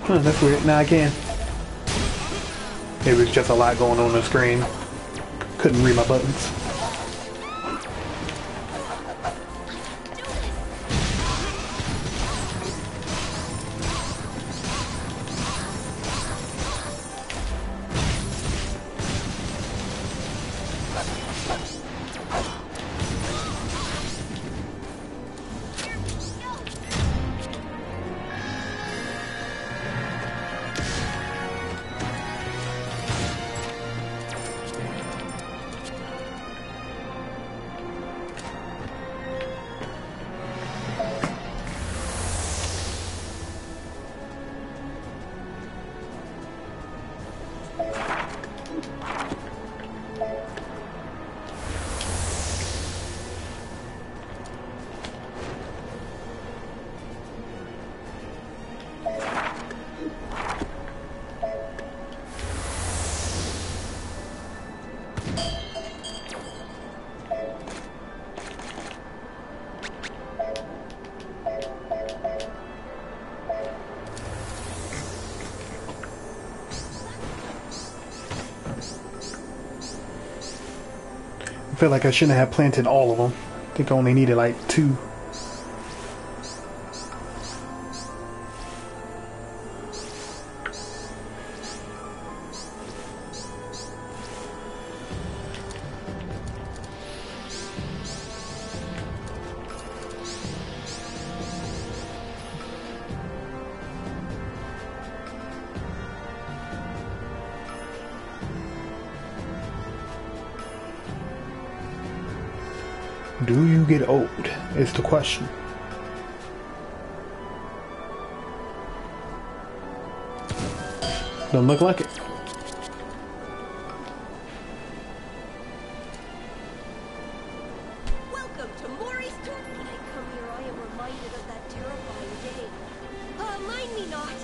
Huh, that's weird. Now I can. It was just a lot going on the screen. Couldn't read my buttons. Feel like I shouldn't have planted all of them. I think I only needed like two. Question. Don't look like it. Welcome to Mori's Tour. When I come here, I am reminded of that terrifying day. Uh, mind me not.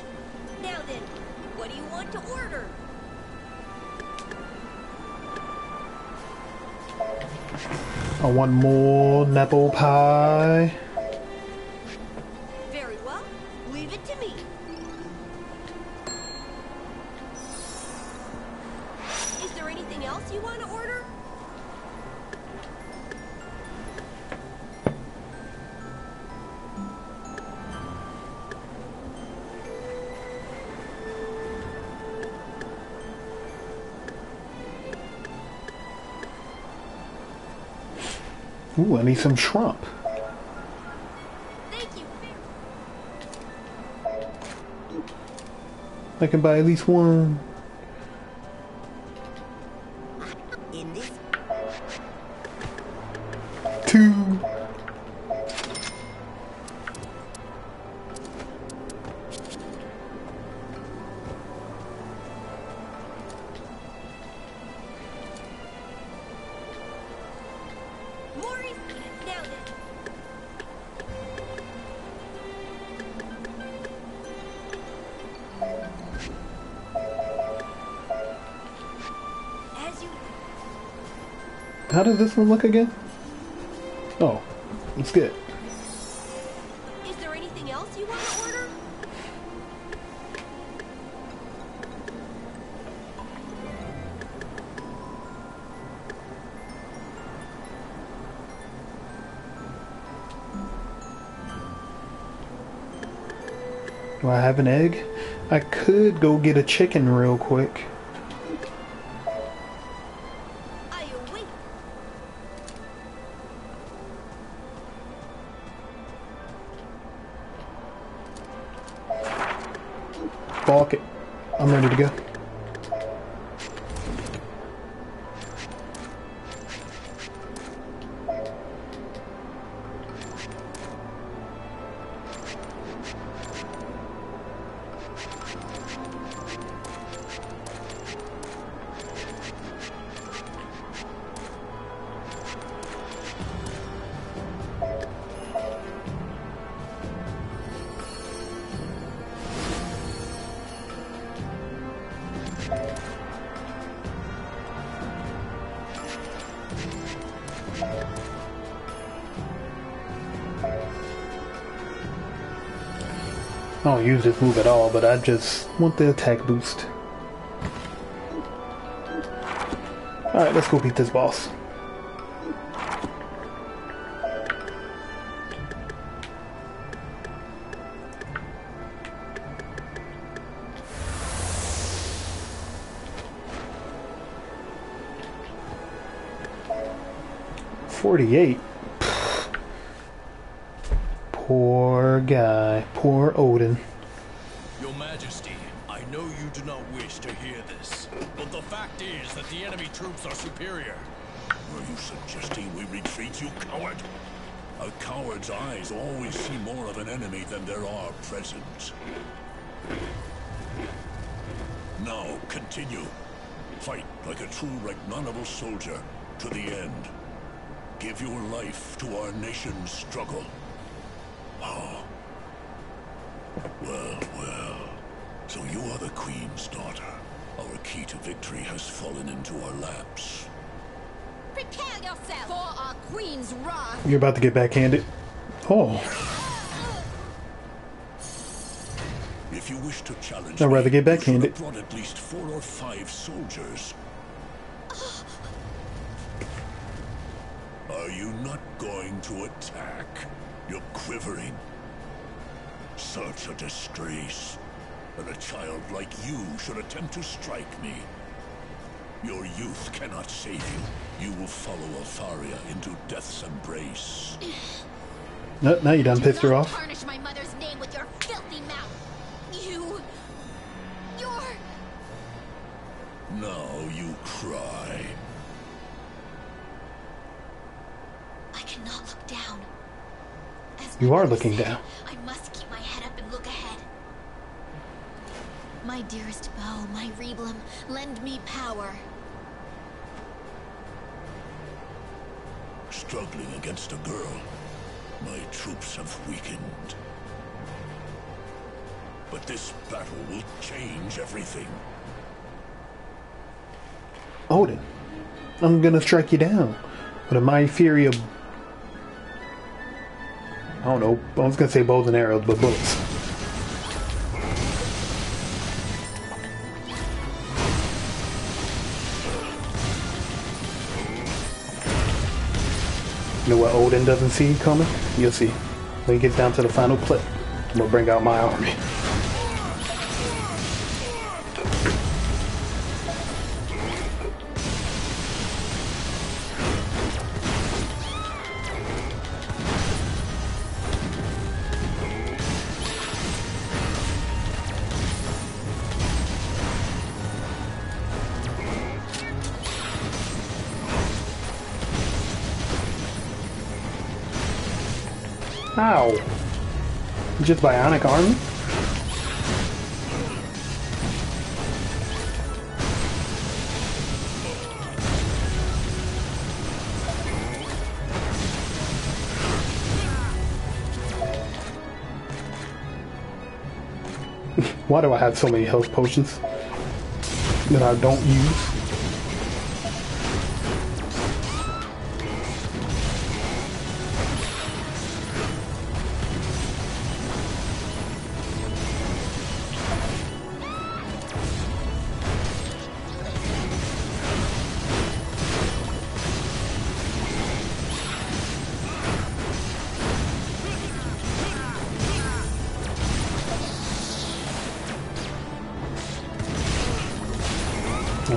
Now then, what do you want to order? I want more apple pie. Ooh, I need some shrimp. Thank you. I can buy at least one. Does this one look again? Oh, it's good. Is there anything else you want to order? Do I have an egg? I could go get a chicken real quick. But I just want the attack boost. Alright, let's go beat this boss. Forty-eight. Poor guy. Poor Odin. The enemy troops are superior. Were you suggesting we retreat, you coward? A coward's eyes always see more of an enemy than there are present. Now, continue. Fight like a true Ragnanival soldier to the end. Give your life to our nation's struggle. Oh. Well, well. So you are the Queen's daughter. Our key to victory has fallen into our laps. Prepare yourself for our queen's wrath. You're about to get backhanded. Oh, If you wish to challenge I'd rather me, get backhanded. have brought at least four or five soldiers. Ah. Are you not going to attack? You're quivering. Such a disgrace. That a child like you should attempt to strike me. Your youth cannot save you. You will follow Elfaria into death's embrace. no, now you done pissed her off. tarnish my mother's name with your filthy mouth. You... You're... Now you cry. I cannot. down. You are looking down. Have weakened. But this battle will change everything. Odin, I'm gonna strike you down with a mighty fury of I don't know. I was gonna say bows and arrows, but bullets. You know what Odin doesn't see coming? You'll see. When he gets down to the final clip, I'm gonna bring out my army. Just bionic army? Why do I have so many health potions that I don't use?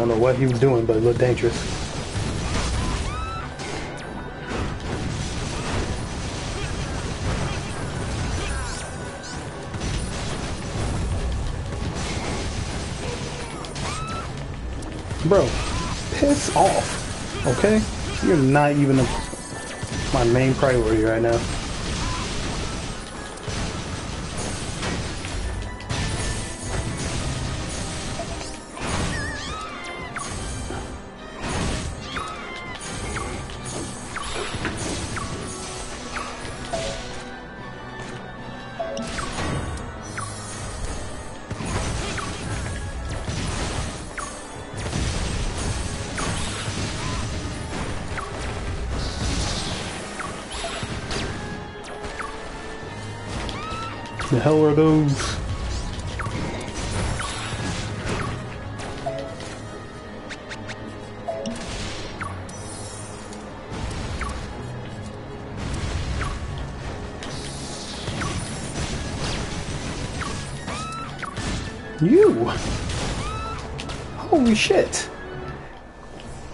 Don't know what he was doing, but it looked dangerous. Bro, piss off, okay? You're not even a, my main priority right now.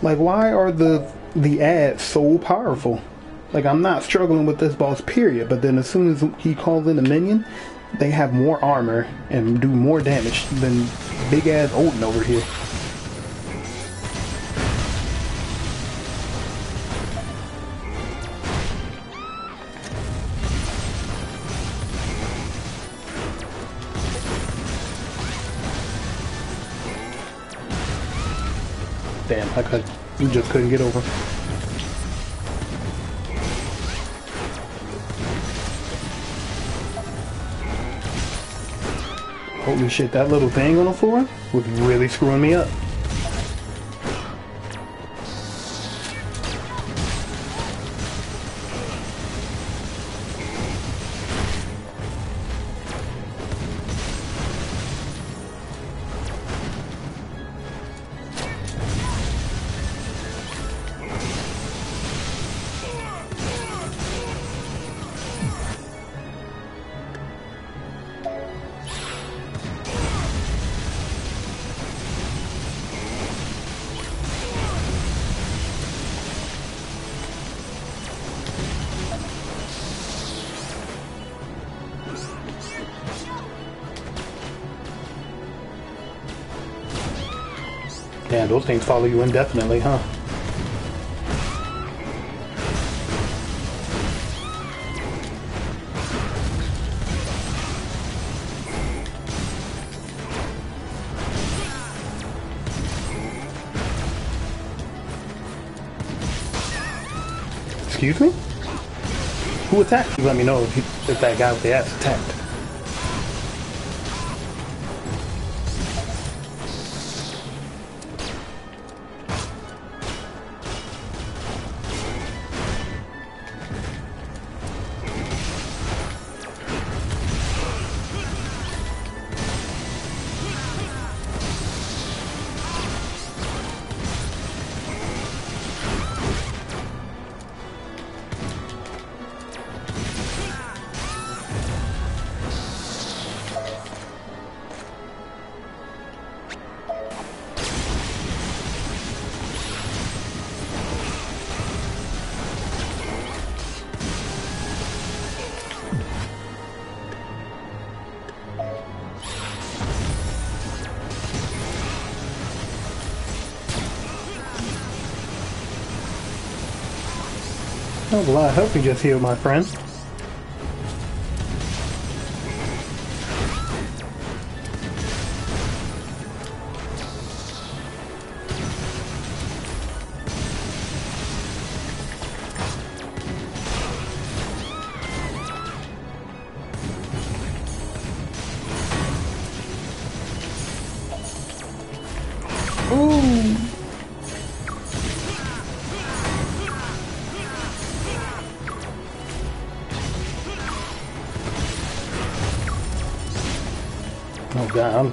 Like, why are the the ads so powerful? Like, I'm not struggling with this boss, period. But then as soon as he calls in a minion, they have more armor and do more damage than big ass Odin over here. Just couldn't get over. Holy shit, that little thing on the floor was really screwing me up. follow you indefinitely, huh? Excuse me? Who attacked you? Let me know if, if that guy with the ass attacked. Well, I hope you just healed my friend.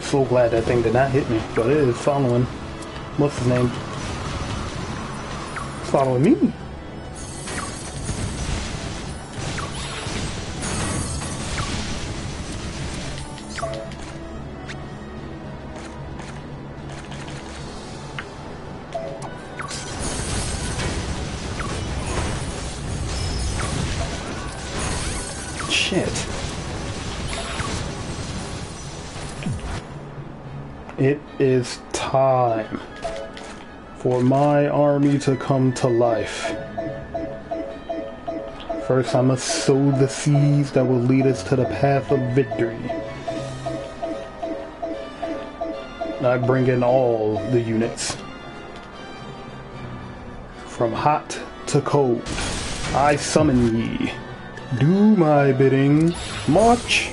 So glad that thing did not hit me, but it is following. What's his name? Following me. To come to life. First, I must sow the seeds that will lead us to the path of victory. I bring in all the units. From hot to cold, I summon ye. Do my bidding. March!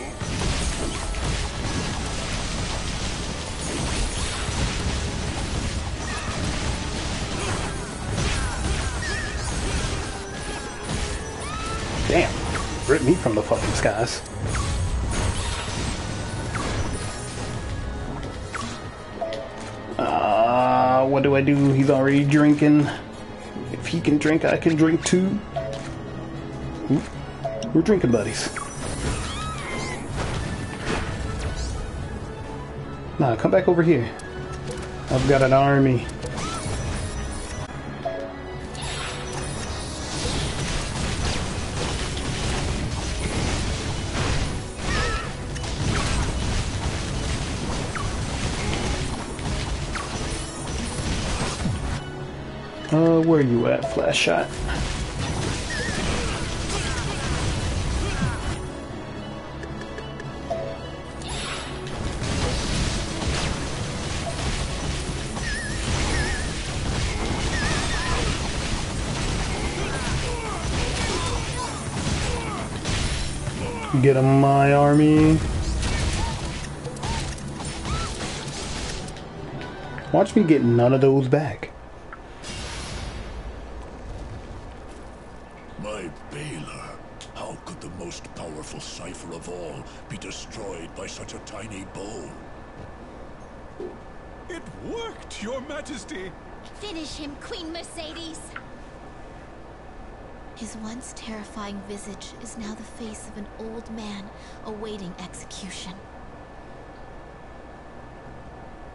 Ah, uh, what do I do? He's already drinking. If he can drink, I can drink too. We're drinking buddies. Nah, come back over here. I've got an army. Flash Shot? Get him, my army. Watch me get none of those back. Visage is now the face of an old man awaiting execution.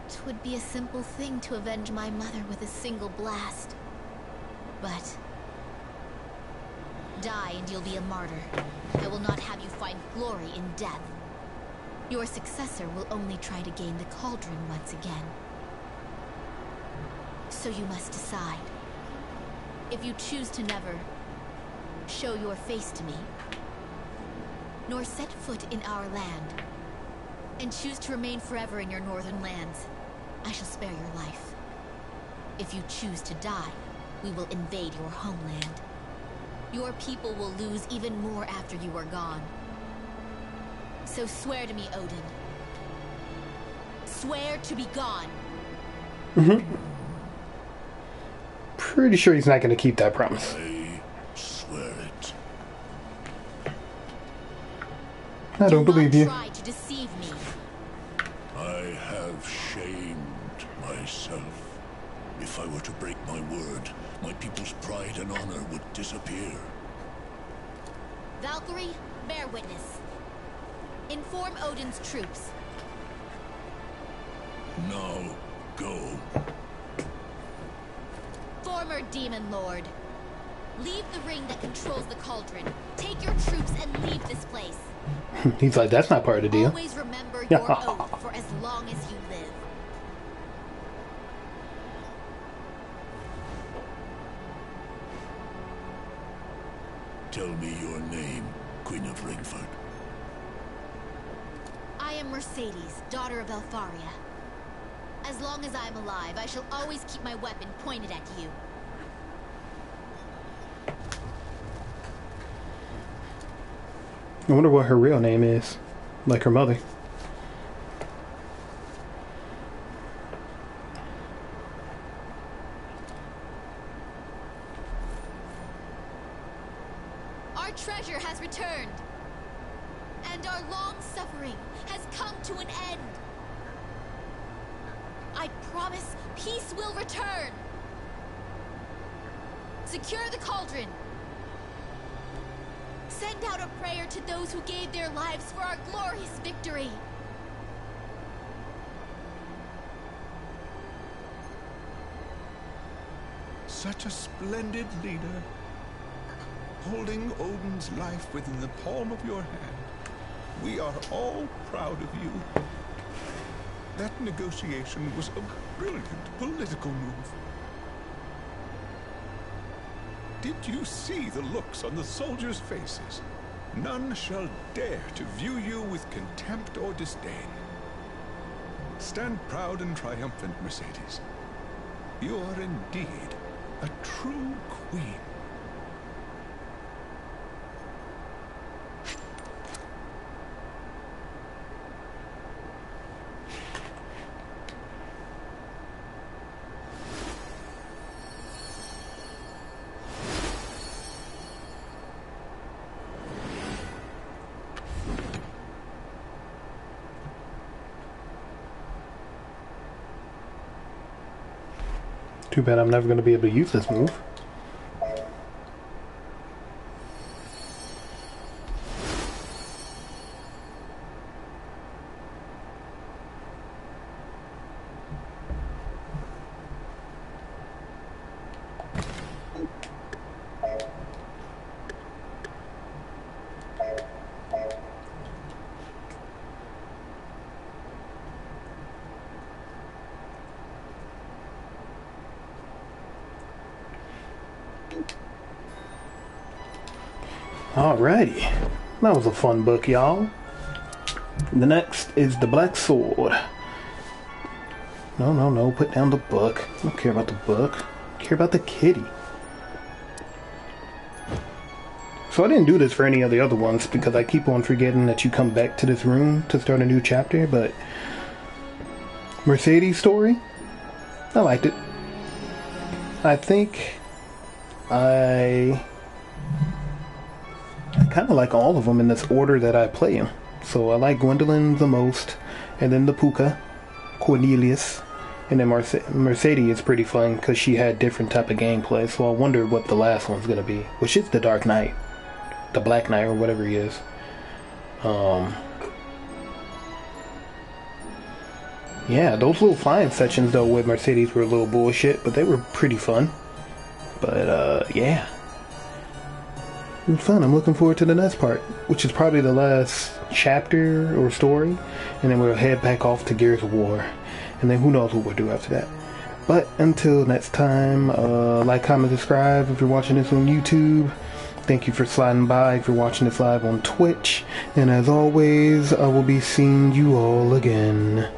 Twould be a simple thing to avenge my mother with a single blast. But... Die and you'll be a martyr. I will not have you find glory in death. Your successor will only try to gain the cauldron once again. So you must decide. If you choose to never show your face to me, nor set foot in our land, and choose to remain forever in your northern lands, I shall spare your life. If you choose to die, we will invade your homeland. Your people will lose even more after you are gone. So swear to me, Odin. Swear to be gone. Mm-hmm. Pretty sure he's not going to keep that promise. I don't believe you. Try to deceive me. I have shamed myself. If I were to break my word, my people's pride and honor would disappear. Valkyrie, bear witness. Inform Odin's troops. Now, go. Former Demon Lord. Leave the ring that controls the cauldron. Take your troops and leave this place. he's like, that's not part of the deal. Always remember your oath for as long as you live. Tell me your name, Queen of Ringford. I am Mercedes, daughter of Elfaria. As long as I am alive, I shall always keep my weapon pointed at you. I wonder what her real name is. Like her mother. Our treasure has returned. And our long suffering has come to an end. I promise peace will return. Secure the cauldron. Send out a prayer to those who gave their lives for our glorious victory. Such a splendid leader. Holding Odin's life within the palm of your hand. We are all proud of you. That negotiation was a brilliant political move. Did you see the looks on the soldiers' faces? None shall dare to view you with contempt or disdain. Stand proud and triumphant, Mercedes. You are indeed a true queen. Too bad I'm never going to be able to use this move. Alrighty. That was a fun book, y'all. The next is The Black Sword. No, no, no. Put down the book. I don't care about the book. I care about the kitty. So I didn't do this for any of the other ones because I keep on forgetting that you come back to this room to start a new chapter, but Mercedes story, I liked it. I think I I kind of like all of them in this order that I play them. So I like Gwendolyn the most, and then the Pooka, Cornelius, and then Merce- Mercedes is pretty fun because she had different type of gameplay. So I wonder what the last one's gonna be, which is the Dark Knight, the Black Knight or whatever he is. Um, yeah, those little flying sections though with Mercedes were a little bullshit, but they were pretty fun. But uh, yeah. Fun. I'm looking forward to the next part, which is probably the last chapter or story, and then we'll head back off to Gears of War, and then who knows what we'll do after that. But until next time, uh, like, comment, subscribe if you're watching this on YouTube. Thank you for sliding by if you're watching this live on Twitch. And as always, I will be seeing you all again.